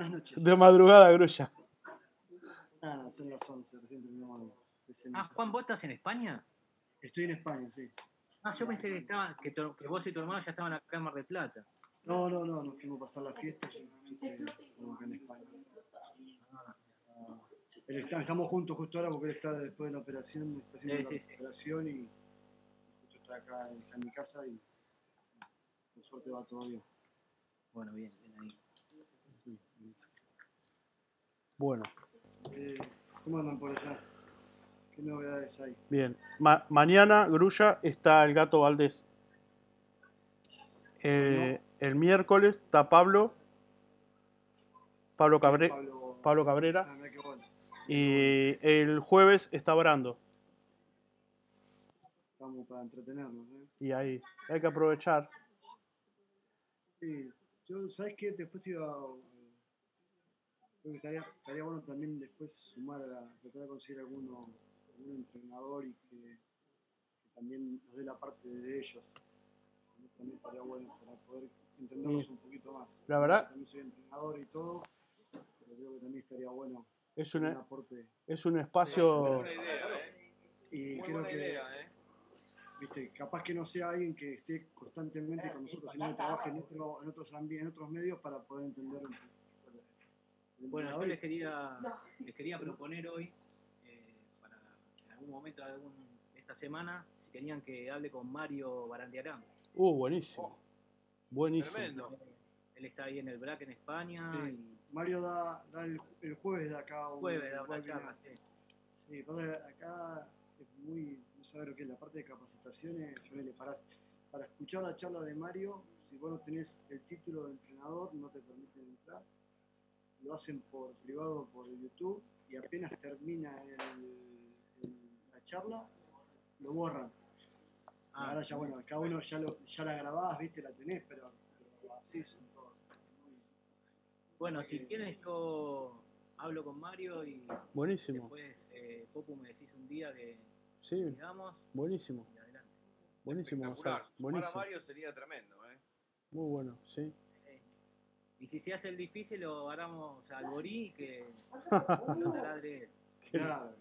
buenas noches. De madrugada, Grulla. Ah, no, son las 11, recién terminamos. Ah, Juan, ¿vos estás en España? Estoy en España, sí. Ah, yo pensé que, estaban, que, tu- que vos y tu hermano ya estaban acá en Mar del Plata. No, no, no, nos fuimos a pasar la fiesta. Acá en España. Ah, él está- estamos juntos justo ahora porque él está después de la operación, está haciendo Sí, la sí, sí. operación y justo está acá está en mi casa y por suerte va todo bien. Bueno, bien, bien ahí. Bueno, Eh, ¿Cómo andan por allá? ¿Qué novedades hay? bien. Ma- mañana, Grulla, está el gato Valdés. Eh, El miércoles está Pablo. Pablo, Cabre- Pablo, Pablo Ah, Cabrera. qué bueno. Y el jueves está Brando. Estamos para entretenernos. ¿eh? Y ahí hay que aprovechar. Sí, yo, ¿sabes qué? Después iba. Creo que estaría, estaría bueno también después sumar a tratar de conseguir alguno, algún entrenador y que, que también nos dé la parte de ellos. También estaría bueno para poder entendernos Sí. un poquito más. La verdad- También soy entrenador y todo, pero creo que también estaría bueno Es un un, aporte. es un espacio. Idea, ¿eh? Y Muy creo que, idea, ¿eh? viste, capaz que no sea alguien que esté constantemente con nosotros, sino que trabaje en, otro, en, otros, en otros medios para poder entender un poco. Bueno, yo les quería, les quería proponer hoy, eh, para en algún momento de algún, esta semana, si querían que hable con Mario Barandiarán. Uh, buenísimo. Buenísimo. Tremendo. Él está ahí en el BRAC en España Sí. y Mario da, da el, el jueves de acá un jueves da una charla. sí. Sí, pasa que acá es muy, no saber lo que es la parte de capacitaciones, ponele, para, para escuchar la charla de Mario, si vos no tenés el título de entrenador, no te permiten entrar. Lo hacen por privado por YouTube y apenas termina el- el- la charla, lo borran. Ah, Ahora ya, bueno, cada uno ya, lo, ya la grabás, viste, la tenés, pero, pero así son todos. muy- Bueno, si quieren yo hablo con Mario y Buenísimo. después eh, Popu me decís un día que Sí, digamos buenísimo. y adelante. Buenísimo, Espectacular. Gonzalo. Sumar a Buenísimo. Mario sería tremendo, ¿eh? Muy bueno, sí. Y si se hace el difícil lo haremos al Borí que lo taladre él. Claro.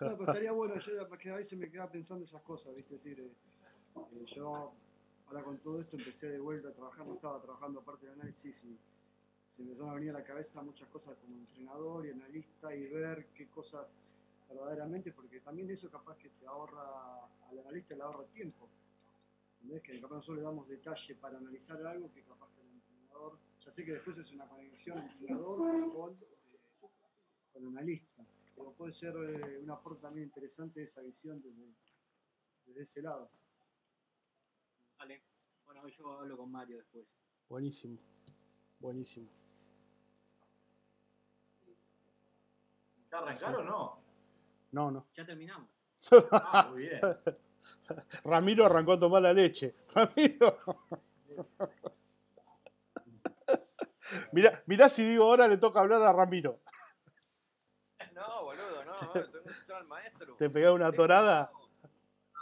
No, pero estaría bueno, yo porque a veces me quedaba pensando esas cosas, ¿viste? Es decir, eh, eh, yo ahora con todo esto empecé de vuelta a trabajar, no estaba trabajando aparte del análisis y se me empezaron a venir a la cabeza muchas cosas como entrenador y analista y ver qué cosas verdaderamente, porque también eso capaz que te ahorra, al analista le ahorra tiempo. ¿Entendés? Que capaz nosotros le damos detalle para analizar algo que capaz ya sé que después es una conexión entrenador con, eh, con analista, pero puede ser eh, un aporte también interesante esa visión desde, desde ese lado. Vale. Bueno, yo hablo con Mario después. Buenísimo. Buenísimo. ¿Ya arrancaron o no? No, no. Ya terminamos. Ah, muy bien. Ramiro arrancó a tomar la leche. Ramiro. Mirá, mirá si digo ahora le toca hablar a Ramiro. No, boludo, no, no, tengo que escuchar al maestro. Te pegá una torada.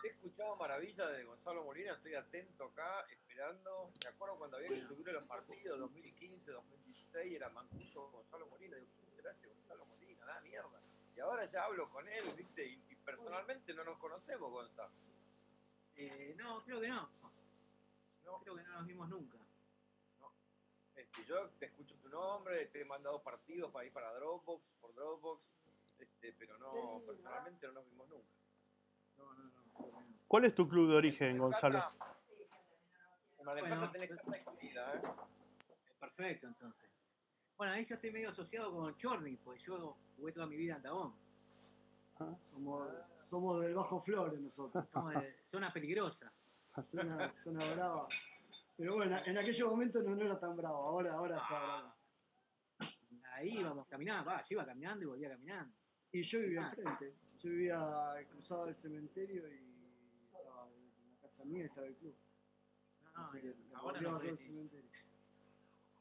He escuchado maravillas de Gonzalo Molina, estoy atento acá, esperando. Me acuerdo cuando había que subir los partidos 2015, 2016, era Mancuso Gonzalo Molina. Digo, ¿quién será este Gonzalo Molina? Da mierda. Y ahora ya hablo con él, ¿viste? Y, y personalmente no nos conocemos, Gonzalo. Eh, no, creo que no. No. Creo que no nos vimos nunca. Este, yo te escucho tu nombre, te he mandado partidos para ir para Dropbox, por Dropbox, este, pero no, personalmente no nos vimos nunca. No, no, no. ¿Cuál es tu club de origen, En Gonzalo? Plata- En Mar del Bueno, Plata tenés casa incluida, ¿eh? Perfecto, entonces. Bueno, ahí yo estoy medio asociado con Chorny, pues yo jugué toda mi vida en Tabón. Somos, somos del Bajo Flores nosotros, Estamos de zona peligrosa. zona, zona brava. Pero bueno, en aquellos momentos no, no era tan bravo, ahora, ahora está bravo. Ahí íbamos caminando, va, yo iba caminando y volvía caminando. Y yo vivía enfrente, yo vivía cruzado del cementerio y estaba en la casa mía estaba el club. No, Así que ahora no a el podés ir. cementerio.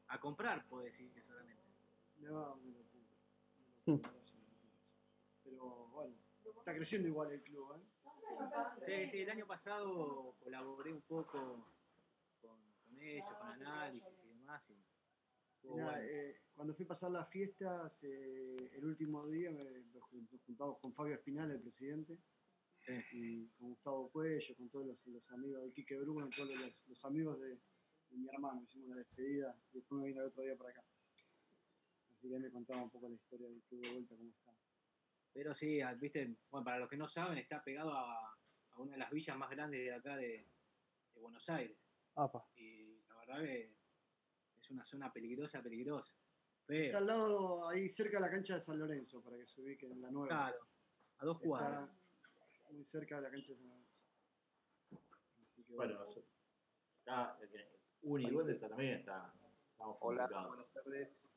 A comprar, puedes ir solamente. No, me lo pude. me lo pude. Pero bueno, está creciendo igual el club, ¿eh? Sí, sí, el año pasado colaboré un poco con, análisis y demás. Y Nada, bueno. eh, cuando fui a pasar las fiestas, eh, el último día me, nos jun- nos juntamos con Fabio Espinal, el presidente, Sí. y con Gustavo Cuello, con todos los, los amigos de Quique Bruno, todos los, los amigos de, de mi hermano. Hicimos la despedida y después me vine el otro día para acá. Así que me contaba un poco la historia de que de vuelta cómo está. Pero sí, ah, viste, bueno, para los que no saben, está pegado a, a una de las villas más grandes de acá de, de Buenos Aires. Apa. Y verdad que es una zona peligrosa, peligrosa. Feo. Está al lado, ahí cerca de la cancha de San Lorenzo, para que se ubiquen en la nueva. Claro, a dos cuadras. Está muy cerca de la cancha de San Lorenzo. Así que Bueno, está, eh, Uni está también está. Estamos Hola, buenas tardes.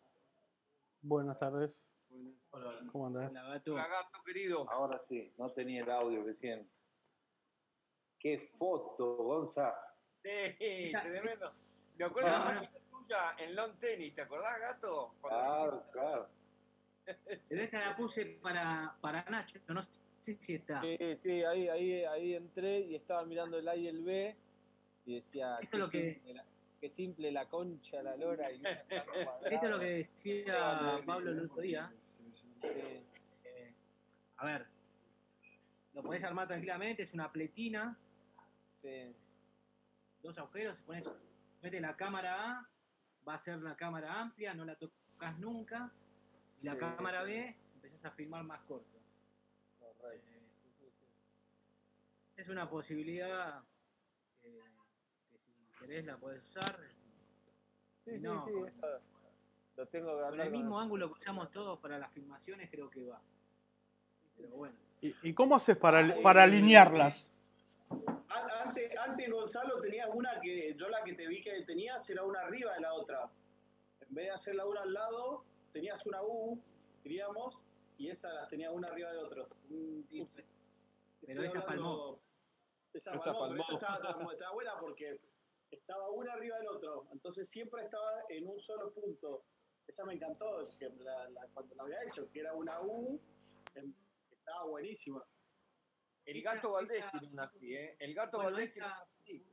Buenas tardes. bueno. Hola, ¿Cómo andás? La gato. Hola, gato querido. Ahora sí, no tenía el audio recién. Qué foto, Gonza. Sí, tremendo. Me acuerdo Ah, de la tuya en long tenis, ¿te acordás, gato? Cuando Claro, claro. Pero esta la puse para, para Nacho, no sé si está. Sí, sí, ahí, ahí, ahí entré y estaba mirando el A y el B y decía, Esto qué, es lo que- simple la, qué simple la concha, la lora y una tan cuadrada". Esto es lo que decía Pablo el otro día. Sí, Eh, a ver, lo podés armar tranquilamente, es una pletina, sí. dos agujeros, pones, mete la cámara A, va a ser una cámara amplia, no la tocas nunca, y la Sí, cámara sí. B empezás a filmar más corto. correcto. Eh, es una posibilidad eh, que si querés la podés usar. Sí, Si sí, no, sí, con- lo tengo que Con el con mismo ángulo que usamos todos para las filmaciones creo que va. Pero bueno. ¿Y, y cómo haces para, para alinearlas? An- Antes, antes, Gonzalo, tenías una que yo la que te vi que tenías era una arriba de la otra. En vez de hacer la una al lado, tenías una U, diríamos, y esa las tenías una arriba de un- pero esa palmó. Esa Esa palmó, pero esa estaba, estaba- buena porque estaba una arriba del otro. Entonces siempre estaba en un solo punto. Esa me encantó que la- la- cuando la había hecho, que era una U, em, estaba buenísima. El Esa- gato Valdés esa- tiene una así, ¿eh? El gato Bueno, Valdés tiene una así.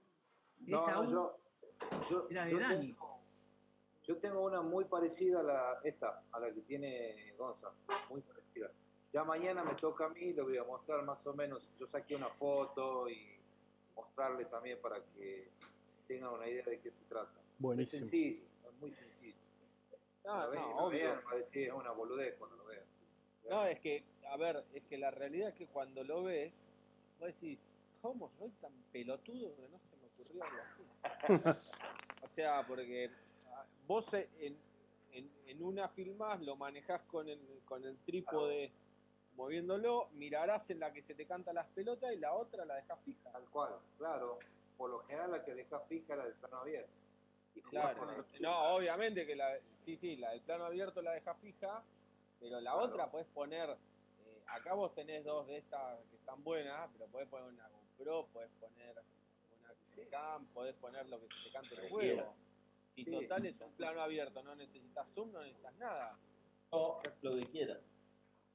No, no, yo, yo, de yo Dani. tengo, yo tengo una muy parecida a la, esta, a la que tiene Gonza, muy parecida. Ya mañana me toca a mí, le voy a mostrar más o menos, yo saqué una foto y mostrarle también para que tengan una idea de qué se trata. Es Buenísimo. sencillo, es muy sencillo. Ah, no, lo obvio. vean, va a decir, es una boludez cuando lo vean. No, es que, a ver, es que la realidad es que cuando lo ves, vos decís, ¿cómo soy tan pelotudo que no se me ocurrió algo así? o sea, porque vos en, en, en una filmás, lo manejás con el, con el trípode moviéndolo, mirarás en la que se te canta las pelotas y la otra la dejás fija. Tal cual, claro. Por lo general la que deja fija era del plano abierto. Y Claro, no, obviamente que la, sí, sí, la del plano abierto la deja fija, pero la Claro. otra podés poner, eh, acá vos tenés dos de estas que están buenas, pero podés poner una GoPro, podés poner una cam, podés poner lo que se te cante el quieras. Si Sí. total es un plano abierto, no necesitas zoom, no necesitas nada. No, lo que quieras.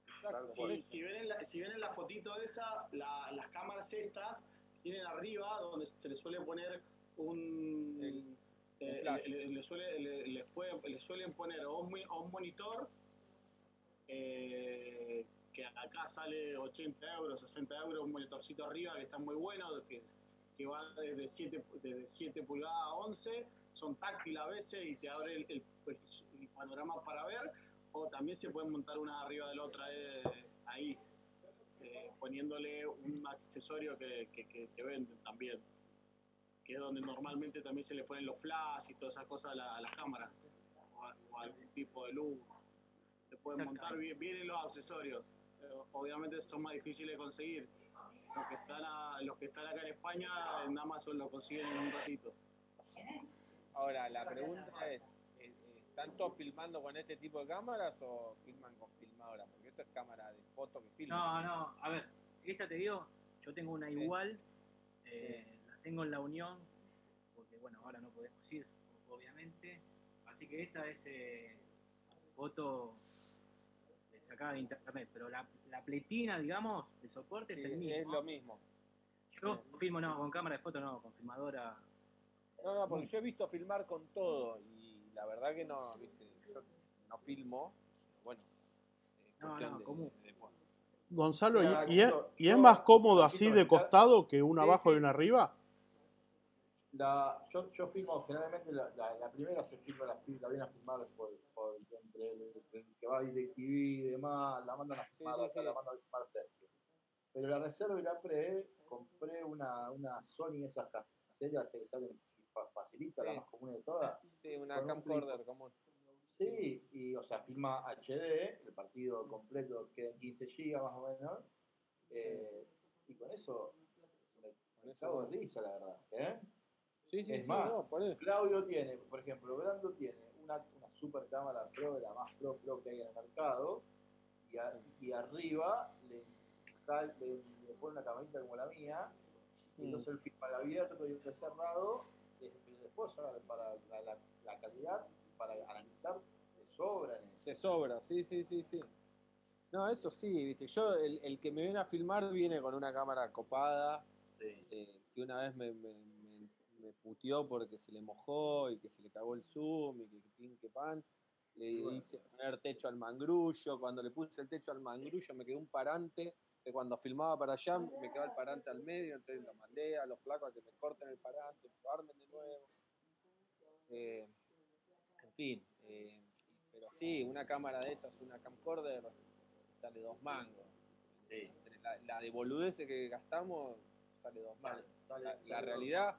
Exacto, Si, ven en la, si ven en la fotito esa, la- las cámaras estas tienen arriba donde se les suele poner un... El- eh, le, le suele- le- les pueden- le suelen poner o un, mi- o un monitor eh, que acá sale 80 euros, 60 euros, un monitorcito arriba que está muy bueno, que, que va desde 7, desde 7 pulgadas a 11, son táctil a veces y te abre el, el- el panorama para ver, o también se pueden montar una arriba de la otra eh, ahí, eh, poniéndole un accesorio que, que, venden también, que es donde normalmente también se le ponen los flash y todas esas cosas a, la- a las cámaras, o, a- o algún tipo de luz. Pueden montar bien, bien los accesorios. Obviamente son más difíciles de conseguir. Los que están, a- los que están acá en España en Amazon lo consiguen en un ratito. Ahora, la pregunta es, ¿están todos filmando con este tipo de cámaras o filman con filmadora? Porque esto es cámara de foto que filma. No, no, a ver, esta te digo, yo tengo una Sí. igual, eh, las tengo en la Unión, porque bueno, ahora no podemos ir, obviamente, así que esta es eh, foto sacada de internet, pero la, la pletina, digamos, de soporte Sí, es el es mismo. lo mismo. Yo filmo no, con cámara de foto no, con filmadora. No, no, porque yo he visto filmar con todo y la verdad que no, viste, yo no filmo, bueno, es No, no, de- común. de- bueno. Gonzalo, ¿y, y es, y es más cómodo así de costado que una Sí, abajo sí. y una arriba? La, yo, yo filmo generalmente la, la, la primera se filma la, la vienen a filmar por, por entre el, el que va a DirecTV y demás, la mandan a filmar, sí, la mandan a filmar Sergio. Pero la reserva y la pre, compré una, una Sony esas caseras que salen fa- facilita, la más común de todas. Sí, una Con un camcorder común. Sí, y o sea, filma HD, el partido completo queda en 15 GB más o menos. eh, y con eso me, me cago de risa, la verdad. ¿eh? Sí, sí, Es sí, más, no, por eso. Claudio tiene, por ejemplo, Brando tiene una, una super cámara pro, de la más pro pro que hay en el mercado, y, a- y arriba le, le, le pone una camarita como la mía, y Mm. entonces el filma el abierto y el cerrado, y después para, para la, calidad, para analizar, te sobra en eso. Te sobra, sí, sí, sí, sí. No, eso sí, viste. Yo, el, el que me viene a filmar viene con una cámara copada, eh, que una vez me, me, me, me puteó porque se le mojó y que se le cagó el zoom y que pin que pan. Le Bueno. hice poner techo al mangrullo. Cuando le puse el techo al mangrullo me quedó un parante que cuando filmaba para allá me quedaba el parante al medio, entonces lo mandé a los flacos a que me corten el parante, lo armen de nuevo. Eh, en fin, eh, pero sí, una cámara de esas, una camcorder, sale dos mangos. Entre La, la de boludeces que gastamos sale dos mangos. La, realidad,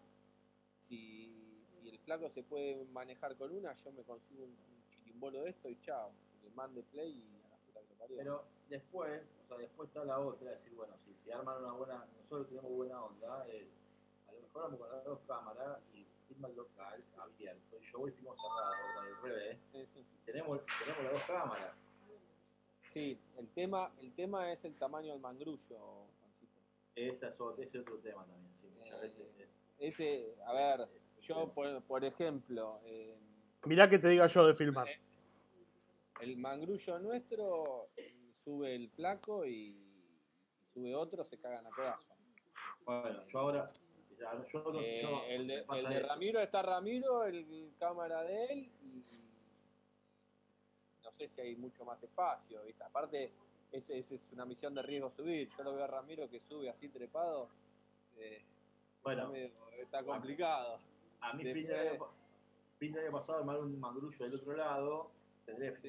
si, si el flaco se puede manejar con una, yo me consigo un, un chirimbolo de esto y chao. Le mande play y a la puta que lo parió. Pero después, o sea, después está la otra, decir, bueno, si se arman una buena, nosotros tenemos buena onda, eh, a lo mejor vamos con las dos cámaras y filma el local abierto, y yo voy y filmo cerrado, el revés, Sí, sí. tenemos, tenemos las dos cámaras. Sí, el tema, el tema es el tamaño del mangrullo, Juancito. Ese es otro, ese es otro tema también, sí. Muchas Eh, veces, eh, Ese, a ver, yo por, por ejemplo, eh, Mirá que te diga yo de filmar. el mangrullo nuestro eh, sube el flaco y si sube otro se cagan a codazo. Bueno, yo ahora. ya, yo, yo- Eh, yo- el de, el de. Ramiro está Ramiro, el cámara de él y no sé si hay mucho más espacio, ¿viste? Aparte, esa es, es una misión de riesgo subir. Yo lo veo a Ramiro que sube así trepado. eh, Bueno, está, complicado. a mí después- fin de año, fin año pasado armar un mangrullo del otro lado, tendría que Sí.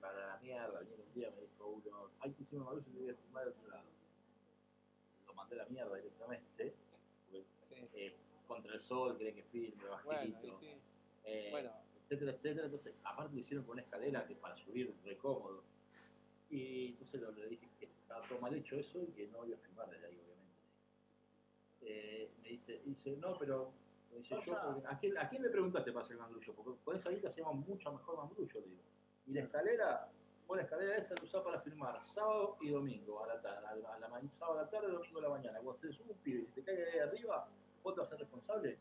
para la mierda, vinieron un día me dijo uno, hay que hicimos un mangrullo y tendría que filmar del otro lado. Lo mandé a la mierda directamente, porque, Sí. eh, contra el sol, quieren que filme, Bueno, bajito, y sí. eh, Bueno, etcétera, etcétera. Entonces, aparte lo hicieron con una escalera que para subir re cómodo. Y entonces lo- le dije que estaba todo mal hecho eso y que no iba a filmar desde ahí, obviamente. Eh, me dice, dice, no, pero me dice, yo, ¿a quién, ¿a quién le preguntaste para hacer mangrullo? Porque con esa guita hacíamos mucho mejor mangrullo, le digo. Y la escalera, vos la escalera esa la usás para filmar sábado y domingo, a la tarde, a la, a la sábado a la tarde, domingo a la mañana. Cuando se sube un pibe y se te cae de ahí arriba, vos te vas a ser responsable.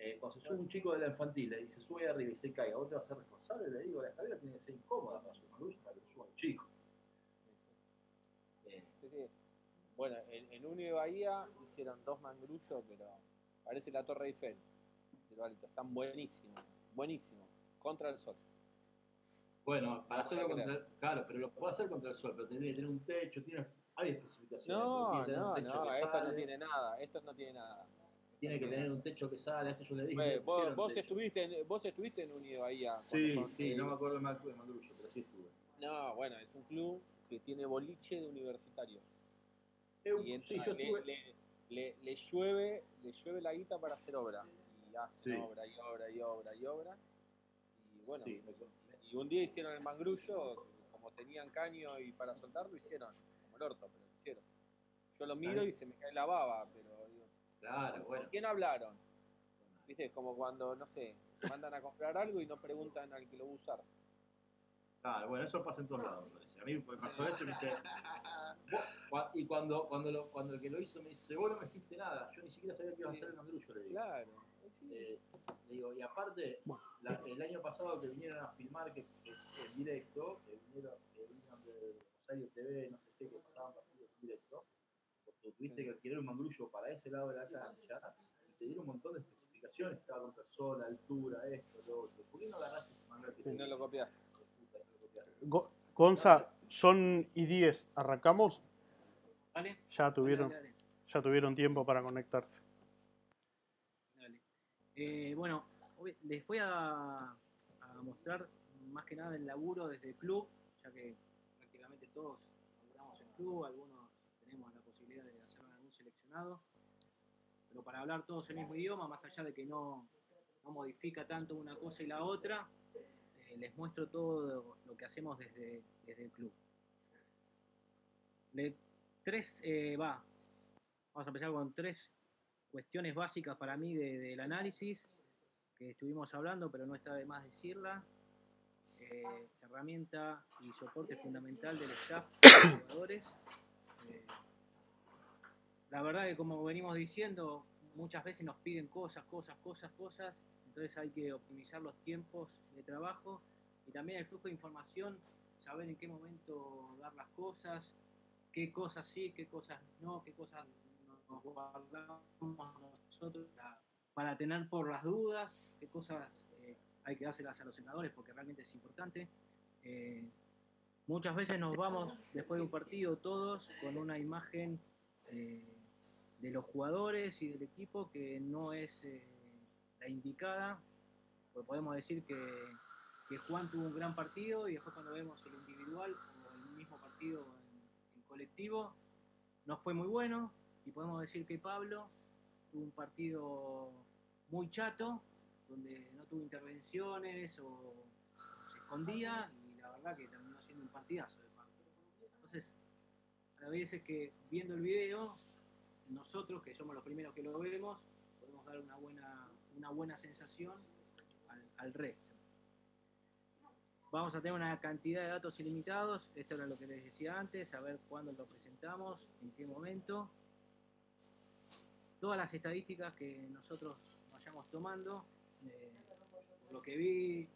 Eh, cuando se sube un chico de la infantil y se sube ahí arriba y se caiga, vos te vas a ser responsable, le digo, la escalera tiene que ser incómoda para su mangrullo, para que suba un chico. Eh, sí, sí. Bueno, en, en Uni de Bahía hicieron dos mangrullos, pero parece la Torre Eiffel. Pero alto, están buenísimos, buenísimos. Contra el sol. Bueno, para hacerlo contra el, claro, pero lo puedo hacer contra el sol, pero tendría que tener un techo, tiene, hay especificaciones. No, no, no, esto no tiene nada, esto no tiene nada. tiene que tener un techo que sale, esto yo le dije. Bueno, vos, estuviste en, vos estuviste en Uni de Bahía. Sí, cuando- sí, eh, no me acuerdo más de Mangrullo, pero sí estuve. No, bueno, es un club que tiene boliche de universitarios. Eh, Y entra- sí, yo le, estuve. le- le- le llueve, le llueve la guita para hacer obra. Y hace Sí. obra y obra y obra y obra. Y bueno, sí, y un día hicieron el mangrullo, como tenían caño y para soltarlo hicieron, como el orto, pero lo hicieron. Yo lo miro y se me cae la baba, pero digo, claro, ¿con bueno. quién hablaron? Viste, como cuando, no sé, mandan a comprar algo y no preguntan al que lo va a usar. Claro, bueno, eso pasa en todos lados, parece. A mí me pasó eso y me dice. Y cuando, cuando, lo, cuando el que lo hizo me dice, vos no me dijiste nada, yo ni siquiera sabía que ibas a hacer el mangrullo, le digo. Claro, sí. Eh, le digo, y aparte, la- el año pasado que vinieron a filmar, que, que en directo, que vinieron, que vinieron de Rosario TV, no sé qué, que pasaban partidos en directo, porque tuviste Sí. que adquirir un mangrullo para ese lado de la cancha, y te dieron un montón de especificaciones cada cosa sola, altura, esto, lo otro. ¿Por qué no agarrás ese manual que No lo copiaste. Puta, no lo copiaste? Go- Gonza, son y 10. ¿Arrancamos? ¿Vale? Ya tuvieron, Dale, dale, ya tuvieron tiempo para conectarse. dale. Eh, bueno, les voy a, a mostrar más que nada el laburo desde el club, ya que prácticamente todos laburamos en club, algunos tenemos la posibilidad de hacerlo en algún seleccionado, pero para hablar todos el mismo idioma, más allá de que no, no modifica tanto una cosa y la otra, les muestro todo lo que hacemos desde, desde el club. Le- tres, eh, va, vamos a empezar con tres cuestiones básicas para mí de- del análisis que estuvimos hablando, pero no está de más decirla. Eh, herramienta y soporte fundamental del staff de los jugadores. Eh, la verdad que como venimos diciendo, muchas veces nos piden cosas, cosas, cosas, cosas, entonces hay que optimizar los tiempos de trabajo y también el flujo de información, saber en qué momento dar las cosas, qué cosas sí, qué cosas no, qué cosas nos guardamos nosotros para, tener por las dudas, qué cosas eh, hay que dárselas a los senadores porque realmente es importante. Eh, muchas veces nos vamos después de un partido todos con una imagen eh, de los jugadores y del equipo que no es la indicada, pues podemos decir que, que Juan tuvo un gran partido y después cuando vemos el individual o el mismo partido en, en colectivo, no fue muy bueno y podemos decir que Pablo tuvo un partido muy chato, donde no tuvo intervenciones o se escondía y la verdad que terminó siendo un partidazo de Pablo. Entonces, a veces que viendo el video, nosotros que somos los primeros que lo vemos, podemos dar una buena, una buena sensación al, resto. Vamos a tener una cantidad de datos ilimitados, esto era lo que les decía antes, saber cuándo lo presentamos, en qué momento. Todas las estadísticas que nosotros vayamos tomando, eh, por lo que vi,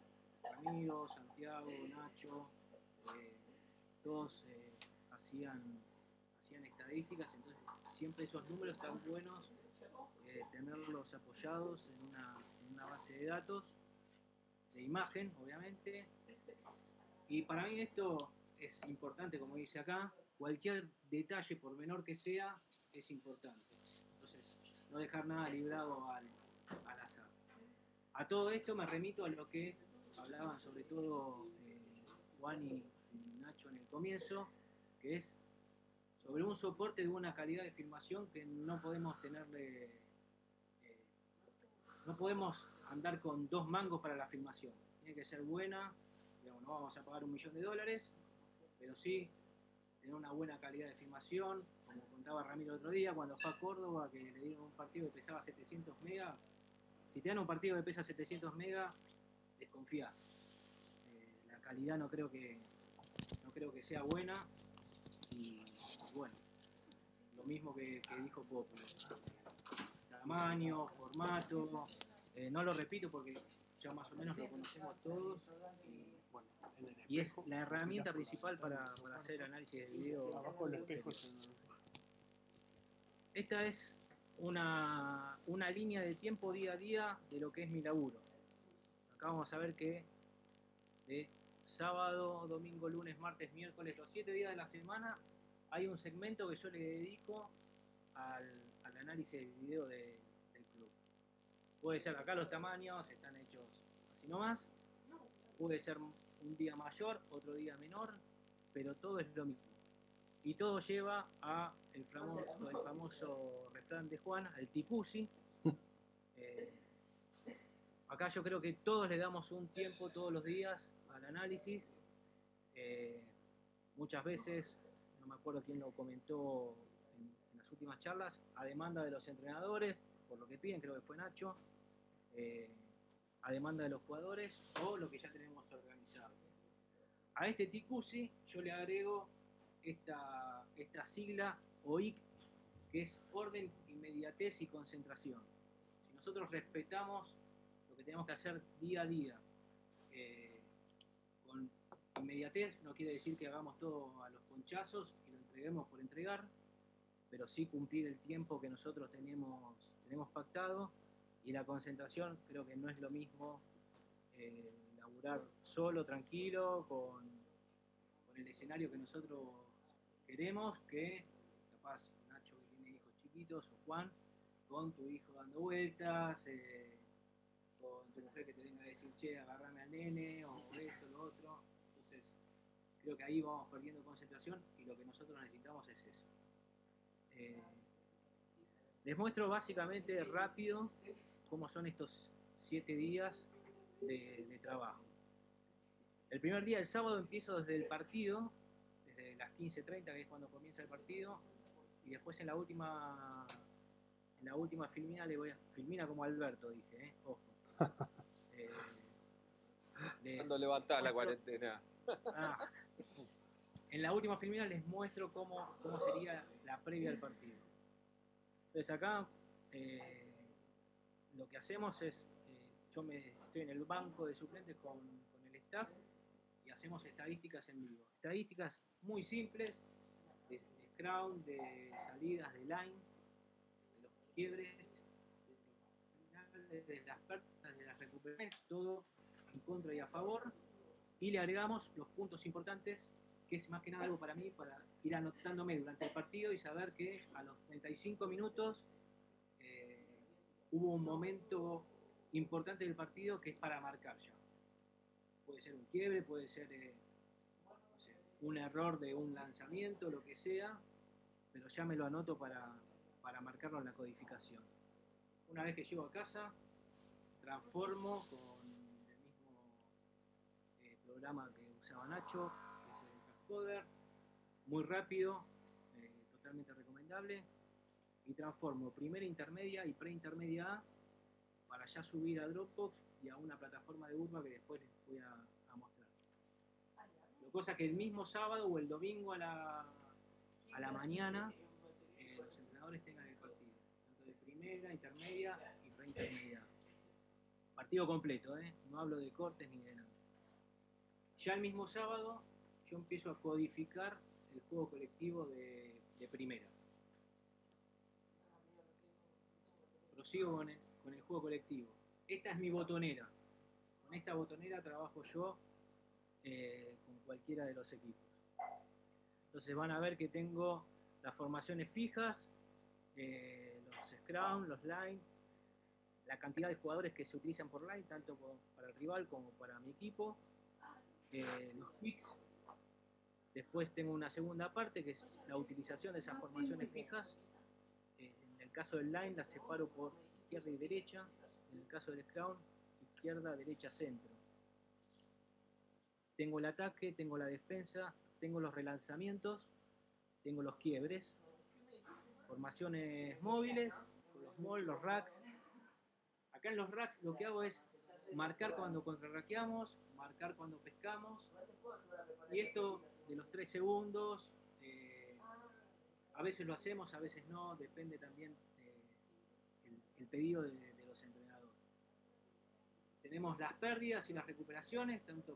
Ramiro, Santiago, Nacho, eh, todos eh, hacían, hacían estadísticas, entonces siempre esos números están buenos, eh, tenerlos apoyados en una, base de datos, de imagen, obviamente. Y para mí esto es importante, como dice acá, cualquier detalle, por menor que sea, es importante. Entonces, no dejar nada librado al, al azar. A todo esto me remito a lo que hablaban sobre todo eh, Juan y Nacho en el comienzo, que es sobre un soporte de una calidad de filmación que no podemos tenerle, eh, no podemos andar con dos mangos para la filmación. Tiene que ser buena, digamos, no vamos a pagar un millón de dólares, pero sí tener una buena calidad de filmación, como contaba Ramiro el otro día, cuando fue a Córdoba, que le dieron un partido que pesaba 700 megas, si te dan un partido que pesa 700 megas, desconfía. Eh, la calidad no creo que no creo que sea buena bueno, lo mismo que, que dijo Popo. Tamaño, formato, eh, no lo repito porque ya más o menos lo conocemos todos y, Bueno, y es la herramienta principal para, para hacer análisis de video. Abajo el- Esta es una, una línea de tiempo día a día de lo que es mi laburo. Acá vamos a ver que de sábado, domingo, lunes, martes, miércoles, los siete días de la semana, hay un segmento que yo le dedico al, al análisis de video de- del club. Puede ser acá los tamaños, están hechos así nomás. Puede ser un día mayor, otro día menor, pero todo es lo mismo. Y todo lleva a el famoso, el famoso refrán de Juan, al ticusi. Eh, acá yo creo que todos le damos un tiempo todos los días al análisis. Eh, muchas veces, no me acuerdo quién lo comentó en, las últimas charlas, a demanda de los entrenadores, por lo que piden, creo que fue Nacho, eh, a demanda de los jugadores o lo que ya tenemos organizado. A este ticusi yo le agrego esta, esta sigla OIC, que es orden, inmediatez y concentración. Si nosotros respetamos lo que tenemos que hacer día a día, inmediatez no quiere decir que hagamos todo a los ponchazos y lo entreguemos por entregar, pero sí cumplir el tiempo que nosotros tenemos, tenemos pactado Y la concentración creo que no es lo mismo eh, laburar solo, tranquilo, con, el escenario que nosotros queremos, que capaz Nacho que tiene hijos chiquitos o Juan, con tu hijo dando vueltas, eh, con tu mujer que te venga a decir, che, agarrame al nene, o esto, lo otro. Creo que ahí vamos perdiendo concentración y lo que nosotros necesitamos es eso. Eh, les muestro básicamente rápido cómo son estos siete días de, de trabajo. El primer día, el sábado, empiezo desde el partido, desde las 15.30, que es cuando comienza el partido, y después en la última en la última filmina le voy a filmina como Alberto dije ¿eh? ojo Eh, les Cuando levantás la cuarentena. Ah. En la última filmina les muestro cómo, cómo sería la previa al partido entonces acá eh, lo que hacemos es eh, yo me estoy en el banco de suplentes con, el staff y hacemos estadísticas en vivo estadísticas muy simples de, de scrum, de salidas de line de los quiebres, de de las pérdidas, de las recuperaciones, todo en contra y a favor. Y le agregamos los puntos importantes, que es más que nada algo para mí, para ir anotándome durante el partido y saber que a los 35 minutos eh, hubo un momento importante del partido que es para marcar ya. Puede ser un quiebre, puede ser eh, un error de un lanzamiento, lo que sea, pero ya me lo anoto para, para marcarlo en la codificación. Una vez que llego a casa, transformo con programa que usaba Nacho, que es el Transcoder, muy rápido, eh, totalmente recomendable, y transformo primera intermedia y preintermedia A para ya subir a Dropbox y a una plataforma de Urba que después les voy a, mostrar. Lo cosa que el mismo sábado o el domingo a la, a la mañana eh, los entrenadores tengan el partido, tanto de primera, intermedia y preintermedia. Partido completo, ¿eh? no hablo de cortes ni de nada. Ya el mismo sábado yo empiezo a codificar el juego colectivo de, primera. Prosigo con el, juego colectivo. Esta es mi botonera. Con esta botonera trabajo yo eh, con cualquiera de los equipos. Entonces van a ver que tengo las formaciones fijas, eh, los scrum, los line, la cantidad de jugadores que se utilizan por line, tanto para el rival como para mi equipo, eh, los picks. Después tengo una segunda parte que es la utilización de esas formaciones fijas. Eh, en el caso del line las separo por izquierda y derecha. En el caso del scrum, izquierda, derecha, centro. Tengo el ataque, tengo la defensa, tengo los relanzamientos, tengo los quiebres, formaciones móviles, los mall, los racks. Acá en los racks lo que hago es marcar cuando contrarraqueamos, marcar cuando pescamos. Y esto de los tres segundos, eh, a veces lo hacemos, a veces no, depende también el, pedido de, los entrenadores. Tenemos las pérdidas y las recuperaciones, tanto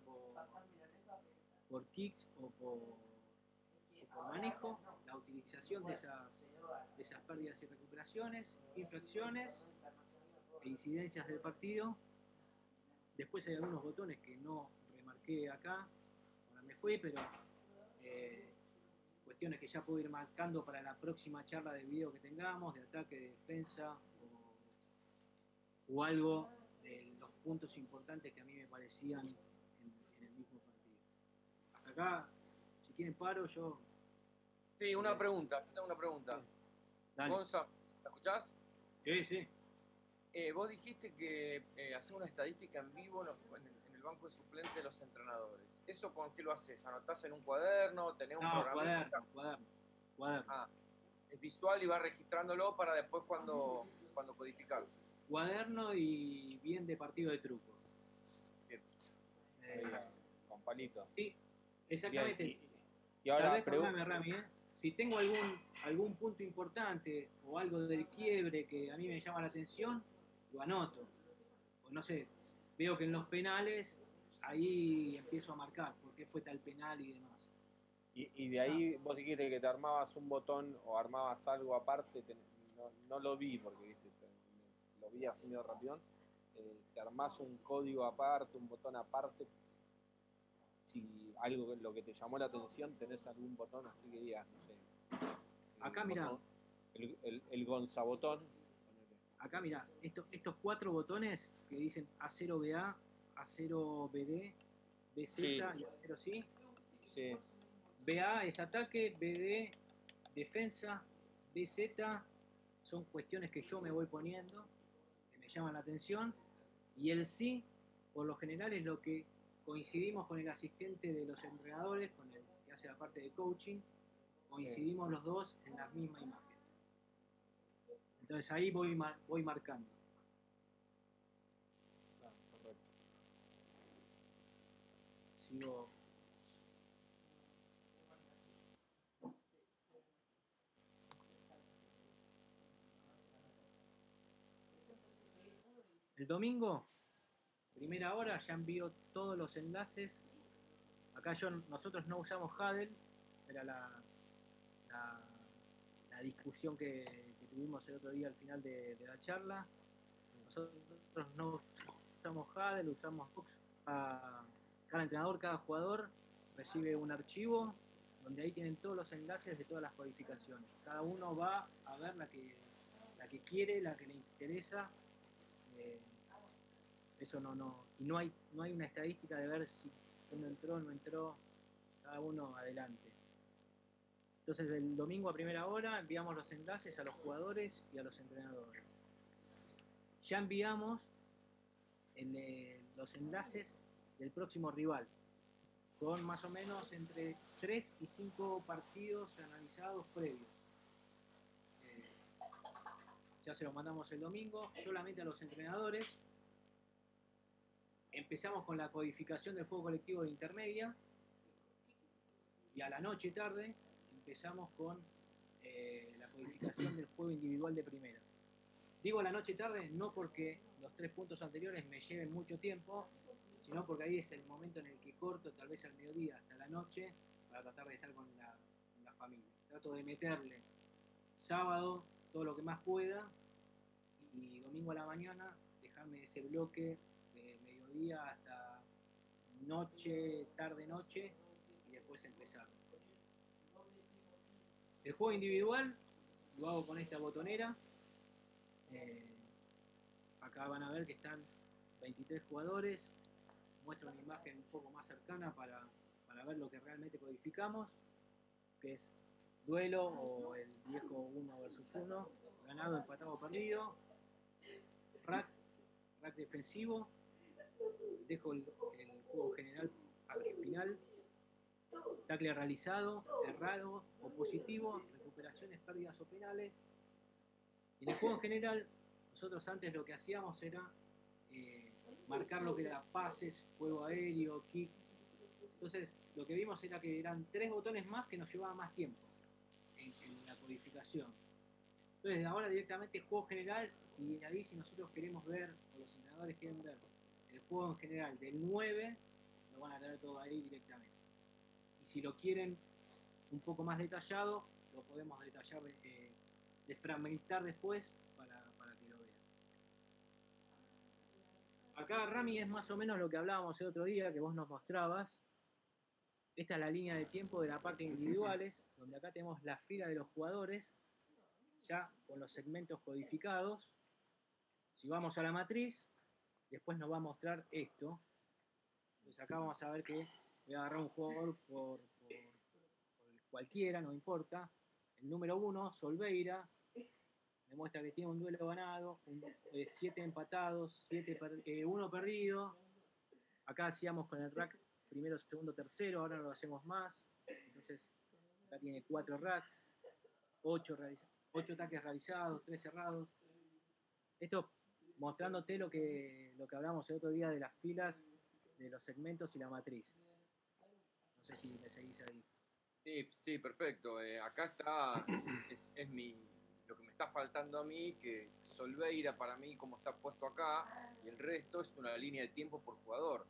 por, kicks o por, o por manejo, la utilización de esas, de esas pérdidas y recuperaciones, infracciones e incidencias del partido. Después hay algunos botones que no remarqué acá, ahora me fui, pero eh, cuestiones que ya puedo ir marcando para la próxima charla de video que tengamos, de ataque, de defensa o, o algo de los puntos importantes que a mí me parecían en, en el mismo partido. Hasta acá, si quieren paro, yo... Sí, una pregunta, yo tengo una pregunta. Dale. Gonza, ¿me escuchás? Sí, sí. Eh, vos dijiste que eh, haces una estadística en vivo en, los- en el, en el banco de suplentes de los entrenadores. ¿Eso con qué lo haces? ¿Anotás en un cuaderno? ¿Tenés un No, programa? cuaderno, cuaderno, cuaderno. Ah, es visual y vas registrándolo para después cuando, cuando codificás. Cuaderno y bien de partido de truco. Bien. Eh, Con palitos. sí, exactamente. Bien, y- y Tal ahora vez, pregunta. perdóname, Rami, ¿eh? si tengo algún, algún punto importante o algo del quiebre que a mí me llama la atención, lo anoto. O no sé, veo que en los penales ahí empiezo a marcar por qué fue tal penal y demás. Y, y de ahí vos dijiste que te armabas un botón o armabas algo aparte, te- no, no lo vi porque viste, te- lo vi así medio rapidón, eh, te armás un código aparte, un botón aparte. Si algo lo que te llamó la atención, tenés algún botón así que digas, no sé. Acá, botón- El, el, el Gonzabotón. Acá, mira, estos, estos cuatro botones que dicen A0BA, A0BD, BZ Sí. y A0 sí. Sí, BA es ataque, BD defensa, BZ son cuestiones que yo me voy poniendo, que me llaman la atención, y el sí, por lo general, es lo que coincidimos con el asistente de los entrenadores, con el que hace la parte de coaching, coincidimos los dos en la misma imagen. Entonces ahí voy, mar- voy marcando. Sigo. El domingo, primera hora, ya envío todos los enlaces. Acá yo, nosotros no usamos Hadel, era la, la discusión que, tuvimos el otro día al final de, la charla. Nosotros no usamos Hadel, usamos Box. A- cada entrenador, cada jugador recibe un archivo donde ahí tienen todos los enlaces de todas las codificaciones. Cada uno va a ver la que, la que quiere, la que le interesa. Eh, eso no, no, y no hay, no hay una estadística de ver si uno entró, no entró, cada uno adelante. Entonces el domingo a primera hora enviamos los enlaces a los jugadores y a los entrenadores. Ya enviamos eh, los enlaces del próximo rival, con más o menos entre 3 y 5 partidos analizados previos. Eh, ya se los mandamos el domingo, solamente a los entrenadores. Empezamos con la codificación del juego colectivo de intermedia y a la noche tarde empezamos con eh, la codificación del juego individual de primera. Digo la noche y tarde no porque los tres puntos anteriores me lleven mucho tiempo, sino porque ahí es el momento en el que corto, tal vez al mediodía hasta la noche, para tratar de estar con la, familia. Trato de meterle sábado todo lo que más pueda y domingo a la mañana dejarme ese bloque de mediodía hasta noche, tarde-noche y después empezar. El juego individual lo hago con esta botonera. Eh, acá van a ver que están 23 jugadores. Muestro una imagen un poco más cercana para, para ver lo que realmente codificamos, que es duelo o el viejo 1 versus 1, ganado, empatado o perdido, rack, rack defensivo, dejo el, el juego general al final, tackle realizado, errado o positivo, recuperaciones, pérdidas o penales. En el juego en general, nosotros antes lo que hacíamos era eh, marcar lo que era pases, juego aéreo, kick. Entonces, lo que vimos era que eran tres botones más que nos llevaban más tiempo en, la codificación. Entonces, ahora directamente juego general y ahí si nosotros queremos ver, o los entrenadores quieren ver, el juego en general del 9, lo van a tener todo ahí directamente. Si lo quieren un poco más detallado, lo podemos detallar, eh, desfragmentar después para, para que lo vean. Acá Rami es más o menos lo que hablábamos el otro día, que vos nos mostrabas. Esta es la línea de tiempo de la parte individuales, donde acá tenemos la fila de los jugadores, ya con los segmentos codificados. Si vamos a la matriz, después nos va a mostrar esto. Pues acá vamos a ver que voy a agarrar un jugador por, cualquiera, no importa. El número 1, Solveira, demuestra que tiene un duelo ganado, 7 empatados, 1 perdido. Acá hacíamos con el rack primero, segundo, tercero, ahora no lo hacemos más. Entonces, acá tiene 4 racks, 8 ataques realizados, 3 cerrados. Esto mostrándote lo que, lo que hablamos el otro día de las filas, de los segmentos y la matriz. Sé si me seguís ahí. Sí, sí, perfecto. Eh, acá está, es, es mi, lo que me está faltando a mí, que Solveira para mí, como está puesto acá, y el resto es una línea de tiempo por jugador.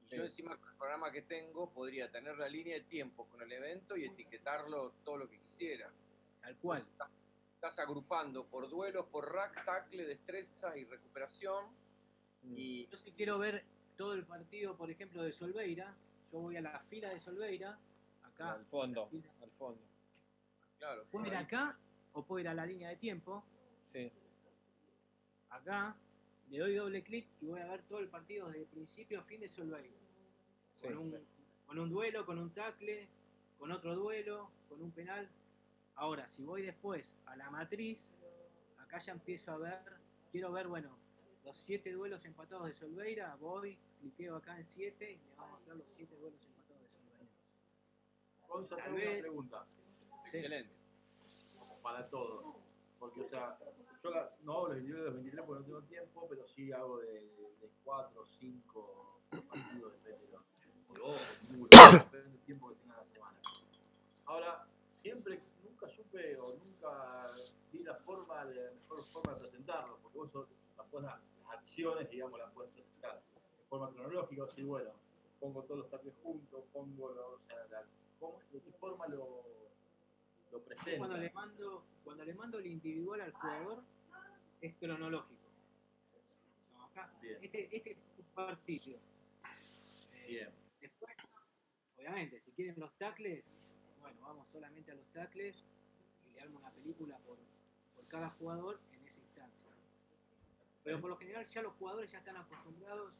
Y yo Sí. encima con el programa que tengo podría tener la línea de tiempo con el evento y etiquetarlo todo lo que quisiera. Tal cual. Entonces, estás agrupando por duelos, por rack, tackle, destreza y recuperación. Y Yo si quiero ver todo el partido, por ejemplo, de Solveira, yo voy a la fila de Solveira, acá. Al fondo, al fondo. claro, Puedo ir ahí. acá o puedo ir a la línea de tiempo, Sí. acá, le doy doble clic y voy a ver todo el partido desde principio a fin de Solveira. sí. Con, un, con un duelo, con un tackle, con otro duelo, con un penal. Ahora, si voy después a la matriz, acá ya empiezo a ver, quiero ver, bueno, los siete duelos empatados de Solveira, voy, cliqueo acá en 7 y me va a mostrar los siete duelos empatados de Solveira. Gonza, tengo una vez- pregunta Excelente. para todos. Porque, o sea, yo la- no hago los 22 de los 23 porque no tengo tiempo, pero sí hago de, de 4 o 5 partidos, depende de los depende del tiempo que tenga la semana. Ahora, siempre, nunca supe o nunca vi la forma, de, la mejor forma de presentarlo, porque vos sos- buenas acciones, digamos, las puedes presentar de forma cronológica, o si, bueno, pongo todos los tackles juntos, pongo los, o sea, la- ¿cómo- ¿de qué forma lo, lo presento? Cuando le mando, cuando le mando el individual al jugador, es cronológico. No, acá, Bien. este, este es un partido. Eh, Bien. Después, obviamente, si quieren los tacles, bueno, vamos solamente a los tacles y le armo una película por, por cada jugador en esa instancia. Pero por lo general ya los jugadores ya están acostumbrados,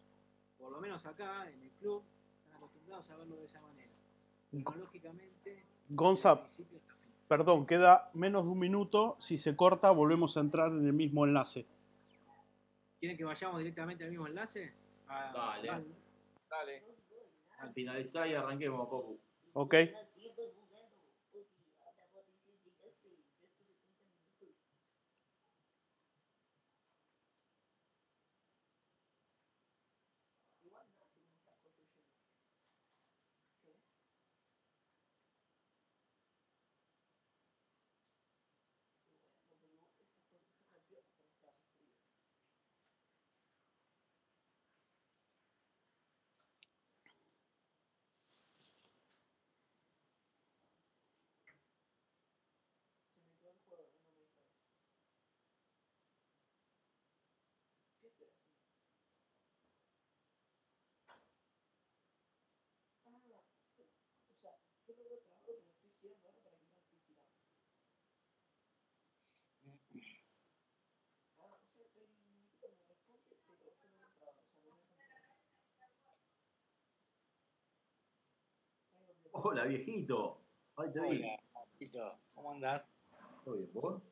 por lo menos acá en el club, están acostumbrados a verlo de esa manera. Cronológicamente, Gonza, perdón, queda menos de un minuto. Si se corta, volvemos a entrar en el mismo enlace. ¿Quieren que vayamos directamente al mismo enlace? A- Dale. a- Dale. Al finalizar y arranquemos, Popu. ¿Ok? Hola, viejito. Ay, te vi. Hola, Tito, ¿cómo andás? ¿Todo bien, vos?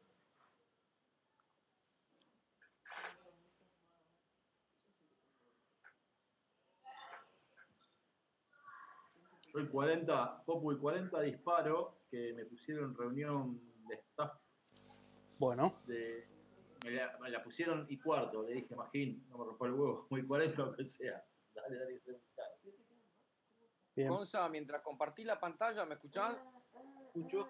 El 40, Popu, el 40 disparo que me pusieron en reunión de staff Bueno, de. Me la, me la pusieron y cuarto, le dije, Magín, no me rompa el huevo, muy 40 o que sea. Dale, dale, que se me bien. Gonza, mientras compartí la pantalla, ¿me escuchás? Escucho.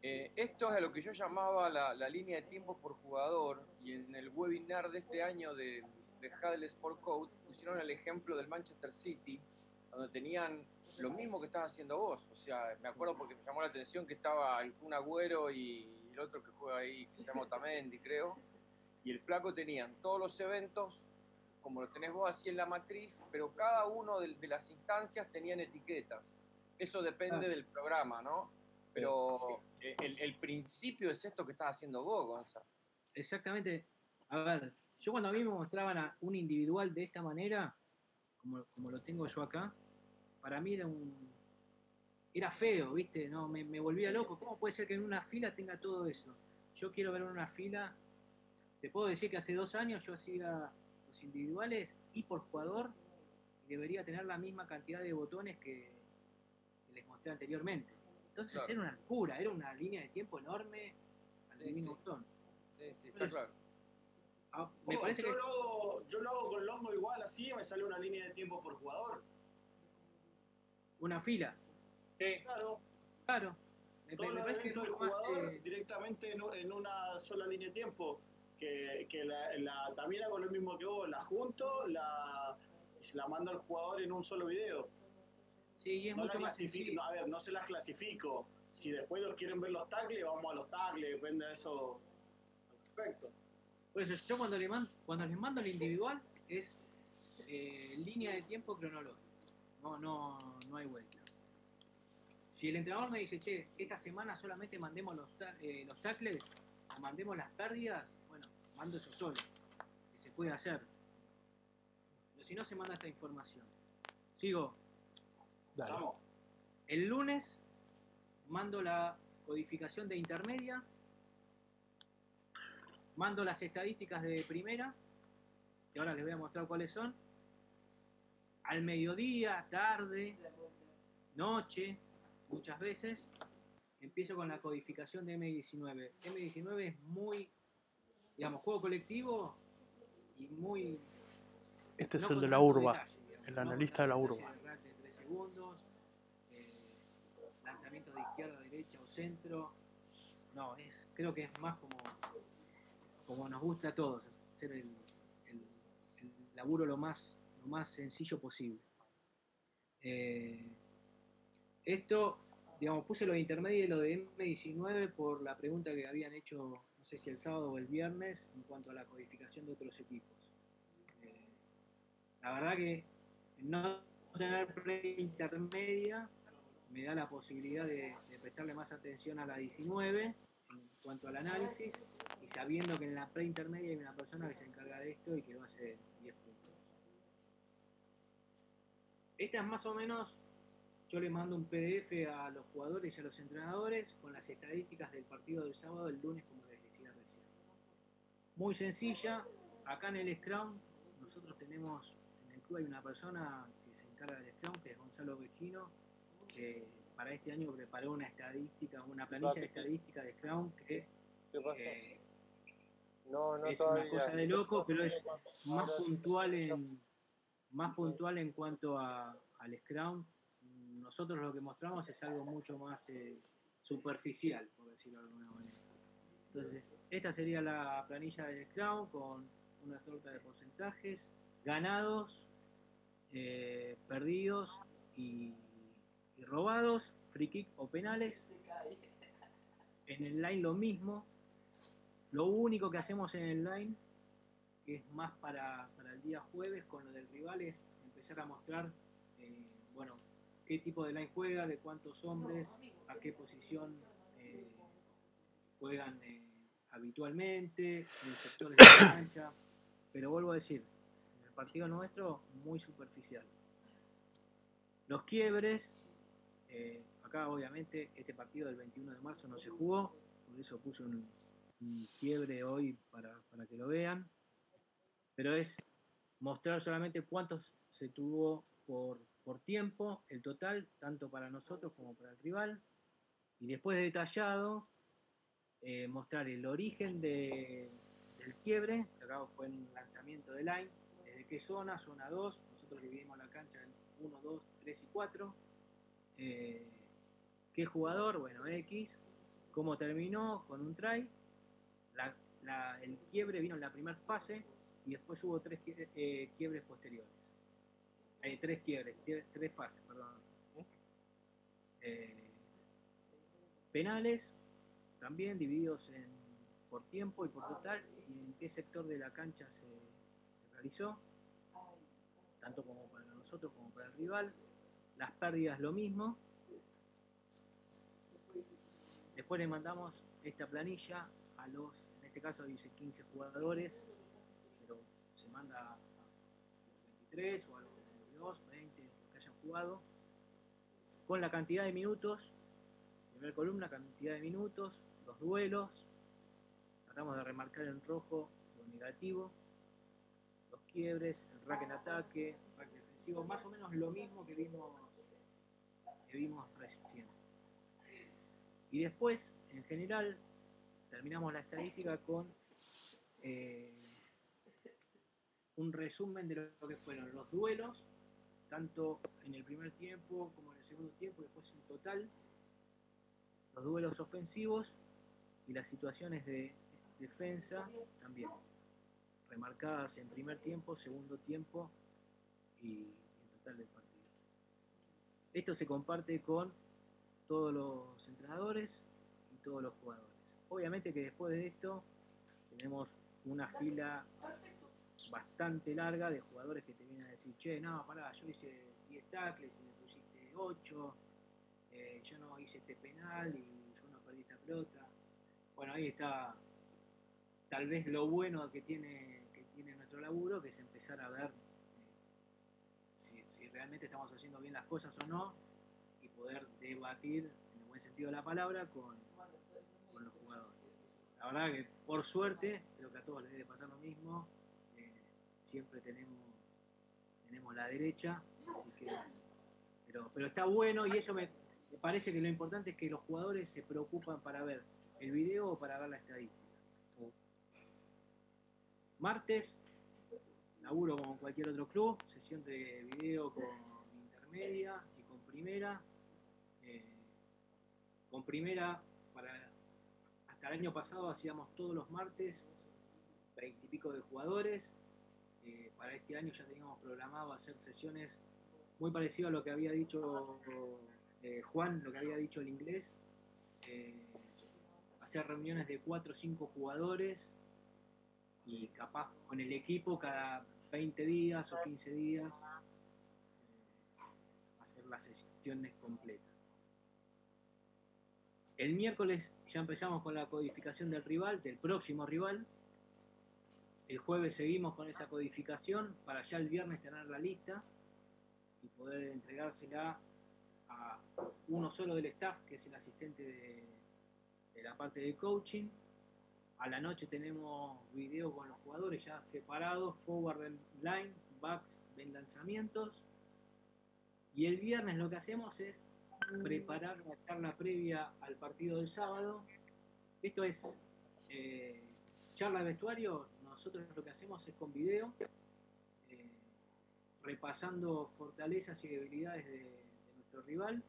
Eh, esto es a lo que yo llamaba la, la línea de tiempo por jugador y en el webinar de este año de, de Hadley Sport Code pusieron el ejemplo del Manchester City, donde tenían lo mismo que estás haciendo vos. O sea, me acuerdo porque me llamó la atención que estaba el Kun Agüero y el otro que juega ahí, que se llama Otamendi, creo, y el flaco tenían todos los eventos como lo tenés vos así en la matriz, pero cada uno de, de las instancias tenían etiquetas. Eso depende Ah. del programa, ¿no? Pero eh, el, el principio es esto que estás haciendo vos, Gonzalo. Exactamente. A ver, yo cuando a mí me mostraban a un individual de esta manera, como, como lo tengo yo acá, para mí era un. Era feo, ¿viste? No, me, me volvía loco. ¿Cómo puede ser que en una fila tenga todo eso? Yo quiero ver en una fila. Te puedo decir que hace dos años yo hacía los individuales y por jugador y debería tener la misma cantidad de botones que, que les mostré anteriormente. Entonces Claro. era una locura, era una línea de tiempo enorme al Sí, mismo sí. botón. Sí, sí, está claro. Ah, me Oh, parece yo, que lo hago, yo lo hago con Longo igual, así me sale una línea de tiempo por jugador. Una fila. Claro, Claro. Me, me parece que mucho más, jugador eh, directamente en, en una sola línea de tiempo. Que, que la, la- también hago lo mismo que vos, la junto, la, se la mando al jugador en un solo video. sí, y es No la mucho más no, a ver, no se las clasifico. Si después los quieren ver los tackles, vamos a los tackles, depende de eso al respecto. Por eso yo cuando, le man- cuando les mando el individual es eh, línea de tiempo cronológica. No, no, no hay vuelta. Si el entrenador me dice, che, esta semana solamente mandemos los, eh, los tackles o mandemos las pérdidas, bueno, mando eso solo. Que se puede hacer. Pero si no se manda esta información. Sigo. Dale. Vamos. El lunes mando la codificación de intermedia, mando las estadísticas de primera, que ahora les voy a mostrar cuáles son. Al mediodía, tarde, noche, muchas veces, empiezo con la codificación de M19. M19 es muy, digamos, juego colectivo y muy... Este es el de la urba. detalle, digamos, el no analista de la urba. de tres segundos, eh, lanzamiento de izquierda, derecha o centro. No, es, creo que es más como, como nos gusta a todos, hacer el, el- el laburo lo más, lo más sencillo posible. Eh, esto, digamos, puse lo de intermedio y lo de M19 por la pregunta que habían hecho, no sé si el sábado o el viernes, en cuanto a la codificación de otros equipos. Eh, la verdad que no tener pre-intermedia me da la posibilidad de, de prestarle más atención a la 19 en cuanto al análisis y sabiendo que en la pre-intermedia hay una persona que se encarga de esto y que va a hacer 10 puntos. Esta es más o menos, yo le mando un PDF a los jugadores y a los entrenadores con las estadísticas del partido del sábado, el lunes, como les decía recién. Muy sencilla, acá en el Scrum nosotros tenemos, en el club hay una persona que se encarga del Scrum, que es Gonzalo Vejino, que para este año preparó una estadística, una planilla de estadística de Scrum que eh, no, no es una cosa de loco, pero es más puntual en más puntual en cuanto a, al Scrum. Nosotros lo que mostramos es algo mucho más eh, superficial, por decirlo de alguna manera. Entonces, esta sería la planilla del Scrum con una torta de porcentajes, ganados, eh, perdidos y, y robados, free kick o penales. En el line lo mismo. Lo único que hacemos en el line, que es más para, para el día jueves con lo del rival, es empezar a mostrar, eh, bueno, qué tipo de line juega, de cuántos hombres, a qué posición eh, juegan eh, habitualmente, en el sector de la cancha. Pero vuelvo a decir, en el partido nuestro, muy superficial. Los quiebres, acá obviamente este partido del 21 de marzo no se jugó, por eso puse un, un quiebre hoy para, para que lo vean. Pero es mostrar solamente cuántos se tuvo por, por tiempo, el total, tanto para nosotros como para el rival. Y después detallado, eh, mostrar el origen de- del quiebre, que acá fue un lanzamiento de line, desde qué zona, zona 2, nosotros dividimos la cancha en 1, 2, 3 y 4. Eh, ¿Qué jugador? Bueno, X. ¿Cómo terminó? Con un try. El quiebre vino en la primera fase y después hubo tres eh, quiebres posteriores. Eh, tres quiebres, tres fases, perdón. Eh, penales, también divididos en, por tiempo y por total, y en qué sector de la cancha se, se realizó, tanto como para nosotros como para el rival. Las pérdidas lo mismo. Después le mandamos esta planilla a los, en este caso dice 15 jugadores, se manda a los 23 o a los 22, 20, los que hayan jugado, con la cantidad de minutos, primera columna, cantidad de minutos, los duelos, tratamos de remarcar en rojo lo negativo, los quiebres, el rack en ataque, rack defensivo, más o menos lo mismo que vimos, que vimos recién. Y después, en general, terminamos la estadística con eh, un resumen de lo que fueron los duelos, tanto en el primer tiempo como en el segundo tiempo, después en total, los duelos ofensivos y las situaciones de defensa también, remarcadas en primer tiempo, segundo tiempo y en total del partido. Esto se comparte con todos los entrenadores y todos los jugadores. Obviamente que después de esto tenemos una fila bastante larga de jugadores que te vienen a decir, che, no, pará, yo hice 10 tackles y me pusiste 8, eh, yo no hice este penal y yo no perdí esta pelota. Bueno, ahí está tal vez lo bueno que tiene, que tiene nuestro laburo, que es empezar a ver eh, si, realmente estamos haciendo bien las cosas o no y poder debatir, en el buen sentido de la palabra, con, con los jugadores. La verdad que por suerte, creo que a todos les debe pasar lo mismo, siempre tenemos, tenemos la derecha, así que, pero, pero está bueno y eso me, parece que lo importante es que los jugadores se preocupan para ver el video o para ver la estadística. Martes, laburo como cualquier otro club, sesión de video con intermedia y con primera. Eh, con primera, para, hasta el año pasado hacíamos todos los martes, veintipico de jugadores. Eh, para este año ya teníamos programado hacer sesiones muy parecido a lo que había dicho eh, Juan, lo que había dicho el inglés. Eh, hacer reuniones de 4 o 5 jugadores y capaz con el equipo cada 20 días o 15 días hacer las sesiones completas. El miércoles ya empezamos con la codificación del rival, del próximo rival. El jueves seguimos con esa codificación para ya el viernes tener la lista y poder entregársela a uno solo del staff, que es el asistente de, la parte de coaching. A la noche tenemos video con los jugadores ya separados, forward line, backs, ven lanzamientos. Y el viernes lo que hacemos es preparar la charla previa al partido del sábado. Esto es eh, charla de vestuario, nosotros lo que hacemos es con video, eh, repasando fortalezas y debilidades de, nuestro rival,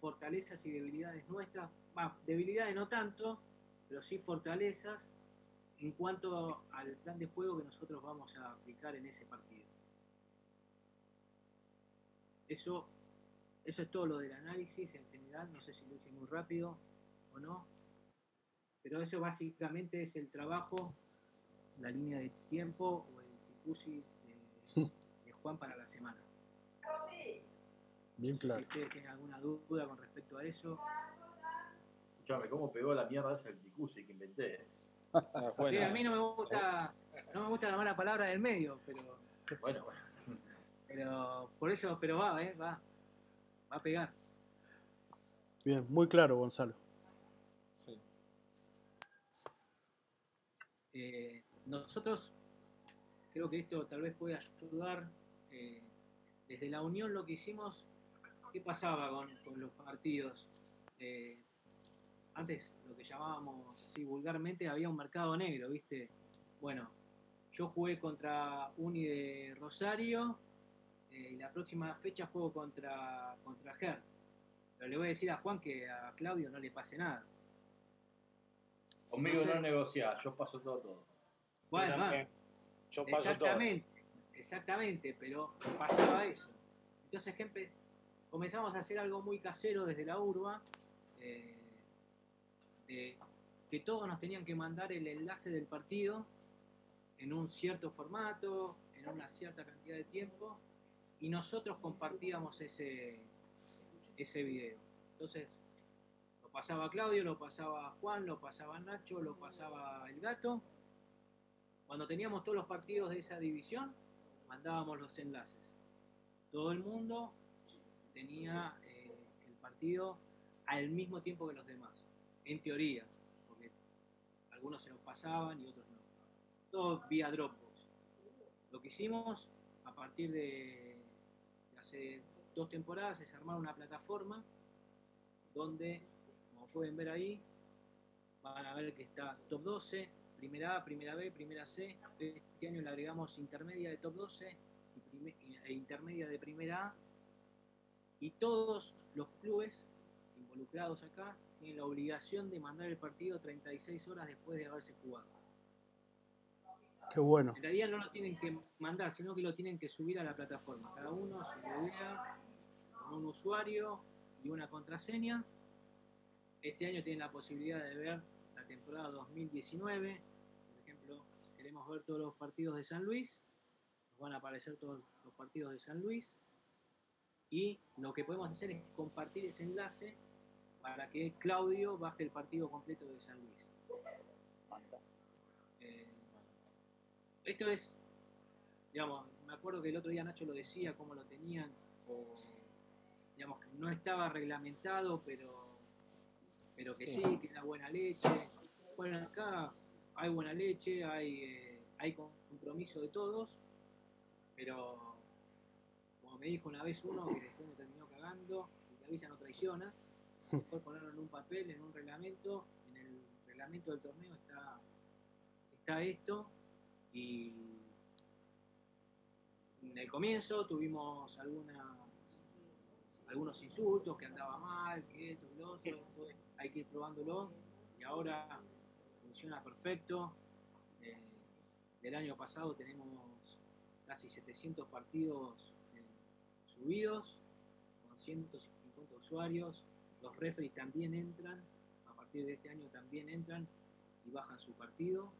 fortalezas y debilidades nuestras, bah, debilidades no tanto, pero sí fortalezas en cuanto al plan de juego que nosotros vamos a aplicar en ese partido. Eso, eso es todo lo del análisis en general, no sé si lo hice muy rápido o no, pero eso básicamente es el trabajo, la línea de tiempo o el ticusi de, de Juan para la semana. Bien No sé claro. Si ustedes tienen alguna duda con respecto a eso. Escuchame, ¿cómo pegó la mierda ese el ticusi que inventé? Ah, Sí, a mí no me gusta, no me gusta la mala palabra del medio, pero, Bueno, bueno. pero por eso, pero va, eh, va, va a pegar. Bien, muy claro, Gonzalo. Eh, nosotros creo que esto tal vez puede ayudar. eh, desde la unión lo que hicimos, ¿qué pasaba con, con los partidos? Eh, antes lo que llamábamos así vulgarmente había un mercado negro, ¿viste? Bueno, yo jugué contra Uni de Rosario eh, y la próxima fecha juego contra, contra Ger. Pero le voy a decir a Juan que a Claudio no le pase nada. Conmigo no negociar, yo paso todo todo. Bueno. Yo paso todo. Exactamente, exactamente, pero pasaba eso. Entonces, empe- comenzamos a hacer algo muy casero desde la urba, eh, de que todos nos tenían que mandar el enlace del partido en un cierto formato, en una cierta cantidad de tiempo, y nosotros compartíamos ese, ese video. Entonces, lo pasaba Claudio, lo pasaba Juan, lo pasaba Nacho, lo pasaba el gato. Cuando teníamos todos los partidos de esa división, mandábamos los enlaces. Todo el mundo tenía eh, el partido al mismo tiempo que los demás, en teoría, porque algunos se los pasaban y otros no. Todo vía Dropbox. Lo que hicimos a partir de hace dos temporadas es armar una plataforma donde, como pueden ver ahí, van a ver que está top 12, primera A, primera B, primera C. Este año le agregamos intermedia de top 12 y prime- e intermedia de primera A. Y todos los clubes involucrados acá tienen la obligación de mandar el partido 36 horas después de haberse jugado. Qué bueno. En realidad no lo tienen que mandar, sino que lo tienen que subir a la plataforma. Cada uno se loguea con un usuario y una contraseña. Este año tienen la posibilidad de ver la temporada 2019. Queremos ver todos los partidos de San Luis, nos van a aparecer todos los partidos de San Luis. Y lo que podemos hacer es compartir ese enlace para que Claudio baje el partido completo de San Luis. Eh, esto es, digamos, me acuerdo que el otro día Nacho lo decía, cómo lo tenían, o, digamos, que no estaba reglamentado, pero, pero que sí, que era buena leche. Bueno, acá hay buena leche, hay, eh, hay compromiso de todos, pero como me dijo una vez uno que después me terminó cagando, y la visa no traiciona, mejor ponerlo en un papel, en un reglamento, en el reglamento del torneo está, está esto, y en el comienzo tuvimos algunas, algunos insultos, que andaba mal, que esto, lo otro, hay que ir probándolo, y ahora funciona perfecto. Eh, del año pasado tenemos casi 700 partidos eh, subidos, con 150 usuarios, los referees también entran, a partir de este año también entran y bajan su partido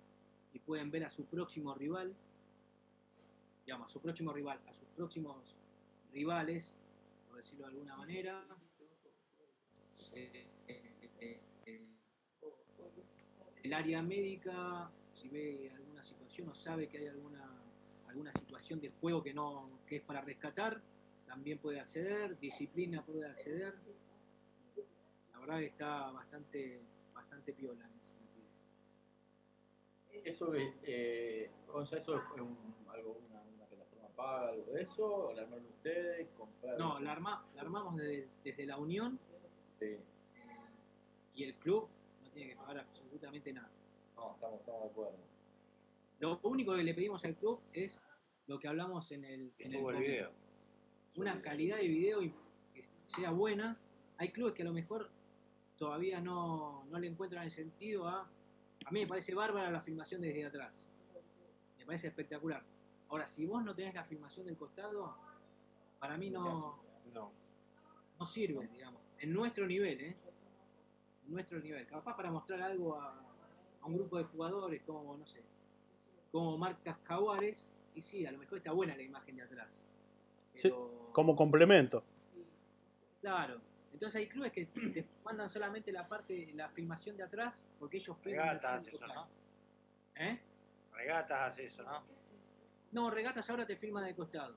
y pueden ver a su próximo rival, digamos, a su próximo rival, a sus próximos rivales, por decirlo de alguna manera. Eh, eh, eh, el área médica, si ve alguna situación o sabe que hay alguna, alguna situación de juego que, no, que es para rescatar, también puede acceder, disciplina puede acceder. La verdad que está bastante, bastante piola en ese sentido. Eso es, eh, Gonza, ¿eso es un- algo, una, una plataforma paga, algo de eso? ¿O la armaron ustedes? ¿Compraron? No, la, arma, la armamos desde, desde la Unión Sí. eh, y el club tiene que pagar absolutamente nada. No, estamos, estamos de acuerdo. Lo único que le pedimos al club es lo que hablamos en el, en el el video. una calidad de video que sea buena. Hay clubes que a lo mejor todavía no, no le encuentran el sentido a... A mí me parece bárbara la filmación desde atrás. Me parece espectacular. Ahora, si vos no tenés la filmación del costado, para mí no, No. no sirve, digamos. En nuestro nivel, ¿eh? Nuestro nivel. Capaz para mostrar algo a, a un grupo de jugadores como, no sé, como marcas Jaguares, y sí, a lo mejor está buena la imagen de atrás. Sí, Como complemento. Claro. Entonces hay clubes que te mandan solamente la parte, la filmación de atrás, porque ellos Regatas hace eso. ¿no? ¿Eh? Regatas hace eso, ¿no? No, regatas ahora te filman de costado.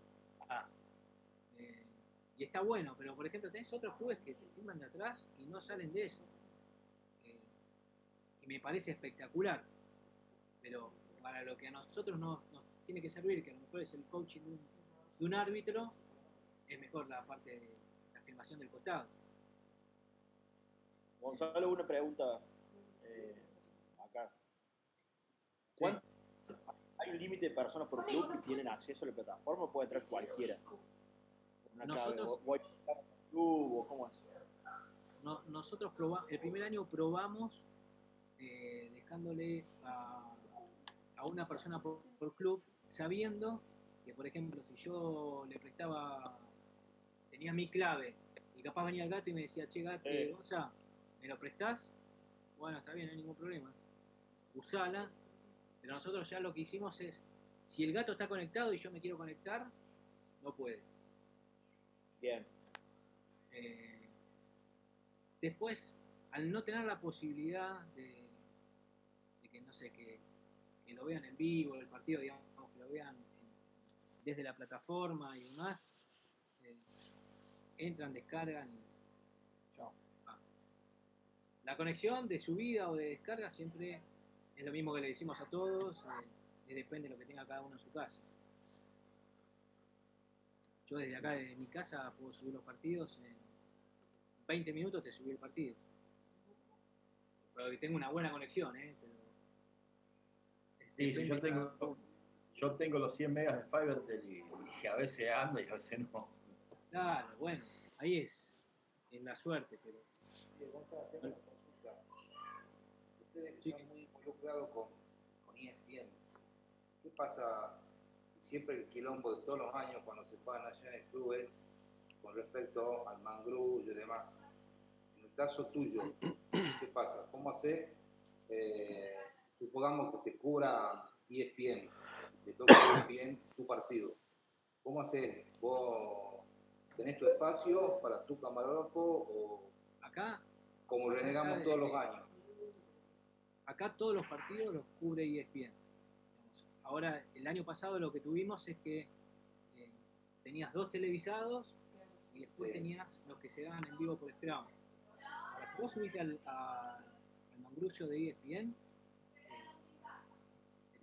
Ah, Eh, y está bueno, pero por ejemplo tenés otros clubes que te filman de atrás y no salen de eso. Y me parece espectacular. Pero para lo que a nosotros nos, nos tiene que servir, que a lo mejor es el coaching de un, de un árbitro, es mejor la parte de la filmación del costado. Gonzalo, una pregunta eh, acá. ¿Cuán- ¿Hay un límite de personas por club que tienen acceso a la plataforma o puede entrar cualquiera? Una clave, Nosotros- o- o cómo es? No- nosotros probamos, el primer año probamos eh, dejándole a, a una persona por, por club, sabiendo que, por ejemplo, si yo le prestaba, tenía mi clave, y capaz venía el gato y me decía, che, gato, Eh. Gonza, ¿me lo prestás? Bueno, está bien, no hay ningún problema. Usala, pero nosotros ya lo que hicimos es, si el gato está conectado y yo me quiero conectar, no puede. Bien. Eh, después, al no tener la posibilidad de, sé, que, lo vean en vivo, el partido, digamos, que lo vean desde la plataforma y demás, eh, entran, descargan y. Ah. La conexión de subida o de descarga siempre es lo mismo que le decimos a todos, eh, depende de lo que tenga cada uno en su casa. Yo desde acá, desde mi casa, puedo subir los partidos en 20 minutos te subí el partido. Pero que tengo una buena conexión, ¿eh? Pero Sí, sí, yo tengo, yo tengo los 100 megas de Fivertel y, y a veces anda y a veces no. Claro, bueno, ahí es, es la suerte, pero Eh, Gonzalo, tengo una consulta. Ustedes están muy involucrados con, con ESPN. ¿Qué pasa? Siempre el quilombo de todos los años cuando se pagan naciones clubes, con respecto al mangrullo y demás. En el caso tuyo, ¿qué pasa? ¿Cómo haces? Eh, supongamos que te cubra E ESPN, te toca ESPN tu partido. ¿Cómo haces? ¿Vos tenés tu espacio para tu camarógrafo o Acá, como renegamos Acá, todos los años? acá todos los partidos los cubre ESPN. Ahora, el año pasado lo que tuvimos es que eh, tenías dos televisados y después Sí. tenías los que se daban en vivo por stream. Ahora, si vos subís al, a- al mangrullo de ESPN,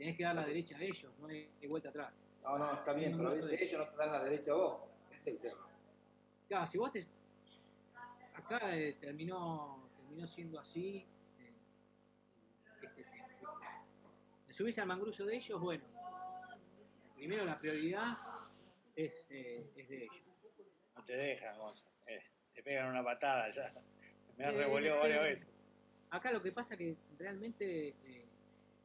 tenés que dar la derecha a ellos, no hay vuelta atrás. No, no, está bien, pero a veces ellos no te dan la derecha a vos. Ese es el tema. Claro, si vos te. Acá eh, terminó, terminó siendo así. eh, este tema. Te subís al mangrullo de ellos, bueno. Primero la prioridad es, eh, es de ellos. No te dejan. Eh, te pegan una patada ya. Me ha Sí, revoleado después- varias veces. Acá lo que pasa que realmente eh,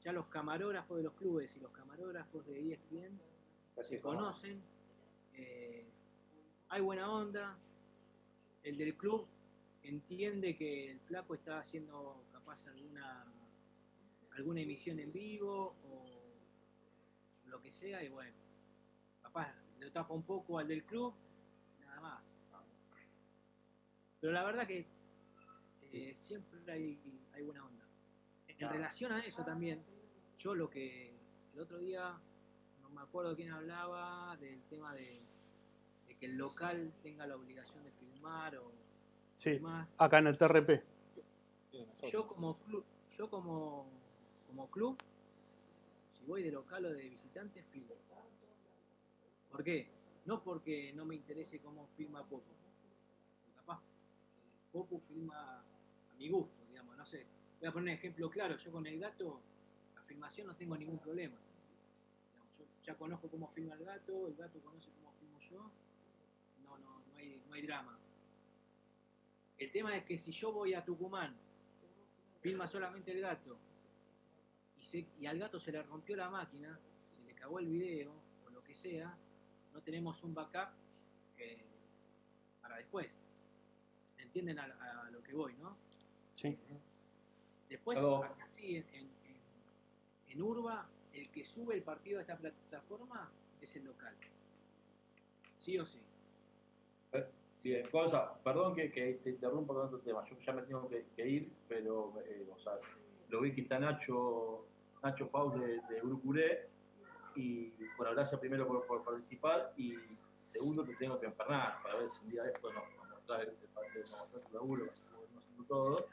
ya los camarógrafos de los clubes y los camarógrafos de ESPN Casi se conocen. eh, hay buena onda. El del club entiende que el flaco está haciendo capaz alguna alguna emisión en vivo o lo que sea y bueno, capaz lo tapa un poco al del club, nada más. Pero la verdad que eh, siempre hay, hay buena onda. En relación a eso también, yo lo que el otro día, no me acuerdo quién hablaba del tema de, de que el local tenga la obligación de filmar o Sí, demás. acá en el TRP. Yo como club, yo como, como club, si voy de local o de visitante, filmo. ¿Por qué? No porque no me interese cómo filma Popo. Porque Capaz Popo filma a mi gusto, digamos, no sé. Voy a poner un ejemplo claro, yo con el gato, filmación no tengo ningún problema. Digamos, yo ya conozco cómo filma el gato, el gato conoce cómo filmo yo, no, no, no hay, no hay drama. El tema es que si yo voy a Tucumán, filma solamente el gato, y, se- y al gato se le rompió la máquina, se le cagó el video, o lo que sea, no tenemos un backup eh, para después. ¿Entienden a, a lo que voy, no? Sí. Después, acá sí, en, en- en Urba, el que sube el partido a esta plataforma es el local. Sí o sí. Bien, Gonza, perdón que, que te interrumpa con otro tema. Yo ya me tengo que, que ir, pero eh, o sea, lo vi que está Nacho, Nacho Faust de, de Urucuré y por gracias primero por, por participar y segundo te tengo que empernar para ver si un día de esto nos, nos este parte de laburo, que estamos haciendo todo.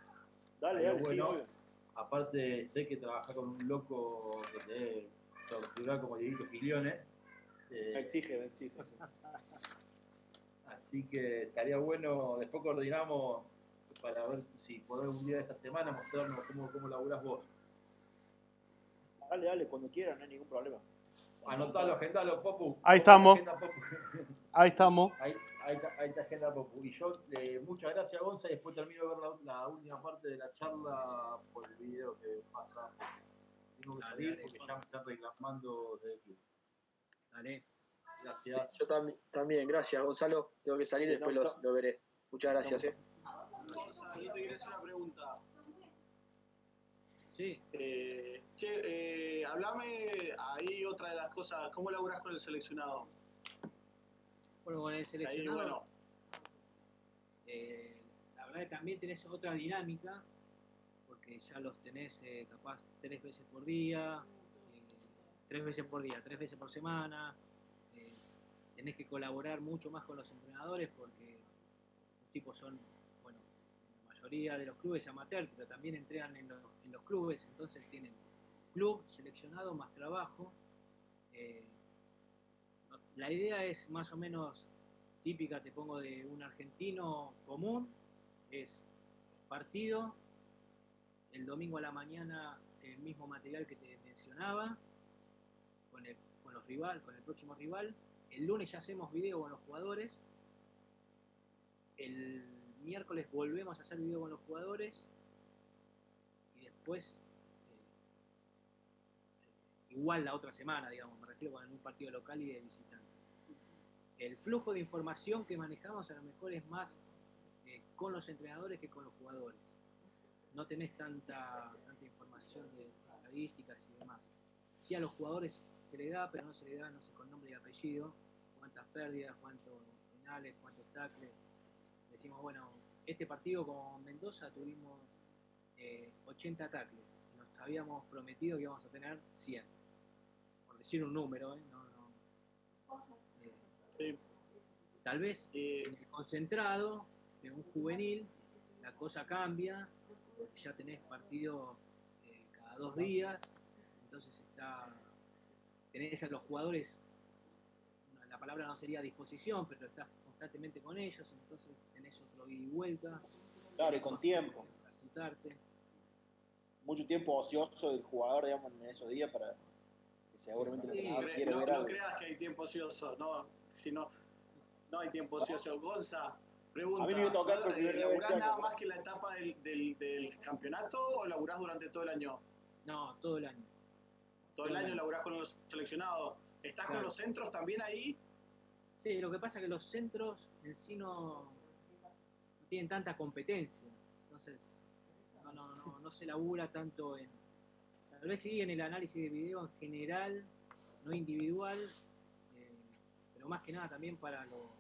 Dale, dale, bueno. Aparte sé que trabajar con un loco que te debe torturar como Dieguito Giglione. eh, Me exige, me exige. Así que estaría bueno, después coordinamos para ver si podemos un día de esta semana mostrarnos cómo, cómo laburás vos. Dale, dale, cuando quieras, no hay ningún problema. Anotalo, agendalo, Popu. Ahí estamos. Agenda, Popu. Ahí estamos. Ahí, ahí, está- ahí está agenda, Popu. Y yo, eh, muchas gracias, Gonza, y después termino de ver la, la última parte de la charla por el video que pasa. Tengo que Dale, salir dale, porque ya me están reclamando del club. Dale. Gracias. Yo también, también, gracias Gonzalo. Tengo que salir, Sí, después no, los- lo veré. Muchas gracias. eh. Gonza, yo te quería hacer una pregunta. Sí. Eh, che, eh, hablame ahí otra de las cosas. ¿Cómo laburás con el seleccionado? Bueno, con el Ahí, seleccionado. bueno, Eh, la verdad que también tenés otra dinámica, porque ya los tenés eh, capaz tres veces por día, eh, tres veces por día, tres veces por semana. eh, tenés que colaborar mucho más con los entrenadores porque los tipos son, bueno, la mayoría de los clubes amateur, pero también entrenan en los, en los clubes, entonces tienen club, seleccionado, más trabajo. La idea es más o menos típica, te pongo de un argentino común, es partido, el domingo a la mañana el mismo material que te mencionaba, con el, con los rival, con el próximo rival, el lunes ya hacemos video con los jugadores, el miércoles volvemos a hacer video con los jugadores. Y después igual la otra semana, digamos, me refiero con un partido local y de visitante. el flujo de información que manejamos a lo mejor es más eh, con los entrenadores que con los jugadores. No tenés tanta, tanta información de estadísticas y demás. Sí a los jugadores se le da, pero no se le da, no sé, con nombre y apellido, cuántas pérdidas, cuántos penales, cuántos tackles. Decimos, bueno, este partido con Mendoza tuvimos eh, 80 tackles. Nos habíamos prometido que íbamos a tener 100. Decir un número, ¿eh? No, no. Eh, Tal vez en el concentrado, en un juvenil, la cosa cambia, porque ya tenés partido eh, cada dos días, entonces está, tenés a los jugadores, la palabra no sería disposición, pero estás constantemente con ellos, entonces tenés otro ida y vuelta. Claro, y con tiempo. Mucho tiempo ocioso del jugador, digamos, en esos días para seguramente Sí, cre- no, ver no algo. creas que hay tiempo ocioso, no, si no, no hay tiempo ocioso. Gonza, pregunta, A mí me iba a tocar por eh, ¿laburás Chaco. nada más que la etapa del, del, del campeonato o laburás durante todo el año? No, todo el año. Todo el año laburás con los seleccionados. ¿Estás con los centros también ahí? Sí, lo que pasa es que los centros en sí no, no tienen tanta competencia. Entonces, no, no, no, no se labura tanto en. Tal vez sí en el análisis de video en general, no individual, eh, pero más que nada también para los,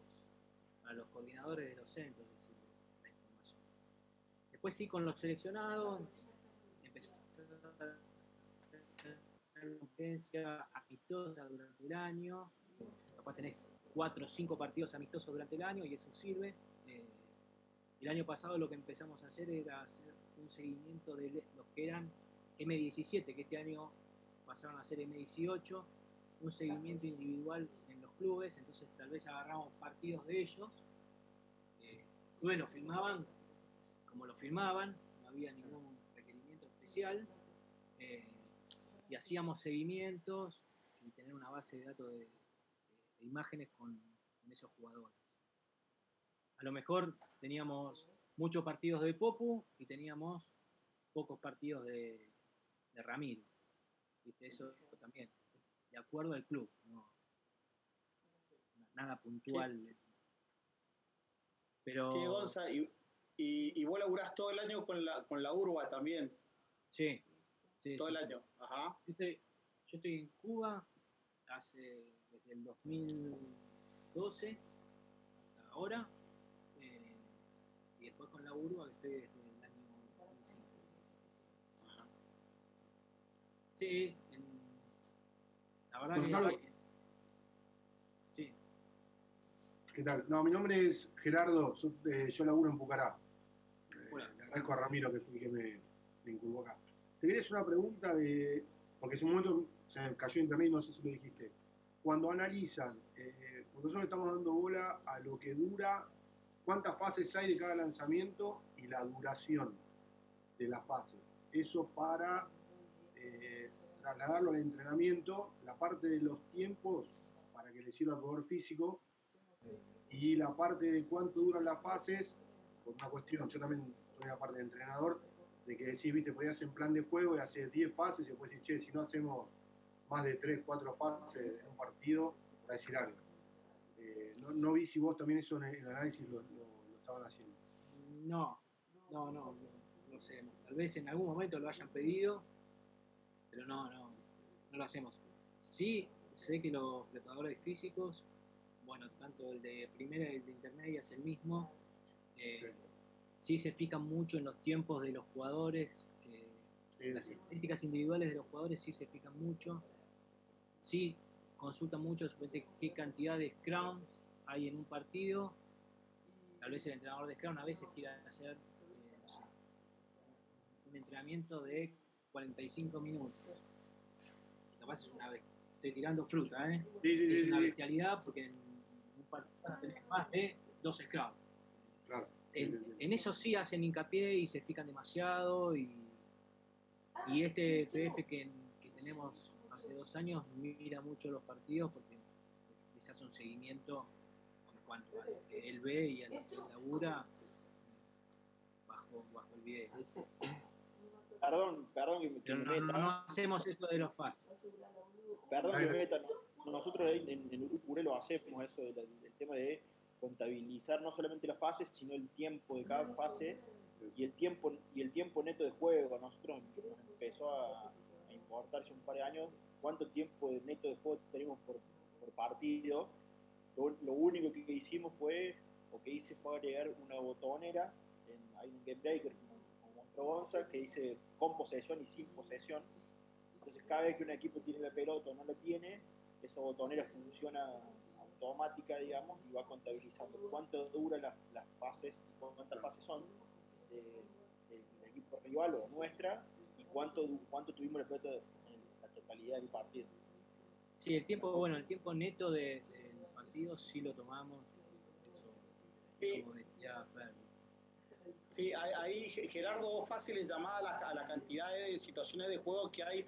para los coordinadores de los centros, es decir, la información. Después sí con los seleccionados, empezó a tener competencia amistosa durante el año, capaz tenés cuatro o cinco partidos amistosos durante el año y eso sirve. Eh, el año pasado lo que empezamos a hacer era hacer un seguimiento de los que eran M17, que este año pasaron a ser M18, un seguimiento individual en los clubes, entonces tal vez agarramos partidos de ellos, eh, clubes filmaban como lo filmaban, no había ningún requerimiento especial, eh, y hacíamos seguimientos y tener una base de datos de, imágenes con esos jugadores. A lo mejor teníamos muchos partidos de Popu y teníamos pocos partidos de, de Ramiro. ¿Viste? Eso también, de acuerdo al club, no, nada puntual. Pero Sí, Gonza, y, y, y vos laburás todo el año con la, con la urba también, sí, sí, todo sí, el año. Ajá. Yo estoy, yo estoy en Cuba hace desde el 2012 hasta ahora eh, y después con la urba que estoy desde el año 2005. Sí, en- la verdad que sí, ¿Qué tal? No, mi nombre es Gerardo, yo, eh, yo laburo en Pucará. Eh, le agradezco a Ramiro que fue que me, me inculcó acá. Te quería hacer una pregunta de, porque en un momento se me cayó internet y no sé si lo dijiste. Cuando analizan, eh, porque nosotros estamos dando bola a lo que dura, cuántas fases hay de cada lanzamiento y la duración de la fase. Eso para eh, trasladarlo al entrenamiento, la parte de los tiempos, para que le sirva al jugador físico, y la parte de cuánto duran las fases, por una cuestión, yo también soy la parte de entrenador, de que decís, viste, podías en plan de juego y hacer 10 fases y después decís, che, si no hacemos más de 3, 4 fases en un partido, para decir algo. Eh, no, vi si vos también eso en el, el análisis lo, estaban haciendo. no, no, no, no sé, tal vez en algún momento lo hayan pedido, pero no, no, no lo hacemos. Sí, sé que los preparadores físicos, bueno, tanto el de primera y el de intermedia es el mismo, eh, sí se fijan mucho en los tiempos de los jugadores, eh, las estadísticas individuales de los jugadores sí se fijan mucho, sí consultan mucho sobre qué cantidad de scrums hay en un partido, tal vez el entrenador de scrum a veces quiera hacer, eh, no sé, un entrenamiento de 45 minutos. Capaz es una vez, estoy tirando fruta, ¿eh? Sí, sí, es sí, una sí. bestialidad porque en un partido tenés más de dos scrums. Claro. En, en eso sí hacen hincapié y se fijan demasiado y, y este PF que, que tenemos hace dos años mira mucho los partidos porque les, les hace un seguimiento en cuanto a lo que él ve y a lo que él labura bajo, bajo el video. Perdón, perdón que me, no, no- meta. no hacemos eso de los fast. Perdón que me meta. nosotros en, en Urucure lo hacemos, eso del, del tema de contabilizar no solamente las fases, sino el tiempo de cada fase y el tiempo y el tiempo neto de juego. A nosotros nos empezó a, a importarse un par de años cuánto tiempo de neto de juego tenemos por, por partido. Lo, lo único que hicimos fue, o que hice fue agregar una botonera, en, hay un game breaker que dice con posesión y sin posesión. Entonces cada vez que un equipo tiene la pelota o no la tiene, esa botonera funciona automática, digamos, y va contabilizando cuánto dura las, las fases y cuántas fases son de- de- del equipo rival o nuestra y cuánto, cuánto tuvimos la pelota en la totalidad del partido. Sí, el tiempo, bueno, el tiempo neto de- del partido sí lo tomamos. Eso, como decía Fer. Sí, ahí- ahí Ge- Gerardo fácil es llamada a la, a la cantidad de situaciones de juego que hay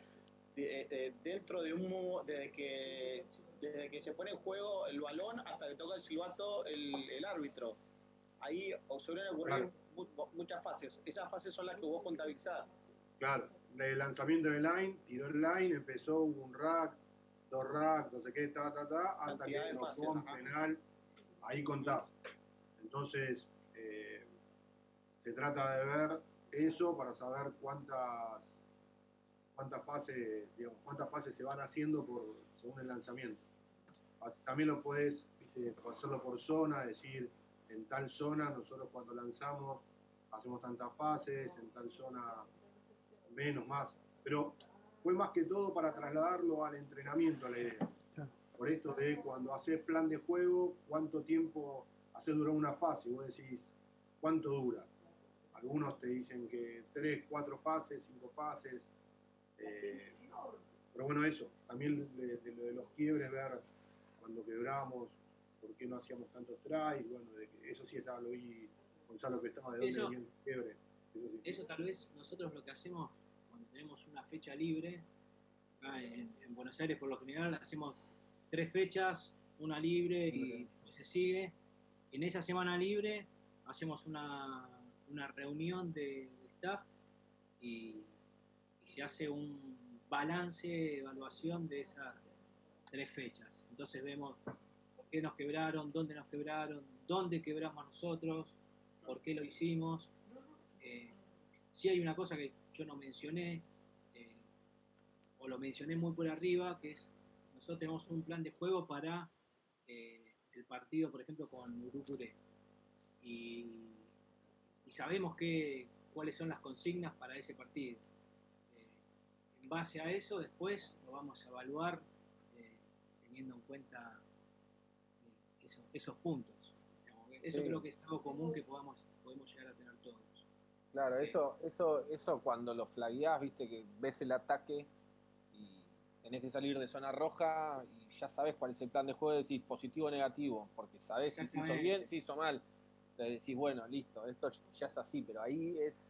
de- de- dentro de un desde que desde que se pone en juego el balón hasta que toca el silbato el, el árbitro. Ahí suelen ocurrir mu- muchas fases. Esas fases son las que vos contabilizás. Claro, el lanzamiento de line, tiró el line, empezó un rack, dos racks, no sé qué, ta, ta, ta, hasta que nos un penal, ahí contás. Entonces, eh, se trata de ver eso para saber cuántas cuántas fases, digamos, cuántas fases se van haciendo por según el lanzamiento. Ah, También lo puedes hacerlo por zona, decir en tal zona nosotros cuando lanzamos hacemos tantas fases, en tal zona menos, más. Pero fue más que todo para trasladarlo al entrenamiento, la idea. Por esto de cuando haces plan de juego, cuánto tiempo haces durar una fase. Vos decís, ¿cuánto dura? Algunos te dicen que tres, cuatro fases, cinco fases. eh, pero bueno, eso. También de, de lo de los quiebres, ver cuando quebramos, por qué no hacíamos tantos tries. Bueno, de eso sí estaba, lo vi Gonzalo que estaba de dónde Eso- el quiebre. Eso sí. Eso tal vez nosotros lo que hacemos cuando tenemos una fecha libre, acá en, en Buenos Aires por lo general hacemos tres fechas, una libre y se sigue. En esa semana libre hacemos una, una reunión de, staff y, se hace un balance, evaluación de esas tres fechas. Entonces vemos por qué nos quebraron, dónde nos quebraron, dónde quebramos nosotros, por qué lo hicimos. Eh, sí hay una cosa que yo no mencioné, eh, o lo mencioné muy por arriba, que es, nosotros tenemos un plan de juego para eh, el partido, por ejemplo, con Urucure. Y, y sabemos que, cuáles son las consignas para ese partido. Eh, en base a eso, después lo vamos a evaluar eh, teniendo en cuenta eh, eso- esos puntos. Eso Sí. creo que es algo común que podamos, podemos llegar a tener todos. Claro, eso, eso, eso cuando lo flagueás, viste, que ves el ataque y tenés que salir de zona roja y ya sabes cuál es el plan de juego, decís positivo o negativo, porque sabés si se hizo bien, si hizo mal. Entonces decís, bueno, listo, esto ya es así, pero ahí es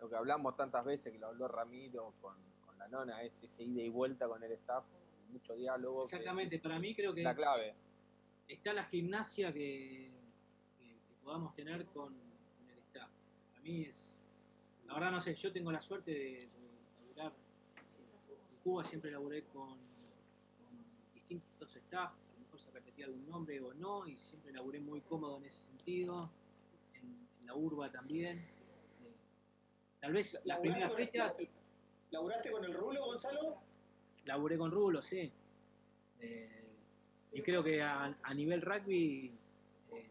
lo que hablamos tantas veces, que lo habló Ramiro con, con la nona, es ese ida y vuelta con el staff, mucho diálogo. es Exactamente, para mí creo que La clave. está la gimnasia que, que- que podamos tener con, con el staff. Para mí es, la verdad no sé, yo tengo la suerte de, de laburar en Cuba, siempre laburé con, con distintos staff, a lo mejor se repetía algún nombre o no, y siempre laburé muy cómodo en ese sentido, en, la urba también. Eh, tal vez las ¿Laburaste primeras con el- fechas ¿Laburaste con el rulo, Gonzalo? laburé con Rulo, sí. Eh, y creo que a, a nivel rugby, eh,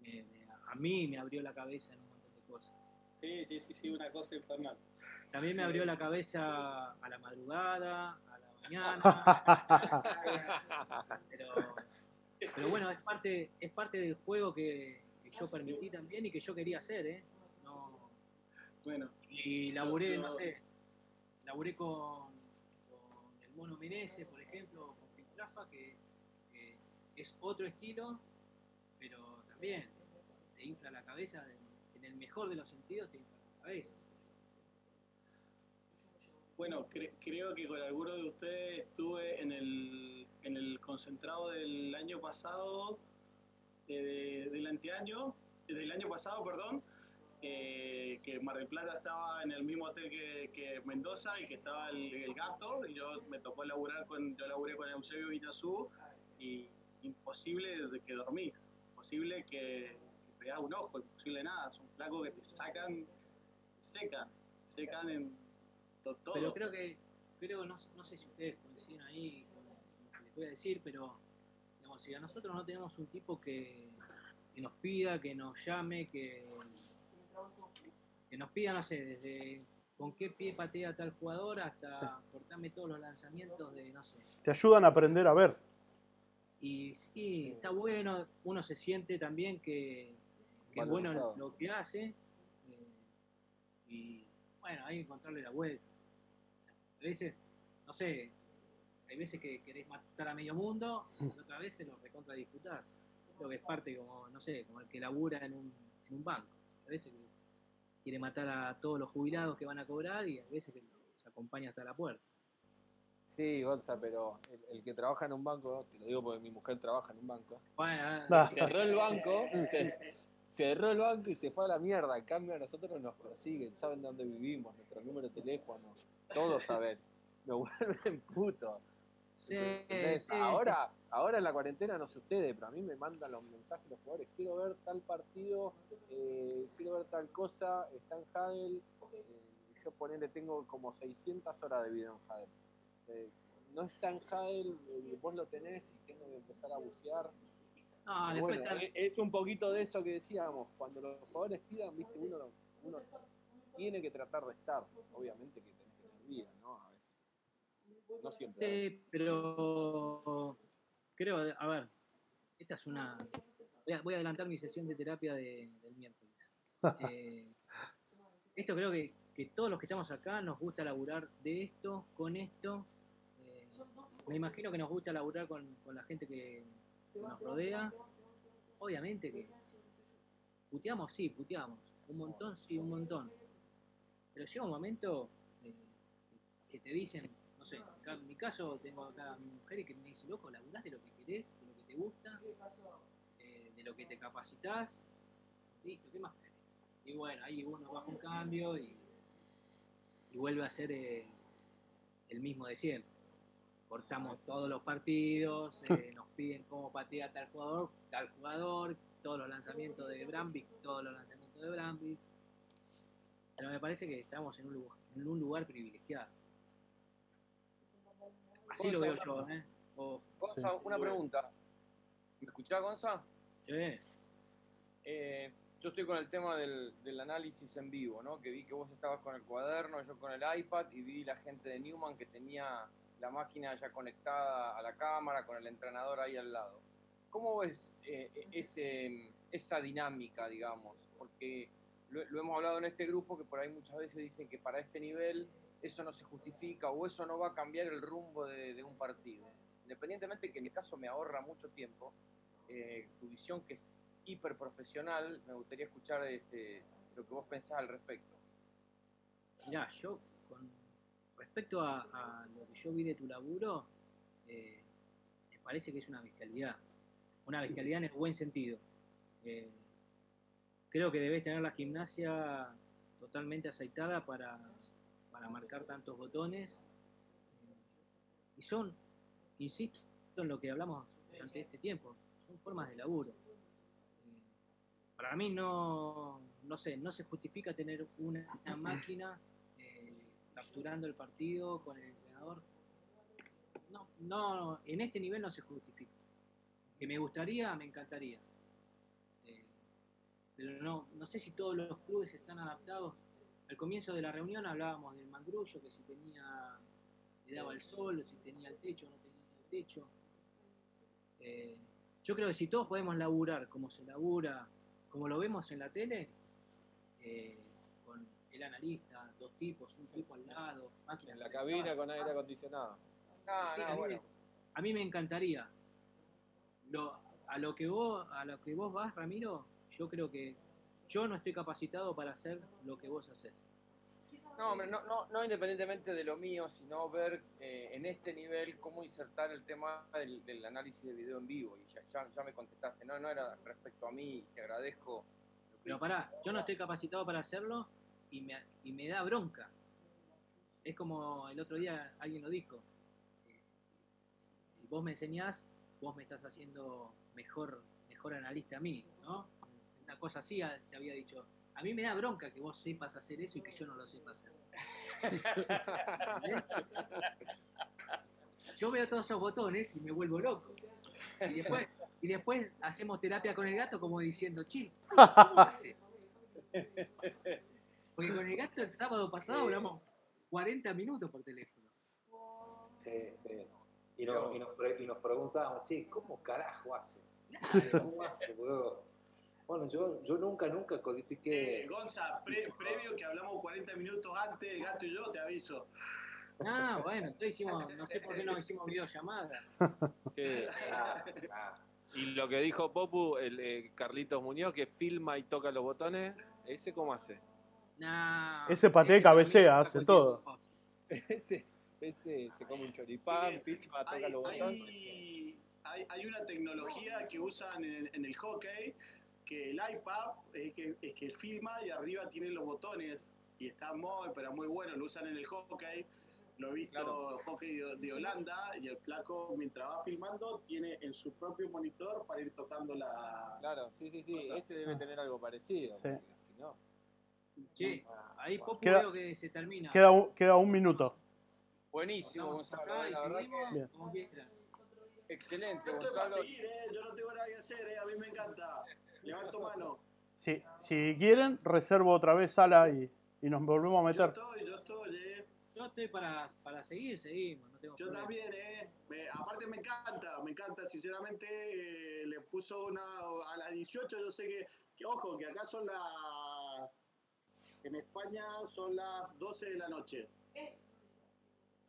me- me- a mí me abrió la cabeza en un montón de cosas. Sí, sí, sí, sí, una cosa infernal. También me abrió la cabeza a la madrugada, a la mañana. pero, pero bueno, es parte, es parte del juego que yo permití también y que yo quería hacer, ¿eh? No, Bueno. y laburé, Yo- no sé, laburé con, con el Mono Menezes, por ejemplo, con Filtrafa, que, que es otro estilo, pero también te infla la cabeza, en el mejor de los sentidos te infla la cabeza. Bueno, cre- creo que con alguno de ustedes estuve en el, en el concentrado del año pasado, eh, de- del anteaño, del año pasado, perdón, eh, que Mar del Plata estaba en el mismo hotel que, que Mendoza y que estaba el, gato, y yo me tocó laburar con, yo laburé con Eusebio Vitazú, y imposible de que dormís, imposible que, que pegás un ojo, imposible nada, son flacos que te sacan, secan, secan en to- todo. Pero creo que, creo, no, no sé si ustedes coinciden ahí con lo que les voy a decir, pero digamos, si a nosotros no tenemos un tipo que, que nos pida, que nos llame, que, que nos pida, no sé, desde con qué pie patea tal jugador hasta cortarme todos los lanzamientos de, no sé. Te ayudan a aprender a ver. Y sí, está bueno, uno se siente también que, que es bueno lo que hace. eh, y bueno, hay que encontrarle la vuelta. A veces, no sé, hay veces que querés matar a medio mundo, y otras veces lo recontra disfrutás. Creo que es parte como, no sé, como el que labura en un, en un banco. A veces quiere matar a todos los jubilados que van a cobrar y a veces que se acompaña hasta la puerta. Sí, Gonza, pero el, el que trabaja en un banco, te lo digo porque mi mujer trabaja en un banco, Bueno, Ah. cerró el banco, se- cerró el banco y se fue a la mierda. En cambio, a nosotros nos persiguen, saben dónde vivimos, nuestro número de teléfono, todos saben. Nos vuelven putos. Sí, ahora, ahora en la cuarentena no sé ustedes, pero a mí me mandan los mensajes los jugadores, quiero ver tal partido, eh, quiero ver tal cosa, está en Hadel, eh, yo ponele, tengo como 600 horas de video en Hadel. Eh, no está en Hadel, eh, vos lo tenés y tengo que empezar a bucear. Bueno, es- es un poquito de eso que decíamos, cuando los jugadores pidan, viste, uno, uno tiene que tratar de estar, obviamente que tenés que tener vida, ¿no? No siempre. Sí, pero creo, a ver, esta es una... Voy a, adelantar mi sesión de terapia de- del miércoles. Eh, esto creo que, que todos los que estamos acá nos gusta laburar de esto, con esto. Eh, me imagino que nos gusta laburar con, con la gente que, que nos rodea. Obviamente que puteamos, sí, puteamos. Un montón, sí, un montón. Pero llega un momento eh, que te dicen, sé, en mi caso tengo acá a mi mujer y que me dice, loco, laburás de lo que querés, de lo que te gusta, eh, de lo que te capacitas, listo, ¿qué más querés? Y bueno, ahí uno baja un cambio y, y vuelve a ser eh, el mismo de siempre. Cortamos todos los partidos, eh, nos piden cómo patea tal jugador, tal jugador, todos los lanzamientos de Brambis, todos los lanzamientos de Brambis. Pero me parece que estamos en un lugar, en un lugar privilegiado. Así lo veo yo, ¿eh? O- Gonza, una pregunta. ¿Me escuchás, Gonza? Sí. Eh, yo estoy con el tema del, del análisis en vivo, ¿no? Que vi que vos estabas con el cuaderno, yo con el iPad y vi la gente de Newman que tenía la máquina ya conectada a la cámara con el entrenador ahí al lado. ¿Cómo ves eh, ese, esa dinámica, digamos? Porque lo, lo hemos hablado en este grupo que por ahí muchas veces dicen que para este nivel eso no se justifica o eso no va a cambiar el rumbo de, un partido. Independientemente que en mi caso me ahorra mucho tiempo, eh, tu visión que es hiper profesional, me gustaría escuchar este, lo que vos pensás al respecto. Mirá, yo con respecto a, a lo que yo vi de tu laburo, eh, me parece que es una bestialidad. Una bestialidad en el buen sentido. Eh, creo que debes tener la gimnasia totalmente aceitada para, para marcar tantos botones. Y son, insisto en lo que hablamos durante este tiempo, son formas de laburo. Para mí no, no sé, no se justifica tener una, una máquina eh, capturando el partido con el entrenador. No, no, en este nivel no se justifica. Que me gustaría, me encantaría. Eh, pero no, no sé si todos los clubes están adaptados. Al comienzo de la reunión hablábamos del mangrullo, que si tenía, le daba el sol, si tenía el techo o no tenía el techo. Eh, yo creo que si todos podemos laburar como se labura, como lo vemos en la tele, eh, con el analista, dos tipos, un tipo al lado, máquinas En la cabina con aire acondicionado. Ah, Sí, no, a, mí, bueno. me- a mí me encantaría. Lo- a lo que vos, a lo que vos vas, Ramiro, yo creo que yo no estoy capacitado para hacer lo que vos haces. No, hombre, no, no, no independientemente de lo mío, sino ver eh, en este nivel cómo insertar el tema del, del análisis de video en vivo. Y ya, ya, ya me contestaste, no, no era respecto a mí, te agradezco Pero pará, yo no estoy capacitado para hacerlo y me, y me da bronca. Es como el otro día alguien lo dijo. Si vos me enseñás, vos me estás haciendo mejor, mejor analista a mí, ¿no? Una cosa así ah, se había dicho. A mí me da bronca que vos sepas hacer eso y que yo no lo sepa hacer. Yo veo todos esos botones y me vuelvo loco. Y después, y después hacemos terapia con el gato como diciendo, chi, ¿cómo hace? Porque con el gato el sábado pasado hablamos 40 minutos por teléfono. Sí, sí. Y, no- y nos, y nos preguntábamos, che, ¿cómo carajo hace? ¿Cómo hace, boludo? Bueno, yo, yo nunca, nunca codifiqué. Eh, Gonza, pre- previo que hablamos 40 minutos antes, el gato y yo, te aviso. Ah, bueno, entonces hicimos, no sé por qué no hicimos videollamada. Que- Ah, ah. y lo que dijo Popu, el eh, Carlitos Muñoz, que filma y toca los botones, ¿ese cómo hace? Nah, Ese patea cabecea, hace todo. ese, ese se come un choripán, filma, toca Hay, los botones. hay, hay- hay una tecnología que usan en, en el hockey que el iPad es que, es que filma y arriba tiene los botones y está muy, pero muy bueno, lo usan en el hockey. Lo he visto hockey de, de Holanda y el flaco mientras va filmando tiene en su propio monitor para ir tocando la... Claro, sí, sí, sí. cosa. Este debe tener algo parecido. Sí. Si no. Che, ahí Popu Queda- veo que se termina. Queda un, queda un minuto. Buenísimo, Gonzalo. acá eh, y La verdad como excelente, para Gonzalo. seguir, eh, yo no tengo nada que hacer, eh, a mí me encanta. Levanto mano. Si, si quieren, reservo otra vez sala y, y nos volvemos a Yo meter. estoy, yo estoy, eh. Yo estoy para, para seguir, seguimos, no tengo Yo problema. también, ¿eh? Me- aparte me encanta, me encanta, sinceramente, eh, le puso una, a las 18, yo sé que, que, ojo, que acá son las, en España son las 12 de la noche.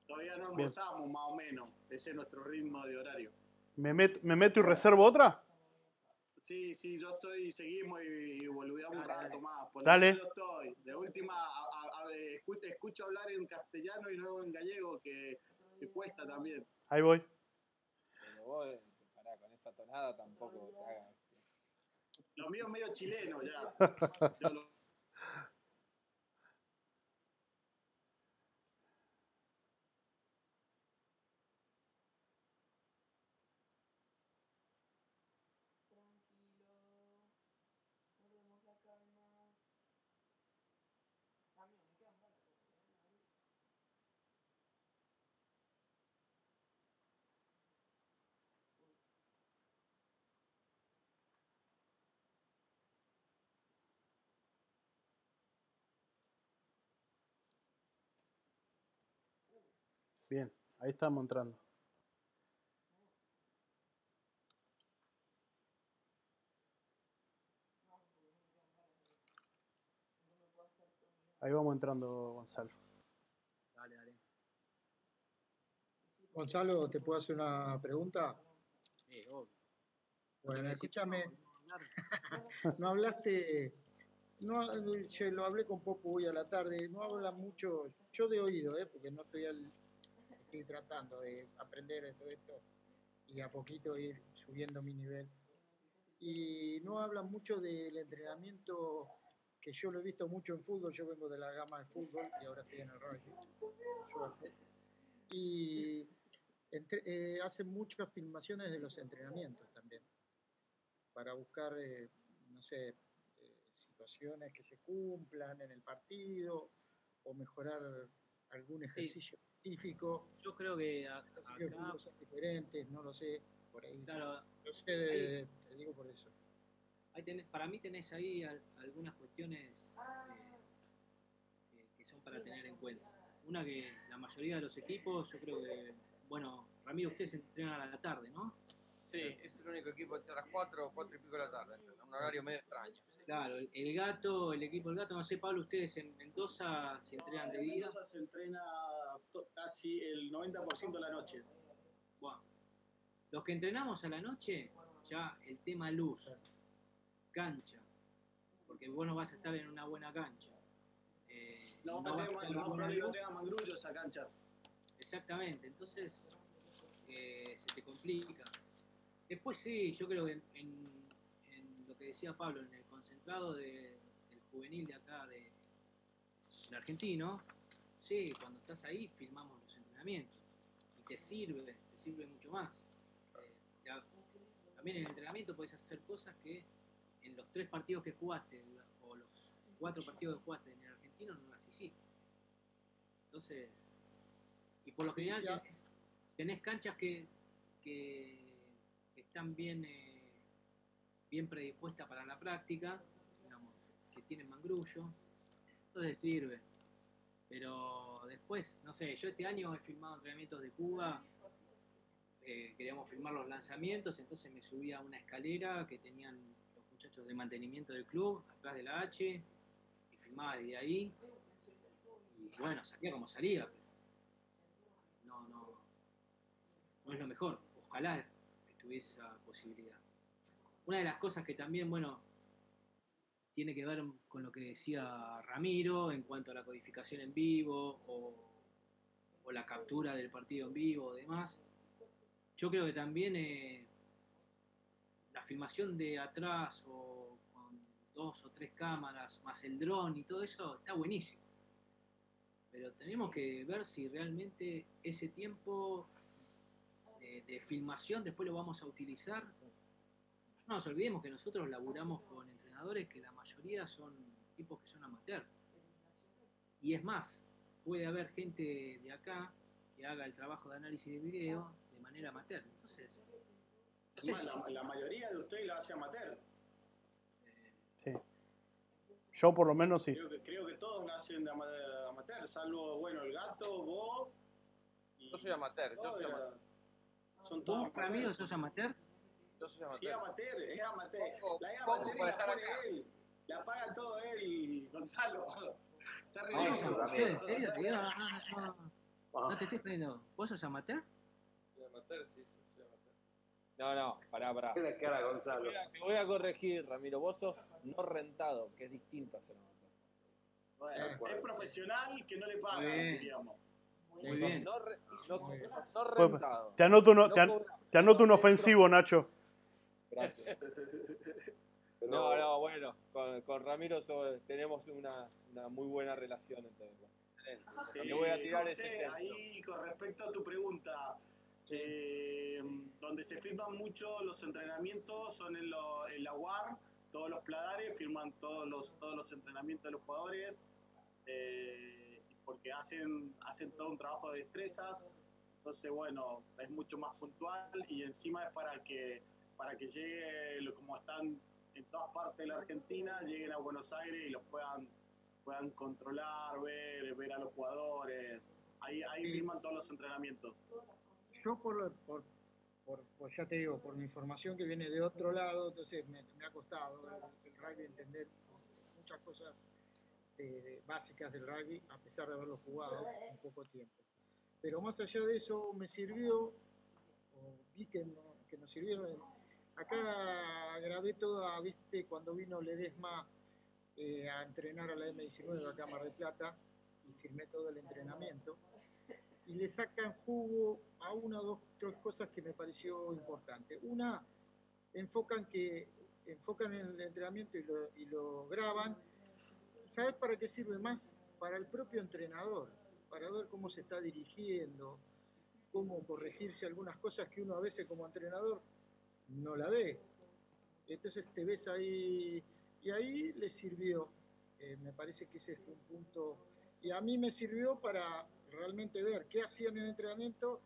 Todavía no Bien. almorzamos, más o menos, ese es nuestro ritmo de horario. ¿Me, met- me meto y reservo otra? Sí, sí, yo estoy, seguimos y, y boludeamos un Dale, rato dale. más. Por Dale. yo estoy. De última, a- a- a- escu- escucho hablar en castellano y luego en gallego, que, que cuesta también. Ahí voy. Pero vos, eh, pará, con esa tonada tampoco te hagas. Lo mío es medio chileno ya. Bien, ahí estamos entrando. Ahí vamos entrando, Gonzalo. Dale, dale. Gonzalo, ¿te puedo hacer una pregunta? Sí, obvio. Bueno, escúchame, no hablaste, no, yo lo hablé con Popo hoy a la tarde, no habla mucho, yo de oído, ¿eh? porque no estoy al, estoy tratando de aprender de todo esto y a poquito ir subiendo mi nivel. Y no habla mucho del entrenamiento que yo lo he visto mucho en fútbol, yo vengo de la gama de fútbol y ahora estoy en el rugby, suerte. Y entre- eh, hacen muchas filmaciones de los entrenamientos también, para buscar, eh, no sé, eh, situaciones que se cumplan en el partido o mejorar algún ejercicio específico. Yo creo que a- acá, son diferentes, no lo sé, por ahí. claro, No sé, te digo por eso. ahí tenés- para mí tenés ahí al- algunas cuestiones eh, que, que son para tener en cuenta. Una que la mayoría de los equipos, yo creo que, bueno, Ramiro, ustedes entrenan a la tarde, ¿no? Sí, es el único equipo entre las 4 4 y pico de la tarde. Un horario medio extraño. sí. Claro, el, el gato, el equipo del gato, no sé, Pablo, ustedes en Mendoza se entrenan de En día. Mendoza se entrena casi el 90% de la noche. Bueno, los que entrenamos a la noche, ya el tema luz, cancha, porque vos no vas a estar en una buena cancha. Eh, No, no a no tenga mangrullo esa cancha. Exactamente, entonces eh, se te complica. Después sí, yo creo que en, en- en lo que decía Pablo, en el concentrado de- del juvenil de acá, de, del argentino, sí, cuando estás ahí filmamos los entrenamientos y te sirve, te sirve mucho más. Eh, ya- también en el entrenamiento puedes hacer cosas que en los tres partidos que jugaste o los cuatro partidos que jugaste en el argentino no las hiciste. Entonces, y por lo general Ya. tenés, canchas que están bien, eh, bien predispuestas para la práctica, digamos, que tienen mangrullo, entonces sirve. Pero después, no sé, yo este año he filmado entrenamientos de Cuba, eh, queríamos filmar los lanzamientos, entonces me subí a una escalera que tenían los muchachos de mantenimiento del club, atrás de la H, y filmaba desde ahí. Y bueno, salía como salía, pero no, no, no es lo mejor. Ojalá estuviese esa posibilidad. Una de las cosas que también, bueno, tiene que ver con lo que decía Ramiro en cuanto a la codificación en vivo o, la captura del partido en vivo o demás. Yo creo que también eh, la filmación de atrás o con dos o tres cámaras más el dron y todo eso está buenísimo. Pero tenemos que ver si realmente ese tiempo de, de filmación después lo vamos a utilizar. No nos olvidemos que nosotros laburamos con entrenadores que la mayoría son tipos que son amateur. Y es más, puede haber gente de acá que haga el trabajo de análisis de video de manera amateur. Entonces, no sé Además, si- la, la mayoría de ustedes la hace amateur. Sí. Yo por lo menos sí. Creo que, creo que todos nacen de ama- de amateur, salvo, bueno, el gato, vos. Yo soy amateur, yo todos soy amateur. Son todos ¿Vos, Ramiro, amateurs. sos amateur? Yo soy Sí, amateur. es amateur. Poco- La es poco amateur y para la estar pone acá. él. La paga todo él, Gonzalo. Está re No, ¿en serio? Te digo, no, no, no, no te estoy poniendo. ¿Vos sos amateur? Soy amateur, sí, sí, soy amateur. No, no, pará, pará. la cara, Te Gonzalo. voy, a, te voy a corregir, Ramiro. Vos sos no rentado, que es distinto a ser amateur. Bueno, es profesional que no le pagan, Bien. diríamos. Muy bien. No, re- no, no rentado. Te anoto, No te, an- te anoto un ofensivo, Nacho. Gracias. Pero- No, no, bueno, con, con Ramiro tenemos una, una muy buena relación entonces. Le voy a tirar ese José, centro. ahí con respecto a tu pregunta, eh, donde se firman mucho los entrenamientos son en, lo- en la UAR, todos los pladares firman todos los, todos los entrenamientos de los jugadores, eh, porque hacen, hacen todo un trabajo de destrezas, entonces bueno, es mucho más puntual y encima es para que, para que llegue, como están en todas partes de la Argentina, lleguen a Buenos Aires y los puedan puedan controlar, ver, ver a los jugadores. Ahí, ahí Sí. firman todos los entrenamientos. Yo por, por, por, por- ya te digo, por mi información que viene de otro lado, entonces me, me ha costado el, el rugby entender muchas cosas de- de- básicas del rugby, a pesar de haberlo jugado en poco tiempo. Pero más allá de eso, me sirvió, o vi que, no- que nos sirvieron. Acá grabé toda, viste, cuando vino Ledesma eh, a entrenar a la M19 acá a Mar del Plata, y firmé todo el entrenamiento y le sacan jugo a una o dos tres cosas que me pareció importante. Una, enfocan que enfocan en el entrenamiento y lo, y lo graban. ¿Sabes para qué sirve más? Para el propio entrenador, para ver cómo se está dirigiendo, cómo corregirse algunas cosas que uno a veces como entrenador no la ve. Entonces te ves ahí y ahí le sirvió. Eh, me parece que ese fue un punto. Y a mí me sirvió para realmente ver qué hacían en el entrenamiento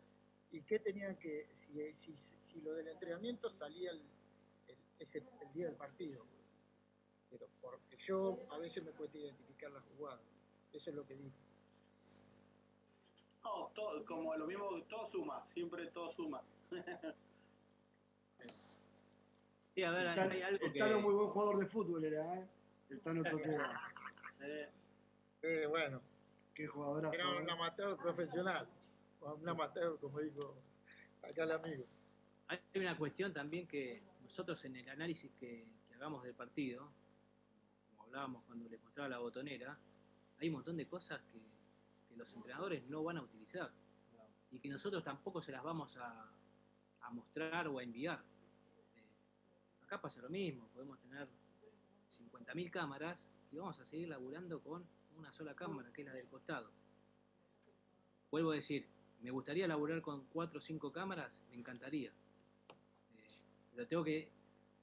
y qué tenían que, si, si, si lo del entrenamiento salía el, el- día del partido. Pero porque yo a veces me cuesta identificar la jugada. Eso es lo que dije. No, todo, como lo mismo, todo suma, siempre todo suma. Sí, a ver, El hay algo el que... Tano muy buen jugador de fútbol era, ¿eh? El Tano Toquera. Eh, Eh, bueno, qué jugadorazo. era ¿eh? un amateur profesional. Un amateur, como dijo acá el amigo. Hay una cuestión también que nosotros en el análisis que, que hagamos del partido, como hablábamos cuando les mostraba la botonera, hay un montón de cosas que, que los entrenadores no van a utilizar y que nosotros tampoco se las vamos a, a mostrar o a enviar. Acá pasa lo mismo, podemos tener 50.000 cámaras y vamos a seguir laburando con una sola cámara, que es la del costado. Vuelvo a decir, me gustaría laburar con 4 o 5 cámaras, me encantaría. Eh, pero tengo que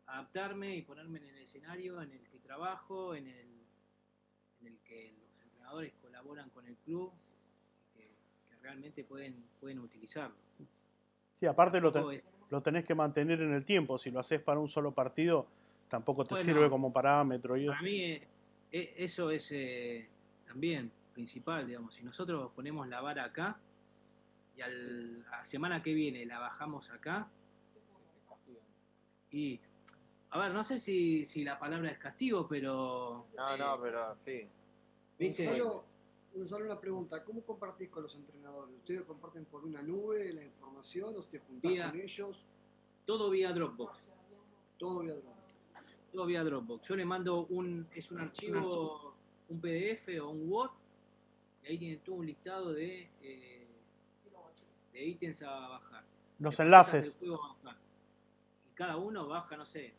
adaptarme y ponerme en el escenario en el que trabajo, en el, en el que los entrenadores colaboran con el club, que, que realmente pueden, pueden utilizarlo. Sí, aparte lo, ten- lo tenés que mantener en el tiempo. Si lo haces para un solo partido, tampoco te Bueno, sirve como parámetro. Y Para eso. mí eh, eh, eso es eh, también principal, digamos. Si nosotros ponemos la vara acá y al, a la semana que viene la bajamos acá, y a ver, no sé si, si la palabra es castigo, pero No, eh, no, pero sí. ¿Viste? Gonzalo, una pregunta. ¿Cómo compartís con los entrenadores? ¿Ustedes comparten por una nube la información o te juntás Vía- con ellos? todo vía Dropbox. Todo vía Dropbox. Todo vía Dropbox. Yo le mando un, es un archivo, un PDF o un Word, y ahí tiene todo un listado de, eh, de ítems a bajar. Los de enlaces. bajar. Y cada uno baja, no sé,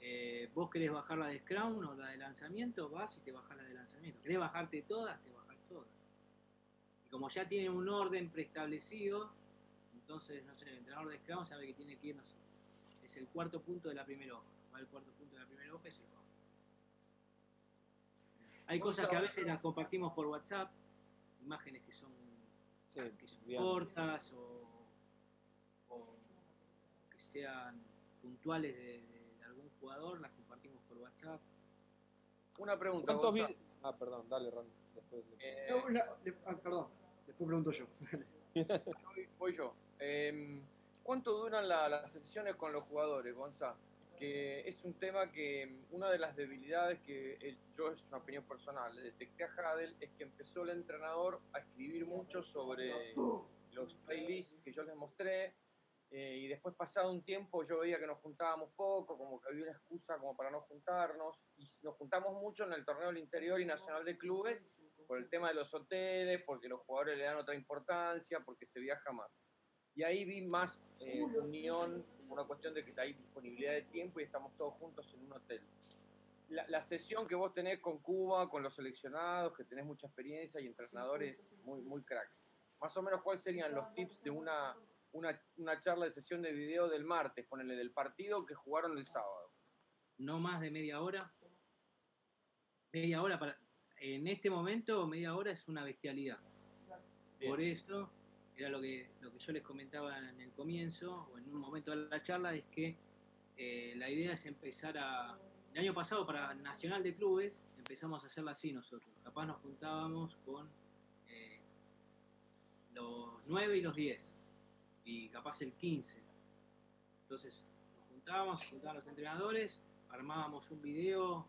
eh, vos querés bajar la de Scrum o la de lanzamiento, vas y te bajas la de lanzamiento. ¿Querés bajarte todas? Te bajas todas. Y como ya tiene un orden preestablecido, entonces, no sé, el entrenador de Scrum sabe que tiene que ir, no sé, es el cuarto punto de la primera hoja. Va al cuarto punto de la primera hoja y se. Hay cosas que a veces las compartimos por WhatsApp, imágenes que son, que son bien. cortas o, o que sean puntuales de, de- de algún jugador, las compartimos por WhatsApp. Una pregunta, ¿Cuántos vid- Ah, perdón, dale, Ron. Después Eh, No, la- le- ah, perdón, después pregunto yo. voy, voy yo. Em, ¿Cuánto duran la- las sesiones con los jugadores, Gonza? Que es un tema que una de las debilidades que eh, yo, es una opinión personal, le detecté a Hadel es que empezó el entrenador a escribir mucho sobre los playlists que yo les mostré eh, y después pasado un tiempo yo veía que nos juntábamos poco, como que había una excusa como para no juntarnos y nos juntamos mucho en el torneo del interior y nacional de clubes por el tema de los hoteles, porque los jugadores le dan otra importancia, porque se viaja más. Y ahí vi más eh, unión, una cuestión de que hay disponibilidad de tiempo y estamos todos juntos en un hotel. La, la sesión que vos tenés con Cuba, con los seleccionados, que tenés mucha experiencia y entrenadores muy, muy cracks. Más o menos, ¿cuáles serían los tips de una, una, una charla de sesión de video del martes, ponele del partido que jugaron el sábado? no más de media hora. Media hora para. En este momento, media hora es una bestialidad. Por eso, era lo que, lo que yo les comentaba en el comienzo, o en un momento de la charla, es que eh, la idea es empezar a. El año pasado, para Nacional de Clubes, empezamos a hacerla así nosotros. Capaz nos juntábamos con eh, los 9 y los 10, y capaz el 15. Entonces, nos juntábamos, juntaban los entrenadores, armábamos un video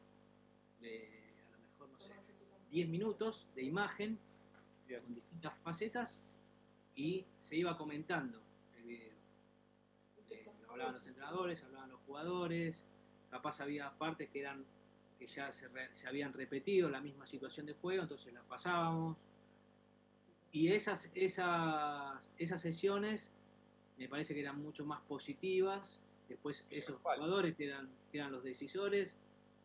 de a lo mejor, no sé, 10 minutos de imagen con distintas facetas y se iba comentando el video. Eh, hablaban los entrenadores, hablaban los jugadores, capaz había partes que eran que ya se, se habían repetido la misma situación de juego, entonces las pasábamos. Y esas, esas, esas sesiones me parece que eran mucho más positivas. Después esos jugadores que eran, que eran los decisores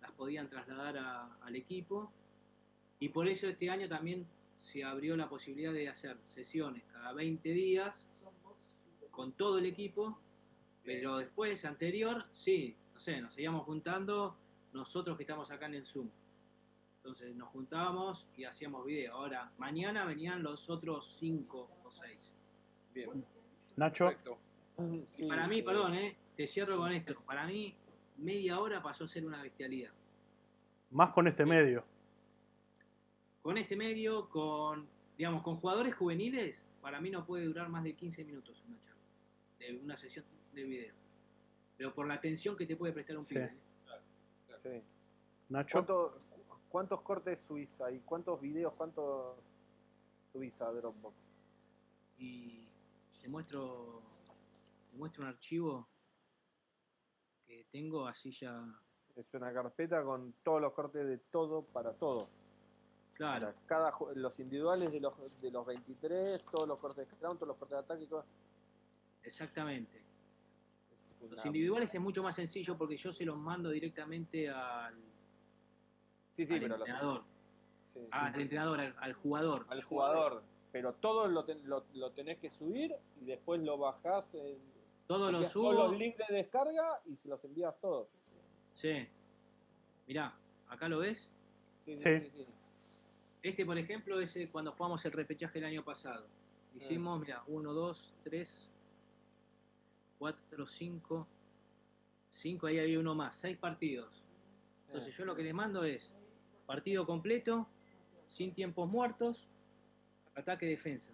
las podían trasladar a- al equipo. Y por eso este año también se abrió la posibilidad de hacer sesiones cada 20 días con todo el equipo, pero después, anterior, sí, no sé, nos seguíamos juntando nosotros que estamos acá en el Zoom. Entonces nos juntábamos y hacíamos video. Ahora, mañana venían los otros 5 o 6. Bien. Nacho, Y para mí, perdón, eh, te cierro con esto. Para mí, media hora pasó a ser una bestialidad. más con este medio. Con este medio, con, digamos, con jugadores juveniles, para mí no puede durar más de 15 minutos una charla, de una sesión de video. Pero por la atención que te puede prestar un Sí. pibe. ¿eh? Sí. Nacho, ¿Cuánto- ¿Cuántos cortes subís ahí? ¿Cuántos videos? ¿Cuántos subís a Dropbox? Y te muestro, te muestro un archivo que tengo así ya. Es una carpeta con todos los cortes de todo para todo. Claro. Para cada, los individuales de los, de los 23, todos los cortes de scrum, todos los cortes de ataque. todo. Exactamente. Los individuales es mucho más sencillo porque yo se los mando directamente al, Sí, sí, al pero lo- entrenador. sí, Ah, al entrenador, al, al jugador. al jugador. Pero todo lo, ten- lo, lo tenés que subir y después lo bajás. En, Todo lo subo. Todos los links de descarga y se los envías todos. Sí. Mirá, acá lo ves. Sí, Sí. sí, sí. Este, por ejemplo, es eh, cuando jugamos el repechaje el año pasado. Hicimos, mira, 1, 2, 3, 4, 5, 5, ahí hay uno más, 6 partidos. Entonces yo lo que les mando es partido completo, sin tiempos muertos, ataque-defensa.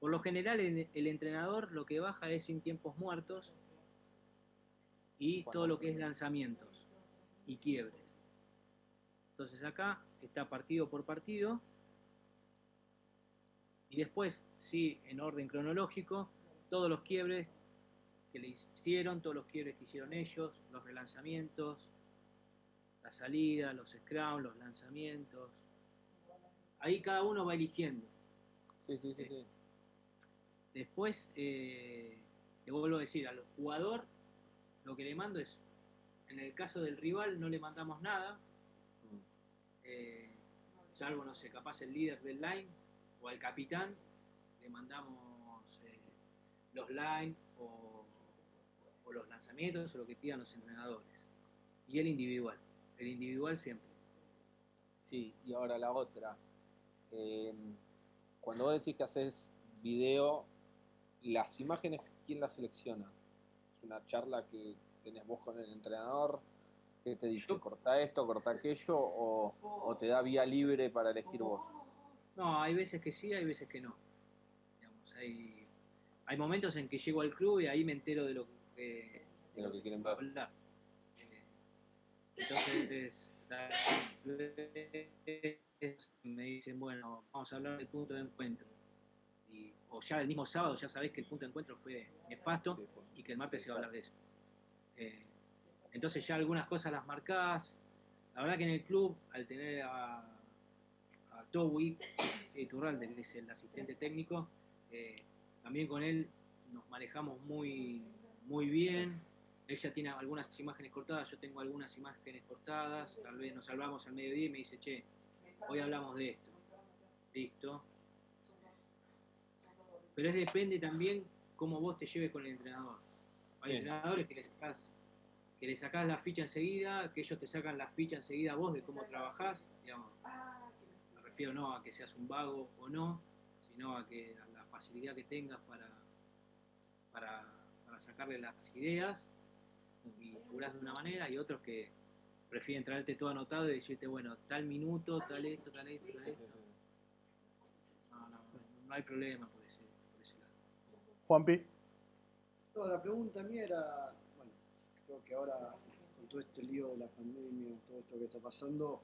Por lo general el, entrenador lo que baja es sin tiempos muertos y todo lo que es lanzamientos y quiebres. Entonces acá está partido por partido. Y después, sí, en orden cronológico, todos los quiebres que le hicieron, todos los quiebres que hicieron ellos, los relanzamientos, la salida, los scrum, los lanzamientos. Ahí cada uno va eligiendo. Sí, sí, sí, sí. Después, eh, te vuelvo a decir, al jugador lo que le mando es, en el caso del rival no le mandamos nada, eh, salvo, no sé, capaz el líder del line o al capitán, le mandamos eh, los line o, o los lanzamientos o lo que pidan los entrenadores. Y el individual, el individual siempre. Sí, y ahora la otra. Eh, cuando vos decís que haces video, las imágenes, ¿quién las selecciona? ¿Es una charla que tenés vos con el entrenador? ¿Qué te dice? ¿Corta esto, corta aquello? O, ¿O te da vía libre para elegir vos? No, hay veces que sí, hay veces que no. Digamos, hay, hay momentos en que llego al club y ahí me entero de lo que, De lo que quieren ver. hablar. Eh, Entonces, me dicen, bueno, vamos a hablar del punto de encuentro. Y- o ya el mismo sábado ya sabés que el punto de encuentro fue nefasto y que el martes se va a hablar de eso. Eh, entonces ya algunas cosas las marcás. La verdad que en el club, al tener a, a Towi, Turralde, que es el asistente técnico, eh, también con él nos manejamos muy, muy bien. Ella tiene algunas imágenes cortadas, yo tengo algunas imágenes cortadas. Tal vez nos salvamos al mediodía y me dice, che, hoy hablamos de esto. Listo. Pero es depende también cómo vos te lleves con el entrenador. Hay Bien. entrenadores que le sacás que le sacás la ficha enseguida, que ellos te sacan la ficha enseguida a vos de cómo trabajás, digamos. Me refiero no a que seas un vago o no, sino a que a la facilidad que tengas para, para, para sacarle las ideas y laburás de una manera, y otros que prefieren traerte todo anotado y decirte, bueno, tal minuto, tal esto, tal esto, tal esto. No, no, no hay problema por ese, por ese lado. Juanpi. No, la pregunta mía era, bueno, creo que ahora con todo este lío de la pandemia, todo esto que está pasando,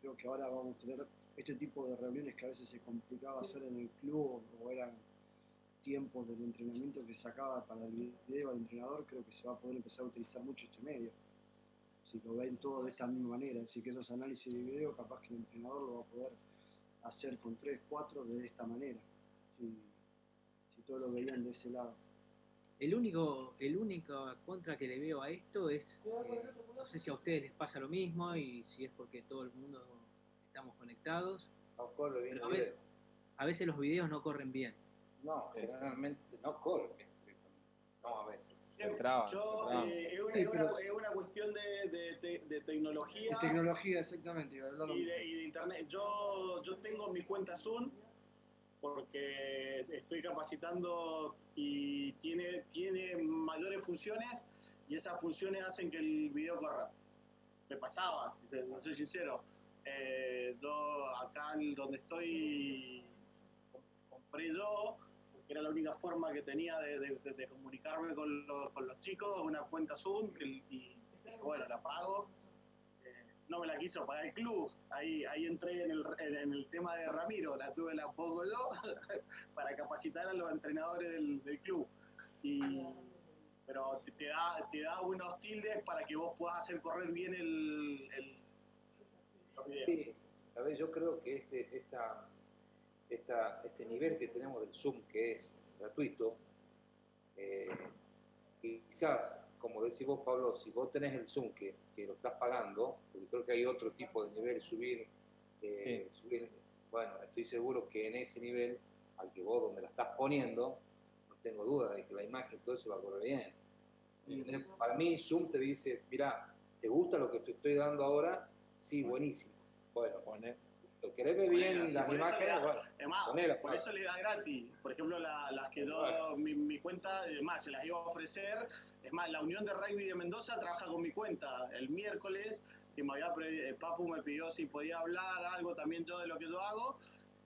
creo que ahora vamos a tener este tipo de reuniones que a veces se complicaba hacer en el club o eran tiempos del entrenamiento que sacaba para el video al entrenador, creo que se va a poder empezar a utilizar mucho este medio. Si lo ven todo de esta misma manera, así que esos análisis de video, capaz que el entrenador lo va a poder hacer con 3, 4 de esta manera. Si, si todos lo veían de ese lado. El único, el único contra que le veo a esto es, eh, no sé si a ustedes les pasa lo mismo y si es porque todo el mundo estamos conectados, pero a veces, a veces los videos no corren bien. No, generalmente no corre. No, a veces. Se traba, Yo, eh, es, una, Sí, es una- pero- es una cuestión de, de- de- de tecnología tecnología, exactamente. y de, y de internet. Yo, yo tengo mi cuenta Zoom porque estoy capacitando y tiene, tiene mayores funciones y esas funciones hacen que el video corra. Me pasaba, te soy sincero. Eh, yo acá en donde estoy com- compré yo, era la única forma que tenía de, de- comunicarme con los, con los chicos, una cuenta Zoom y dije, bueno, la pago no me la quiso pagar el club. Ahí, ahí entré en el, en, el tema de Ramiro, la tuve la pongo yo para capacitar a los entrenadores del, del club. Y, pero te, da, te da unos tildes para que vos puedas hacer correr bien el, el-. Sí, ¿sabés? Yo creo que este, esta, esta, este nivel que tenemos del Zoom, que es gratuito, eh, quizás, como decís vos, Pablo, si vos tenés el Zoom que, que lo estás pagando, porque creo que hay otro tipo de nivel, subir, eh, subir, bueno, estoy seguro que en ese nivel al que vos donde la estás poniendo, no tengo duda de que la imagen todo se va a correr bien. Para mí Zoom te dice, mira, ¿te gusta lo que te estoy dando ahora? Sí, buenísimo. Bueno, ¿lo querés ver bien Bueno, las imágenes? da- Bueno, es más, ponela, por eso le da gratis. Por ejemplo, la- las que yo, mi, mi cuenta, además, se las iba a ofrecer. Es más, la Unión de Rugby de Mendoza trabaja con mi cuenta. El miércoles, que me había eh, Papu me pidió si podía hablar algo también yo de lo que yo hago.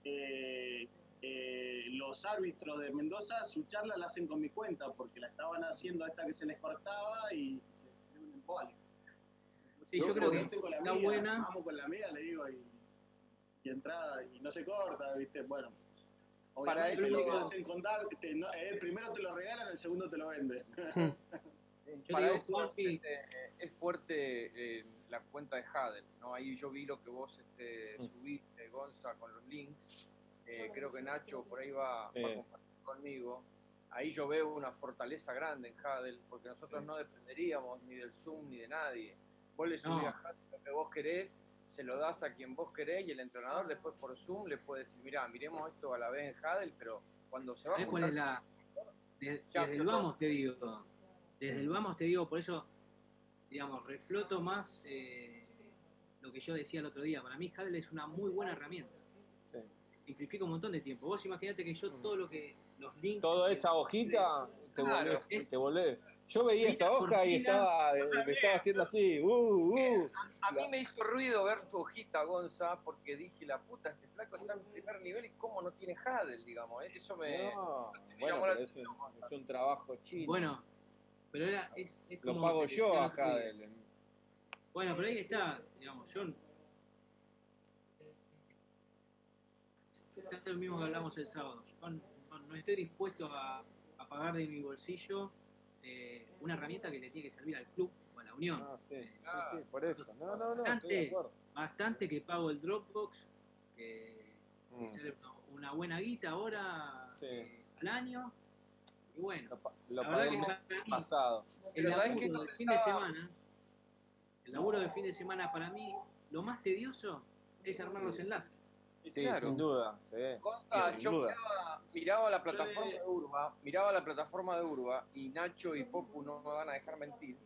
Eh, eh, los árbitros de Mendoza, su charla la hacen con mi cuenta, porque la estaban haciendo esta que se les cortaba y se dio un embole. Sí, yo creo que con la la mía, buena- Vamos con la mía, le digo, y, y entrada, y no se corta, ¿viste? Bueno. Para Obviamente él lo que lo- hacen contar, te- no, el primero te lo regalan, el segundo te lo venden. Yo Para digo, este, es fuerte eh, la cuenta de Hadel, ¿no? Ahí yo vi lo que vos este, Mm. subiste, Gonza, con los links. Eh, creo que Nacho por ahí va, va a Eh. compartir conmigo. Ahí yo veo una fortaleza grande en Hadel, porque nosotros no dependeríamos ni del Zoom ni de nadie. Vos le subís No. a Hadel lo que vos querés, se lo das a quien vos querés y el entrenador después por Zoom le puede decir, mirá, miremos esto a la vez en Hadel, pero cuando se va a ¿Sabés cuál es juntar la.? de- Ya, desde el vamos te digo. Desde el vamos te digo, por eso, digamos, refloto más eh, lo que yo decía el otro día. Para mí, Hadel es una muy buena herramienta. Simplifica un montón de tiempo. Vos imaginate que yo todo lo que. Los links. Toda esa hojita te Claro, volvés, es- te volvés. Yo veía esa hoja y estaba, eh, me estaba haciendo así, uh, uh. A mí me hizo ruido ver tu hojita, Gonza, porque dije, la puta, este flaco está en primer nivel y cómo no tiene Hadel, digamos. ¿eh? Eso me... No, me bueno, pero es un, es un trabajo chino. Bueno, pero era, es, es Lo como pago yo a. Hadel. Bueno, pero ahí está, digamos, yo. Es lo mismo que hablamos el sábado. Yo no, no- no estoy dispuesto a, a pagar de mi bolsillo eh, una herramienta que le tiene que servir al club o a la unión. Ah, sí, sí, sí, por eso. No, no, no, estoy de Bastante, acuerdo. bastante que pago el Dropbox, que, Mm. sale una, buena guita ahora Sí. eh, al año. Y bueno, Lo la pagué verdad el que mes para mí, pasado. el laburo del fin de semana, el laburo del fin de semana para mí, lo más tedioso es armar los enlaces. Sí, claro. sin duda. Sí. Sin yo duda. Miraba la plataforma le- de Urba, miraba la plataforma de Urba y Nacho y Popu no me van a dejar mentir.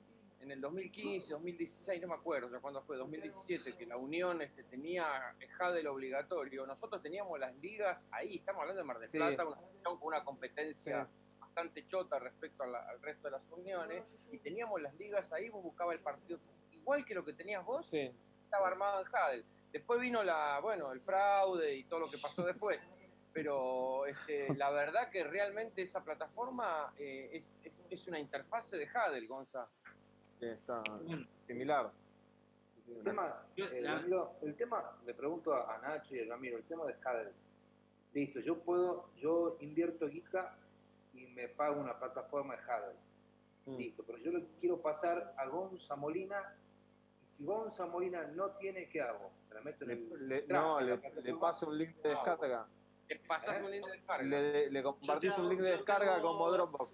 En el 2015, 2016, no me acuerdo ya cuándo fue, 2017, que la Unión este, tenía Hadel obligatorio, nosotros teníamos las ligas ahí, estamos hablando de Mar del Sí. Plata, una con una competencia bastante chota respecto a la- al resto de las uniones, y teníamos las ligas ahí, vos buscabas el partido igual que lo que tenías vos, Sí. estaba armado en Hadel. Después vino la, bueno, el fraude y todo lo que pasó después. Pero este, la verdad que realmente esa plataforma eh, es, es, es una interfase de Hadel, Gonza. Está Bueno, similar. El tema, eh, Ramiro, el tema, le pregunto a, Nacho y a Ramiro, el tema de Hadel. Listo, yo puedo, yo invierto guita y me pago una plataforma de Hadel. Mm. Listo, pero yo le quiero pasar a Gonza Molina y si Gonza Molina no tiene, ¿qué hago? ¿Me la meto en Le, el le- no, le, le paso un link de descarga. Te pasas ¿Eh? un link de descarga. Le, le compartís hago- un link de descarga hago- como Dropbox.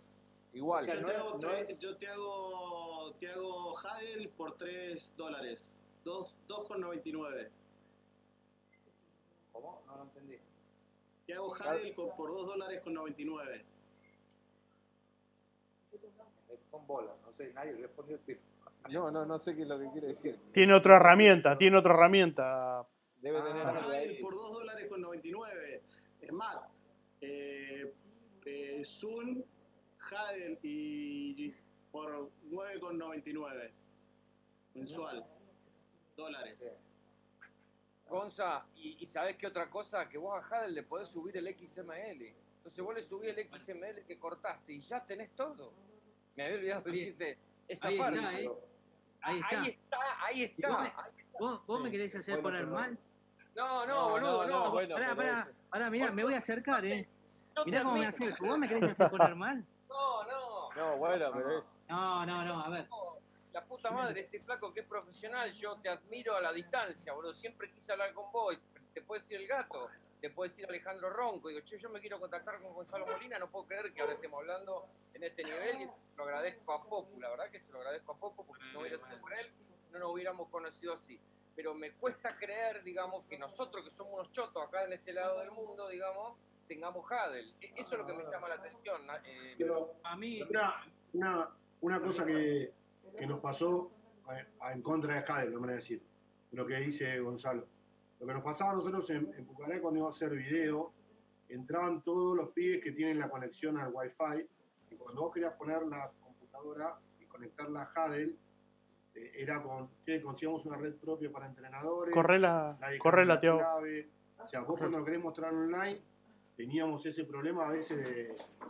Igual. O sea, yo, no te es- hago no tres- es- yo te hago, te hago Hadel por 3 dólares. 2,99. ¿Cómo? No lo entendí. Te hago Hadel con- por 2 dólares con 99. Eh, Con bola, no sé, nadie respondió. No, no, no sé qué es lo que quiere decir. Tiene otra herramienta, tiene otra herramienta. Debe Ah, tener ahí. por 2 dólares con 99. Es más, eh, eh, Zoom, Hadel y por 9,99 mensual. Dólares. Gonza, y, y sabés qué otra cosa? Que vos a Hadel le podés subir el XML. Entonces vos le subís el XML que cortaste y ya tenés todo. Me había olvidado Ahí- decirte esa ahí parte. está, ¿eh? Ahí está. Ahí está, ahí está. vos me- ahí está. ¿Vos, vos me querés hacer poner mal? No, no, No, boludo, no, no. no, bueno, pará, pará, mirá, me voy a acercar, eh. Te Mirá cómo me acerco. ¿Vos me querés hacer poner mal? No, no. No, bueno, pero es. No, no, no, a ver. La puta madre, este flaco que es profesional, yo te admiro a la distancia, boludo. Siempre quise hablar con vos, te puede decir el gato. te puede decir Alejandro Ronco, digo, che, yo me quiero contactar con Gonzalo Molina, no puedo creer que ahora estemos hablando en este nivel y lo agradezco a Popu, la verdad que se lo agradezco a Popu, porque si no hubiera sido por él, no nos hubiéramos conocido así. Pero me cuesta creer, digamos, que nosotros que somos unos chotos acá en este lado del mundo, digamos, tengamos Hadel. E- Eso es lo que me llama la atención. Eh, Pero A mí, una, una, una cosa que, que nos pasó eh, en contra de Jade, lo van a decir, lo que dice Gonzalo. Lo que nos pasaba a nosotros en, en Pucará cuando íbamos a hacer video, entraban todos los pibes que tienen la conexión al Wi-Fi, y cuando vos querías poner la computadora y conectarla a Hadel, eh, era con que conseguíamos una red propia para entrenadores. Correla, correla, clave. O sea, vos cuando lo querés mostrar online, teníamos ese problema a veces de,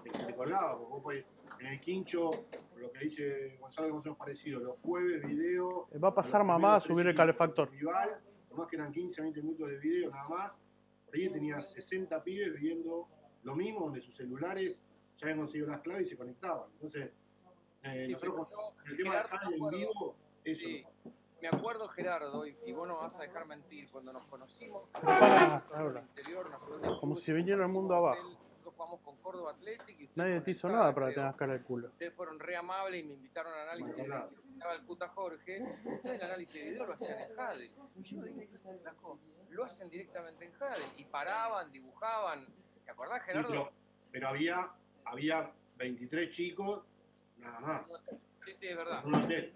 de que se te colgaba, porque vos podés- en el quincho, lo que dice Gonzalo, que hemos parecido, los jueves video. Va a pasar mamá a subir el calefactor. rival, nomás que eran 15, 20 minutos de video nada más. Por ahí tenía 60 pibes viendo lo mismo, donde sus celulares ya habían conseguido las claves y se conectaban. Entonces, eh, Sí, nosotros con el tema de estar en vivo, eso. Sí. Me acuerdo, Gerardo, y, y vos no vas a dejar mentir, cuando nos conocimos, Para, en ahora. el interior de Como si viniera el mundo hotel, abajo. Nosotros jugamos con Córdoba Athletic y Nadie te hizo nada para que tengas cara de culo. Ustedes fueron re amables y me invitaron al análisis de Claro. video. Estaba el puta Jorge. Ustedes el análisis de video lo hacían en Jade. Yo dije, flaco, lo hacen directamente en Jade. Y paraban, dibujaban. ¿Te acordás, Sí, Gerardo? pero, pero había, había 23 chicos, nada más, Sí, sí, es verdad. en un hotel.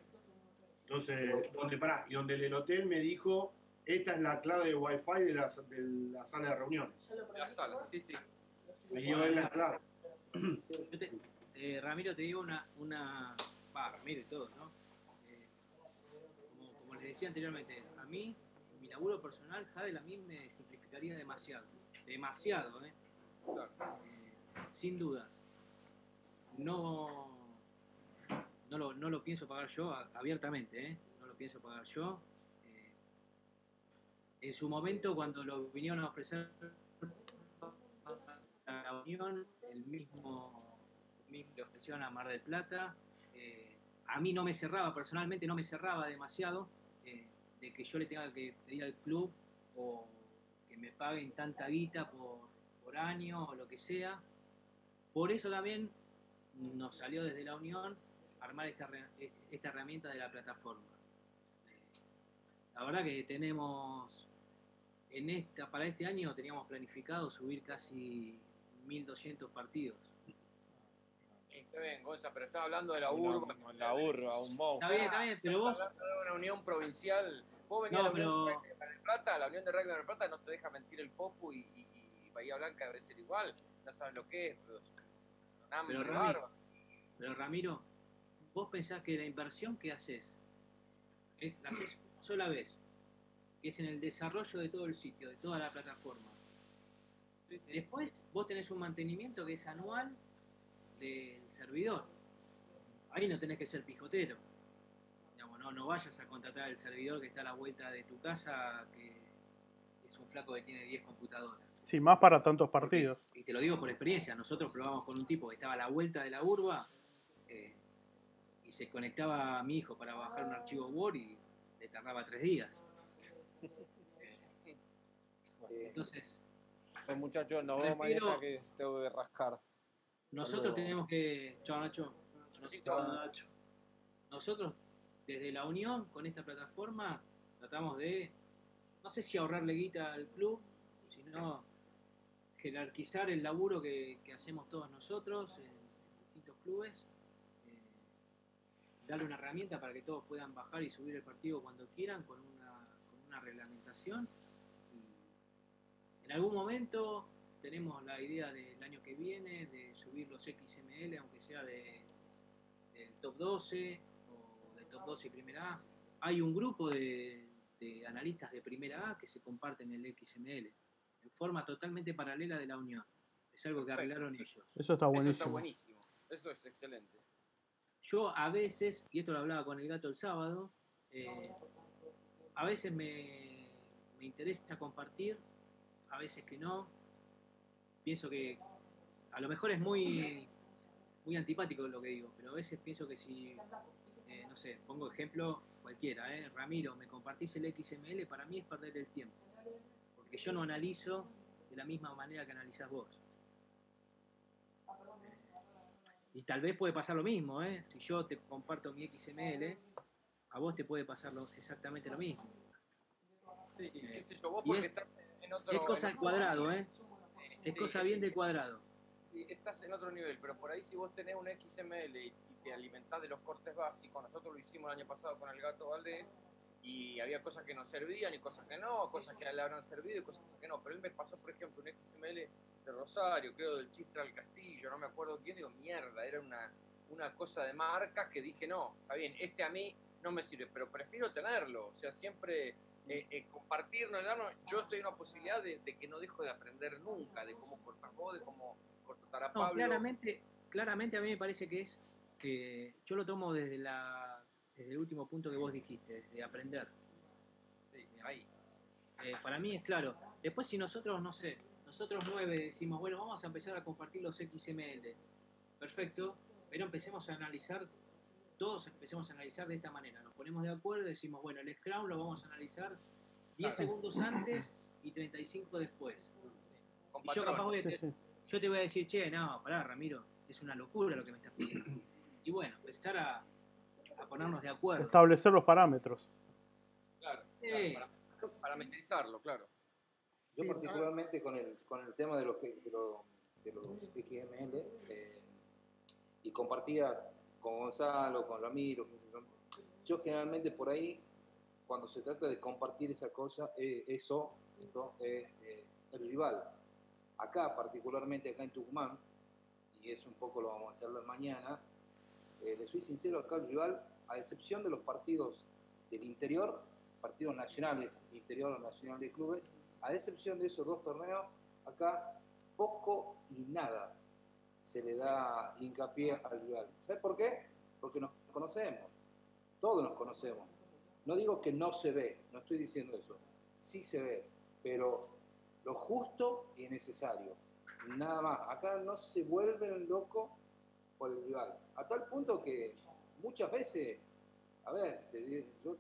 Entonces, donde, pará, y donde el hotel me dijo, esta es la clave de Wi-Fi de la, de la sala de reuniones. La sala, sí, sí. Me dio la clave. yo te- eh, Ramiro, te digo una, una, va, Ramiro y todos, ¿no? Eh, como, como les decía anteriormente, a mí, mi laburo personal, Jadel a mí me simplificaría demasiado, demasiado, ¿eh? Eh, sin dudas. No, no lo, no lo pienso pagar yo abiertamente, ¿eh? No lo pienso pagar yo. Eh, en su momento, cuando lo vinieron a ofrecer a la Unión, el mismo, le ofrecieron a Mar del Plata. eh, a mí no me cerraba, personalmente no me cerraba demasiado de que yo le tenga que pedir al club o que me paguen tanta guita por, por año o lo que sea. Por eso también nos salió desde la Unión armar esta, re- esta herramienta de la plataforma. La verdad que tenemos en esta, para este año teníamos planificado subir casi 1200 partidos. Está bien, Gonza, pero estaba hablando de la urba. La urba, un monstruo. Está bien, está bien, pero vos, hablando de una unión provincial. Vos venís No, a la Unión pero- de Mar del Plata, la Unión de Rugby de Mar del Plata no te deja mentir el Popu y, y- y Bahía Blanca debe ser igual. No sabes lo que es, pero Pero, Rami, bárbaro. pero Ramiro, vos pensás que la inversión que haces, es, la haces una sola vez, que es en el desarrollo de todo el sitio, de toda la plataforma. Después vos tenés un mantenimiento que es anual del servidor. Ahí no tenés que ser pijotero. Digamos, no, no vayas a contratar al servidor que está a la vuelta de tu casa, que es un flaco que tiene 10 computadoras. Sí, más para tantos partidos. Y te lo digo por experiencia, nosotros probamos con un tipo que estaba a la vuelta de la urba eh, se conectaba a mi hijo para bajar un archivo Word y le tardaba tres días. Entonces, Pues muchachos, nos vemos mañana que tengo que rascar. nosotros tenemos que... Chao Nacho. Nosotros, desde la unión con esta plataforma, tratamos de, no sé si ahorrarle guita al club, sino jerarquizar el laburo que, que hacemos todos nosotros en, distintos clubes, darle una herramienta para que todos puedan bajar y subir el partido cuando quieran con una, con una reglamentación. Y en algún momento tenemos la idea del año que viene de subir los XML, aunque sea de, del top 12 o del top 12 y primera A. Hay un grupo de, de analistas de primera A que se comparten el XML en forma totalmente paralela de la unión. Es algo que arreglaron ellos. Eso está Eso está buenísimo. buenísimo. Eso es excelente. Yo a veces, y esto lo hablaba con el gato el sábado, eh, a veces me, me interesa compartir, a veces que no. Pienso que a lo mejor es muy, muy antipático lo que digo, pero a veces pienso que si, eh, no sé, pongo ejemplo cualquiera, eh, Ramiro, me compartís el XML, para mí es perder el tiempo. Porque yo no analizo de la misma manera que analizás vos. Y tal vez puede pasar lo mismo, ¿eh? Si yo te comparto mi XML, a vos te puede pasar lo- exactamente lo mismo. Sí, qué sé yo, vos porque es- estás en otro... Es cosa del otro- cuadrado, ¿eh? Es cosa bien del cuadrado. Estás en otro nivel, pero por ahí si vos tenés un XML y, y te alimentás de los cortes básicos, nosotros lo hicimos el año pasado con el gato Valdés, y había cosas que no servían y cosas que no, cosas que le habrán servido y cosas que no. Pero él me pasó, por ejemplo, un XML de Rosario, creo del Chistra al Castillo, no me acuerdo quién, digo, mierda, era una, una cosa de marcas que dije, no, está bien, este a mí no me sirve, pero prefiero tenerlo, o sea, siempre eh, eh, compartirnos, yo estoy en una posibilidad de, de que no dejo de aprender nunca, de cómo cortar vos, de cómo cortar a No, Pablo. claramente, claramente a mí me parece que es que yo lo tomo desde la desde el último punto que vos dijiste, desde aprender. Sí, ahí. Eh, para mí es claro. Después si nosotros, no sé, nosotros nueve decimos, bueno, vamos a empezar a compartir los XML. Perfecto, pero empecemos a analizar, todos empecemos a analizar de esta manera. Nos ponemos de acuerdo y decimos, bueno, el Scrum lo vamos a analizar 10 segundos antes y 35 después. Y yo capaz voy a te- yo te voy a decir, che, no, pará, Ramiro, es una locura lo que me estás pidiendo. Y bueno, empezar a, a ponernos de acuerdo. Establecer los parámetros. Claro, Sí. claro, para, para metrizarlo, claro. Yo Sí, particularmente con el, con el tema de, lo que, de, lo- de los XML eh, y compartía con Gonzalo, con Ramiro, yo, generalmente por ahí, cuando se trata de compartir esa cosa, eh, eso, ¿no? es eh, el rival. Acá, particularmente acá en Tucumán, y eso un poco lo vamos a charlar mañana, eh, le soy sincero, acá el rival, a excepción de los partidos del interior, partidos nacionales, interior o nacional de clubes, a excepción de esos dos torneos, acá poco y nada se le da hincapié al rival. ¿Sabes por qué? Porque nos conocemos, todos nos conocemos. No digo que no se ve, no estoy diciendo eso, sí se ve, pero lo justo y necesario, nada más. Acá no se vuelven locos por el rival, a tal punto que muchas veces, a ver, te yo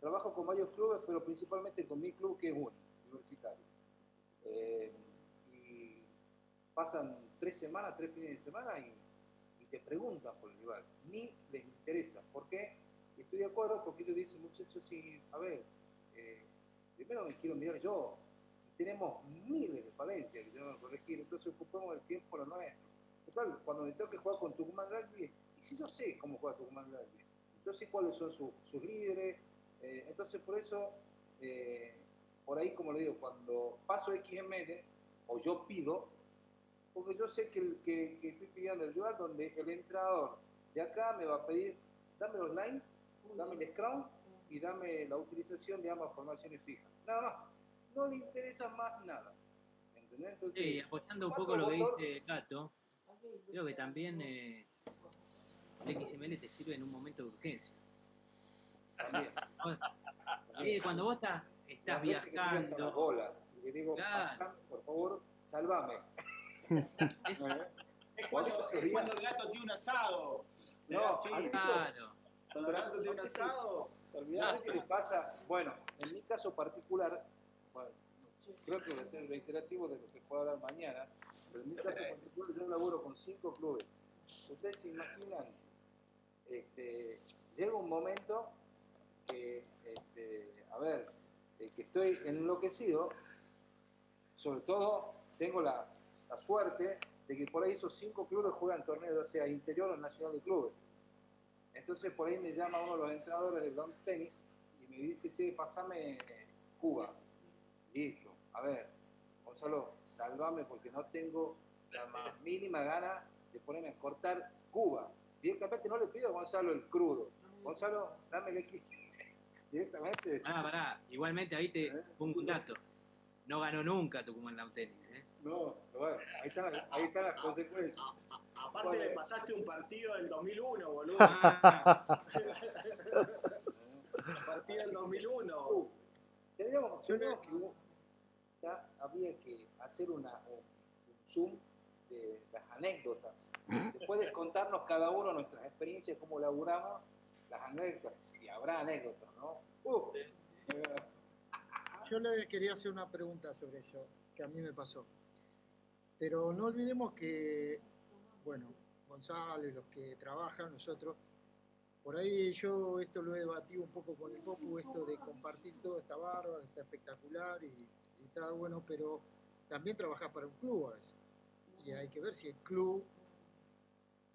trabajo con varios clubes, pero principalmente con mi club que es uno, universitario. Eh, y pasan tres semanas, tres fines de semana y, te preguntan por el rival. Ni les interesa. ¿Por qué? Estoy de acuerdo porque ellos dicen, muchachos, sí, a ver, eh, primero me quiero mirar yo. Tenemos miles de falencias que tenemos que corregir, entonces ocupemos el tiempo lo nuestro. Total, cuando me tengo que jugar con Tucumán Rugby, y si yo sé cómo juega Tucumán Rugby, yo sé cuáles son su- sus líderes, eh, entonces por eso, eh, por ahí como le digo, cuando paso XML, o yo pido, porque yo sé que, el- que, que estoy pidiendo el lugar donde el entrenador de acá me va a pedir, dame los lines, dame el scrum y dame la utilización de ambas formaciones fijas. Nada más. No le interesa más nada. ¿Entendés? Entonces, Sí, apoyando un poco lo que dice Gato, creo que también eh, el XML te sirve en un momento de urgencia. También. Cuando vos estás, estás Las veces que viajando, bola, y le digo, Claro. "Pasame, por favor, salvame. Es cuando, Bonito es sería. cuando el gato tiene un asado. No, No, así. claro. Cuando el gato tiene un asado. No sé si les pasa, bueno, en mi caso particular, bueno, creo que voy a ser reiterativo de lo que puedo hablar mañana, pero en mi caso particular yo laburo con cinco clubes. Ustedes se imaginan, este, llega un momento que, este, a ver, que estoy enloquecido, sobre todo tengo la, la suerte de que por ahí esos cinco clubes juegan torneos, ya sea interior o nacional de clubes. Entonces por ahí me llama uno de los entrenadores del Don Tenis y me dice, che, pasame Cuba. Listo. A ver, Gonzalo, salvame porque no tengo la más mínima gana de ponerme a cortar Cuba. Directamente no le pido a Gonzalo el crudo. Gonzalo, dame el X. Directamente. Pará, pará. Igualmente ahí te pongo un dato. No ganó nunca Tucumán Lawn Tennis, ¿eh? No, pero bueno, ahí están, las- ahí consecuencias. Aparte Bueno. le pasaste un partido del 2001, boludo. Ah, partido del 2001. Uh, tendríamos, tendríamos que, ya había que hacer una, un, zoom de las anécdotas. Después de contarnos cada uno nuestras experiencias, cómo laburamos, las anécdotas, si habrá anécdotas, ¿no? Uh, yo le quería hacer una pregunta sobre eso, que a mí me pasó. Pero no olvidemos que, bueno, Gonzalo y los que trabajan, nosotros, por ahí yo esto lo he debatido un poco con el Popu, esto de compartir todo está bárbaro, está espectacular y, y está bueno, pero también trabajás para un club a veces. Y hay que ver si el club,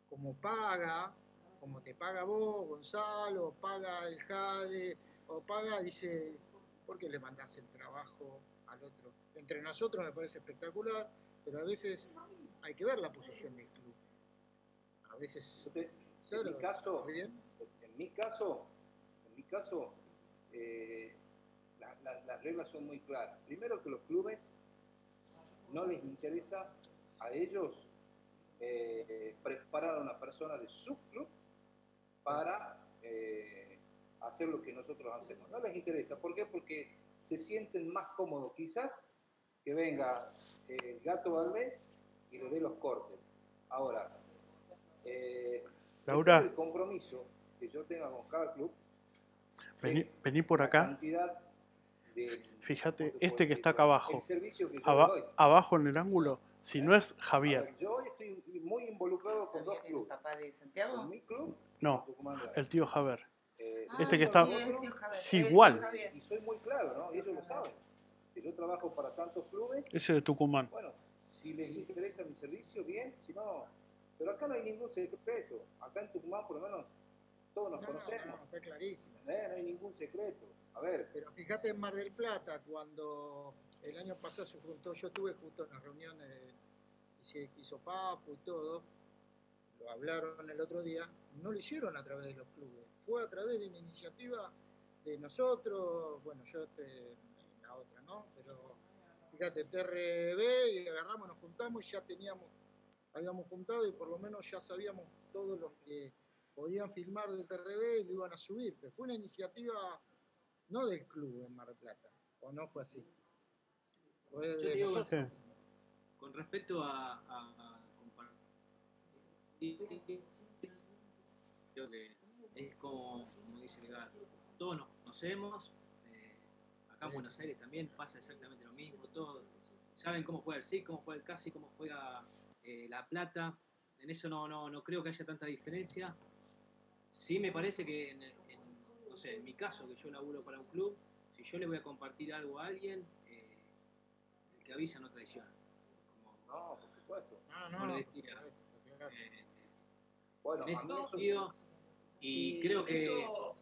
como paga, como te paga vos, Gonzalo, paga el Jade, o paga, dice, ¿por qué le mandás el trabajo al otro? Entre nosotros me parece espectacular, pero a veces hay que ver la posición del club. A veces... en mi caso, en mi caso, en mi caso, eh, la- la- las reglas son muy claras. Primero que los clubes no les interesa a ellos eh, preparar a una persona de su club para eh, hacer lo que nosotros hacemos. No les interesa. ¿Por qué? Porque se sienten más cómodos quizás que venga eh, el gato Valdés y le dé los cortes. Ahora, eh, Laura. el compromiso que yo tenga con cada club Vení, vení por la acá. cantidad de Fíjate, este que está acá abajo. Aba- abajo en el ángulo, si no es Javier. yo estoy muy involucrado con dos clubes. papá de Santiago? No, el tío Javier. Eh, Este que está- con sí, el otro, tío Javier, es igual. Y soy muy claro, ¿no? Ellos lo saben. Que yo trabajo para tantos clubes. Ese de Tucumán. Bueno, si les interesa mi servicio, bien, si no. Pero acá no hay ningún secreto. Acá en Tucumán, por lo menos, todos nos No, conocemos. no, está clarísimo. ¿eh? No hay ningún secreto. A ver, Pero fíjate en Mar del Plata, cuando el año pasado se juntó, yo estuve justo en las reuniones que hizo Papo y todo, lo hablaron el otro día, no lo hicieron a través de los clubes, fue a través de una iniciativa de nosotros, bueno, yo en la otra, ¿no? Pero fíjate, TRB y agarramos, nos juntamos y ya teníamos, habíamos juntado y por lo menos ya sabíamos todos los que podían filmar del TRB y lo iban a subir, pero fue una iniciativa no del club en Mar del Plata, o no fue así. Fue Yo de digo, nosotros. con respecto a, a- creo que es como, como dice el gato, todos nos conocemos, eh, acá en Buenos Aires también pasa exactamente lo mismo, todos saben cómo juega el SIC, cómo juega el CASI, cómo juega eh, La Plata, en eso no, no, no creo que haya tanta diferencia. Sí me parece que, en, en- no sé, en mi caso, que yo laburo para un club, si yo le voy a compartir algo a alguien, eh, el que avisa no traiciona. no, por supuesto. No, no, le por decía, eh, Bueno, en a ese sentido, y creo que... Esto,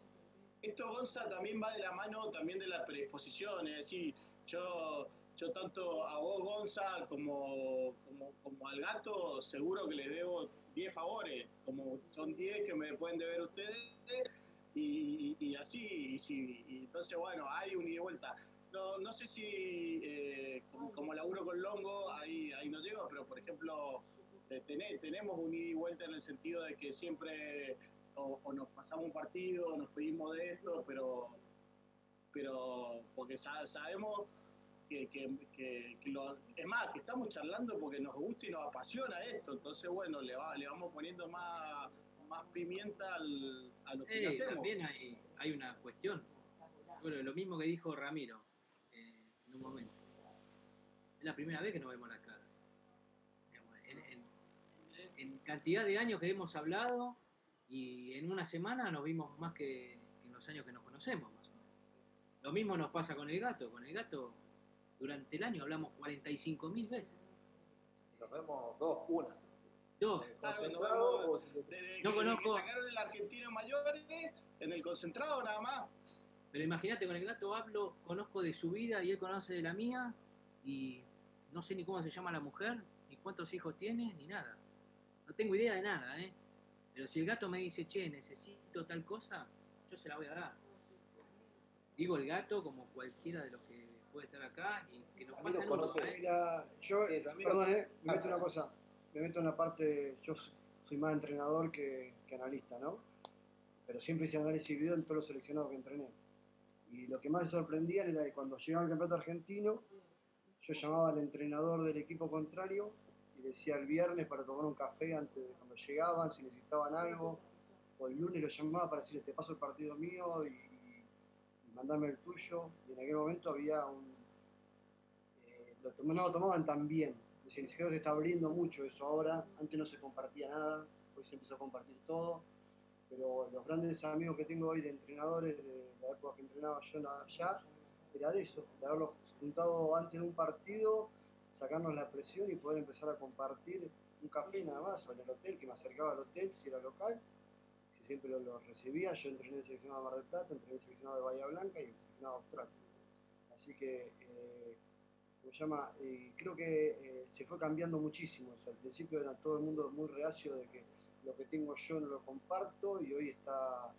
esto, Gonza, también va de la mano también de la predisposición. Es decir, yo, yo tanto a vos, Gonza, como, como, como al gato, seguro que les debo 10 favores. Como son 10 que me pueden deber ustedes. Y, así, y, y entonces, bueno, hay un ida y vuelta. No, no sé si, eh, como, como laburo con Longo, ahí, ahí no llego, pero por ejemplo, eh, tenemos un ida y vuelta en el sentido de que siempre o, nos pasamos un partido, o nos pedimos de esto, pero, pero porque sa- sabemos que, que, que- que lo- es más, que estamos charlando porque nos gusta y nos apasiona esto, entonces bueno, le, va- le vamos poniendo más, más pimienta al, a lo que hacemos. también hay, hay una cuestión. Bueno, lo mismo que dijo Ramiro eh, en un momento. Es la primera vez que nos vemos la cara. Digamos, En, en- en cantidad de años que hemos hablado y en una semana nos vimos más que, que en los años que nos conocemos, más o menos. Lo mismo nos pasa con el gato. Con el gato, durante el año hablamos 45.000 veces. Nos vemos dos, una. Dos. Claro, desde No desde conozco- que sacaron el argentino mayores en el concentrado nada más. Pero imagínate, con el gato hablo, conozco de su vida y él conoce de la mía y no sé ni cómo se llama la mujer, ni cuántos hijos tiene, ni nada. No tengo idea de nada, ¿eh? Pero si el gato me dice, che, necesito tal cosa, yo se la voy a dar. Digo el gato como cualquiera de los que puede estar acá y que nos pasa ¿eh? Mira, yo, Sí, perdón, eh, me meto una cosa, me meto en la parte, yo soy más entrenador que, que analista, ¿no? Pero siempre hice análisis video en todos los seleccionados que entrené. Y lo que más me sorprendía era que cuando llegaba el campeonato argentino, yo llamaba al entrenador del equipo contrario y decía el viernes para tomar un café antes de cuando llegaban, si necesitaban algo, o el lunes lo llamaba para decirle, te paso el partido mío y, y mandame el tuyo, y en aquel momento había un... eh, lo no lo tomaban tan bien, es ni siquiera se está abriendo mucho eso ahora, antes no se compartía nada, hoy se empezó a compartir todo, pero los grandes amigos que tengo hoy de entrenadores de la época que entrenaba yo allá, era de eso, de haberlos juntado antes de un partido, sacarnos la presión y poder empezar a compartir un café nada más, o en el hotel, que me acercaba al hotel si era local, siempre lo, recibía, yo entrené en el seleccionado de Mar del Plata, entrené en el seleccionado de Bahía Blanca y en el seleccionado austral. Así que, eh, ¿cómo se llama? Creo que eh, se fue cambiando muchísimo. Al principio era todo el mundo muy reacio de que lo que tengo yo no lo comparto y hoy está,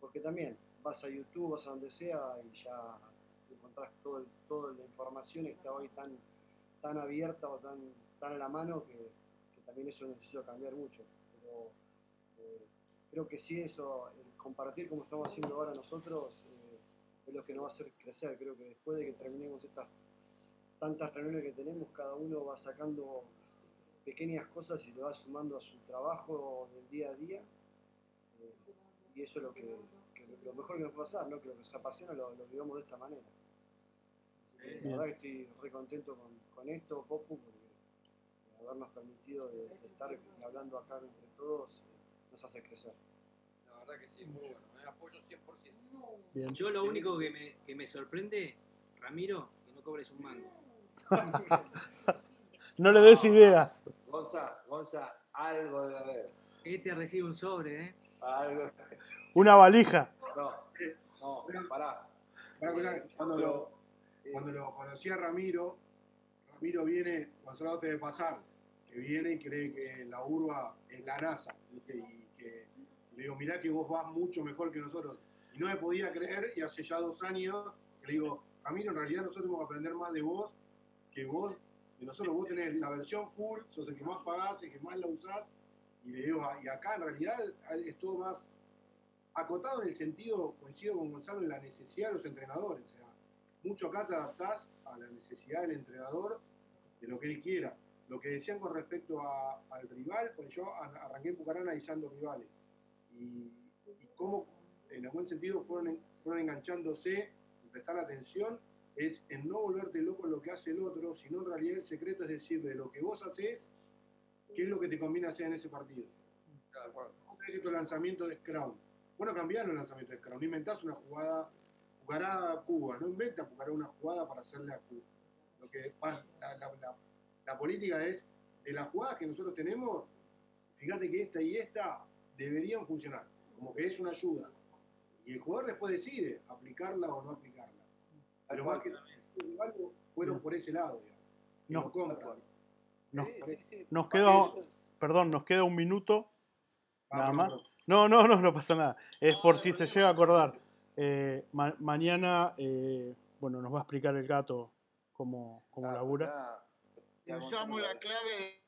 porque también vas a YouTube, vas a donde sea y ya encontrás todo toda la información y está hoy tan, tan abierta o tan, tan a la mano que, que también eso necesita cambiar mucho. Eh, creo que sí eso, el compartir como estamos haciendo ahora nosotros, eh, es lo que nos va a hacer crecer. Creo que después de que terminemos estas tantas reuniones que tenemos, cada uno va sacando pequeñas cosas y le va sumando a su trabajo del día a día. eh, y eso es lo que, que lo mejor que nos puede pasar, ¿no? que lo que nos apasiona lo, lo vivamos de esta manera. Bien. La verdad que estoy re contento con, con esto, Popu, porque eh, habernos permitido de, de estar hablando acá entre todos nos hace crecer. La verdad que sí, muy bueno. Me apoyo 100%. Bien. Yo lo único que me, que me sorprende, Ramiro, que no cobres un mango. No le des ideas. Gonza, Gonza, algo debe haber. Este recibe un sobre, ¿eh? Algo. Una valija. No, no, pará. Pará, pará, Cuando lo, cuando lo conocí a Ramiro, Ramiro viene, Gonzalo te debe pasar, que viene y cree que la urba es la NASA. Y que le digo, mirá que vos vas mucho mejor que nosotros. Y no me podía creer, y hace ya dos años, que le digo, Ramiro, en realidad nosotros tenemos que aprender más de vos que vos, de nosotros. Vos tenés la versión full, sos el que más pagás, el que más la usás. Y le digo, "Ah, y acá en realidad es todo más acotado en el sentido, coincido con Gonzalo, en la necesidad de los entrenadores. O sea, mucho acá te adaptás a la necesidad del entrenador de lo que él quiera. Lo que decían con respecto a- al rival, pues yo arranqué en Pucará analizando rivales. Y, y cómo, en algún sentido, fueron, fueron enganchándose y prestar atención, es en no volverte loco en lo que hace el otro, sino en realidad el secreto es decir, de lo que vos haces, qué es lo que te conviene hacer en ese partido. Vos tenés tu lanzamiento de Scrum. Bueno, cambiar los lanzamientos de Scrum. Inventás una jugada, Pucará a Cuba. No inventa Pucará una jugada para hacerle a Cuba. Lo que la, la- la- la política es, de las jugadas que nosotros tenemos, fíjate que esta y esta deberían funcionar. Como que es una ayuda. Y el jugador después decide aplicarla o no aplicarla. Pero más que algo fueron por ese lado, digamos. No. lo compran. Nos, Sí, sí, sí. nos Más queda, perdón, nos queda un minuto. Ah, Nada más. No, no, no, no pasa nada. Es por si se llega a acordar. Eh, ma- mañana, eh, bueno, nos va a explicar el gato cómo, cómo labura. Usamos la clave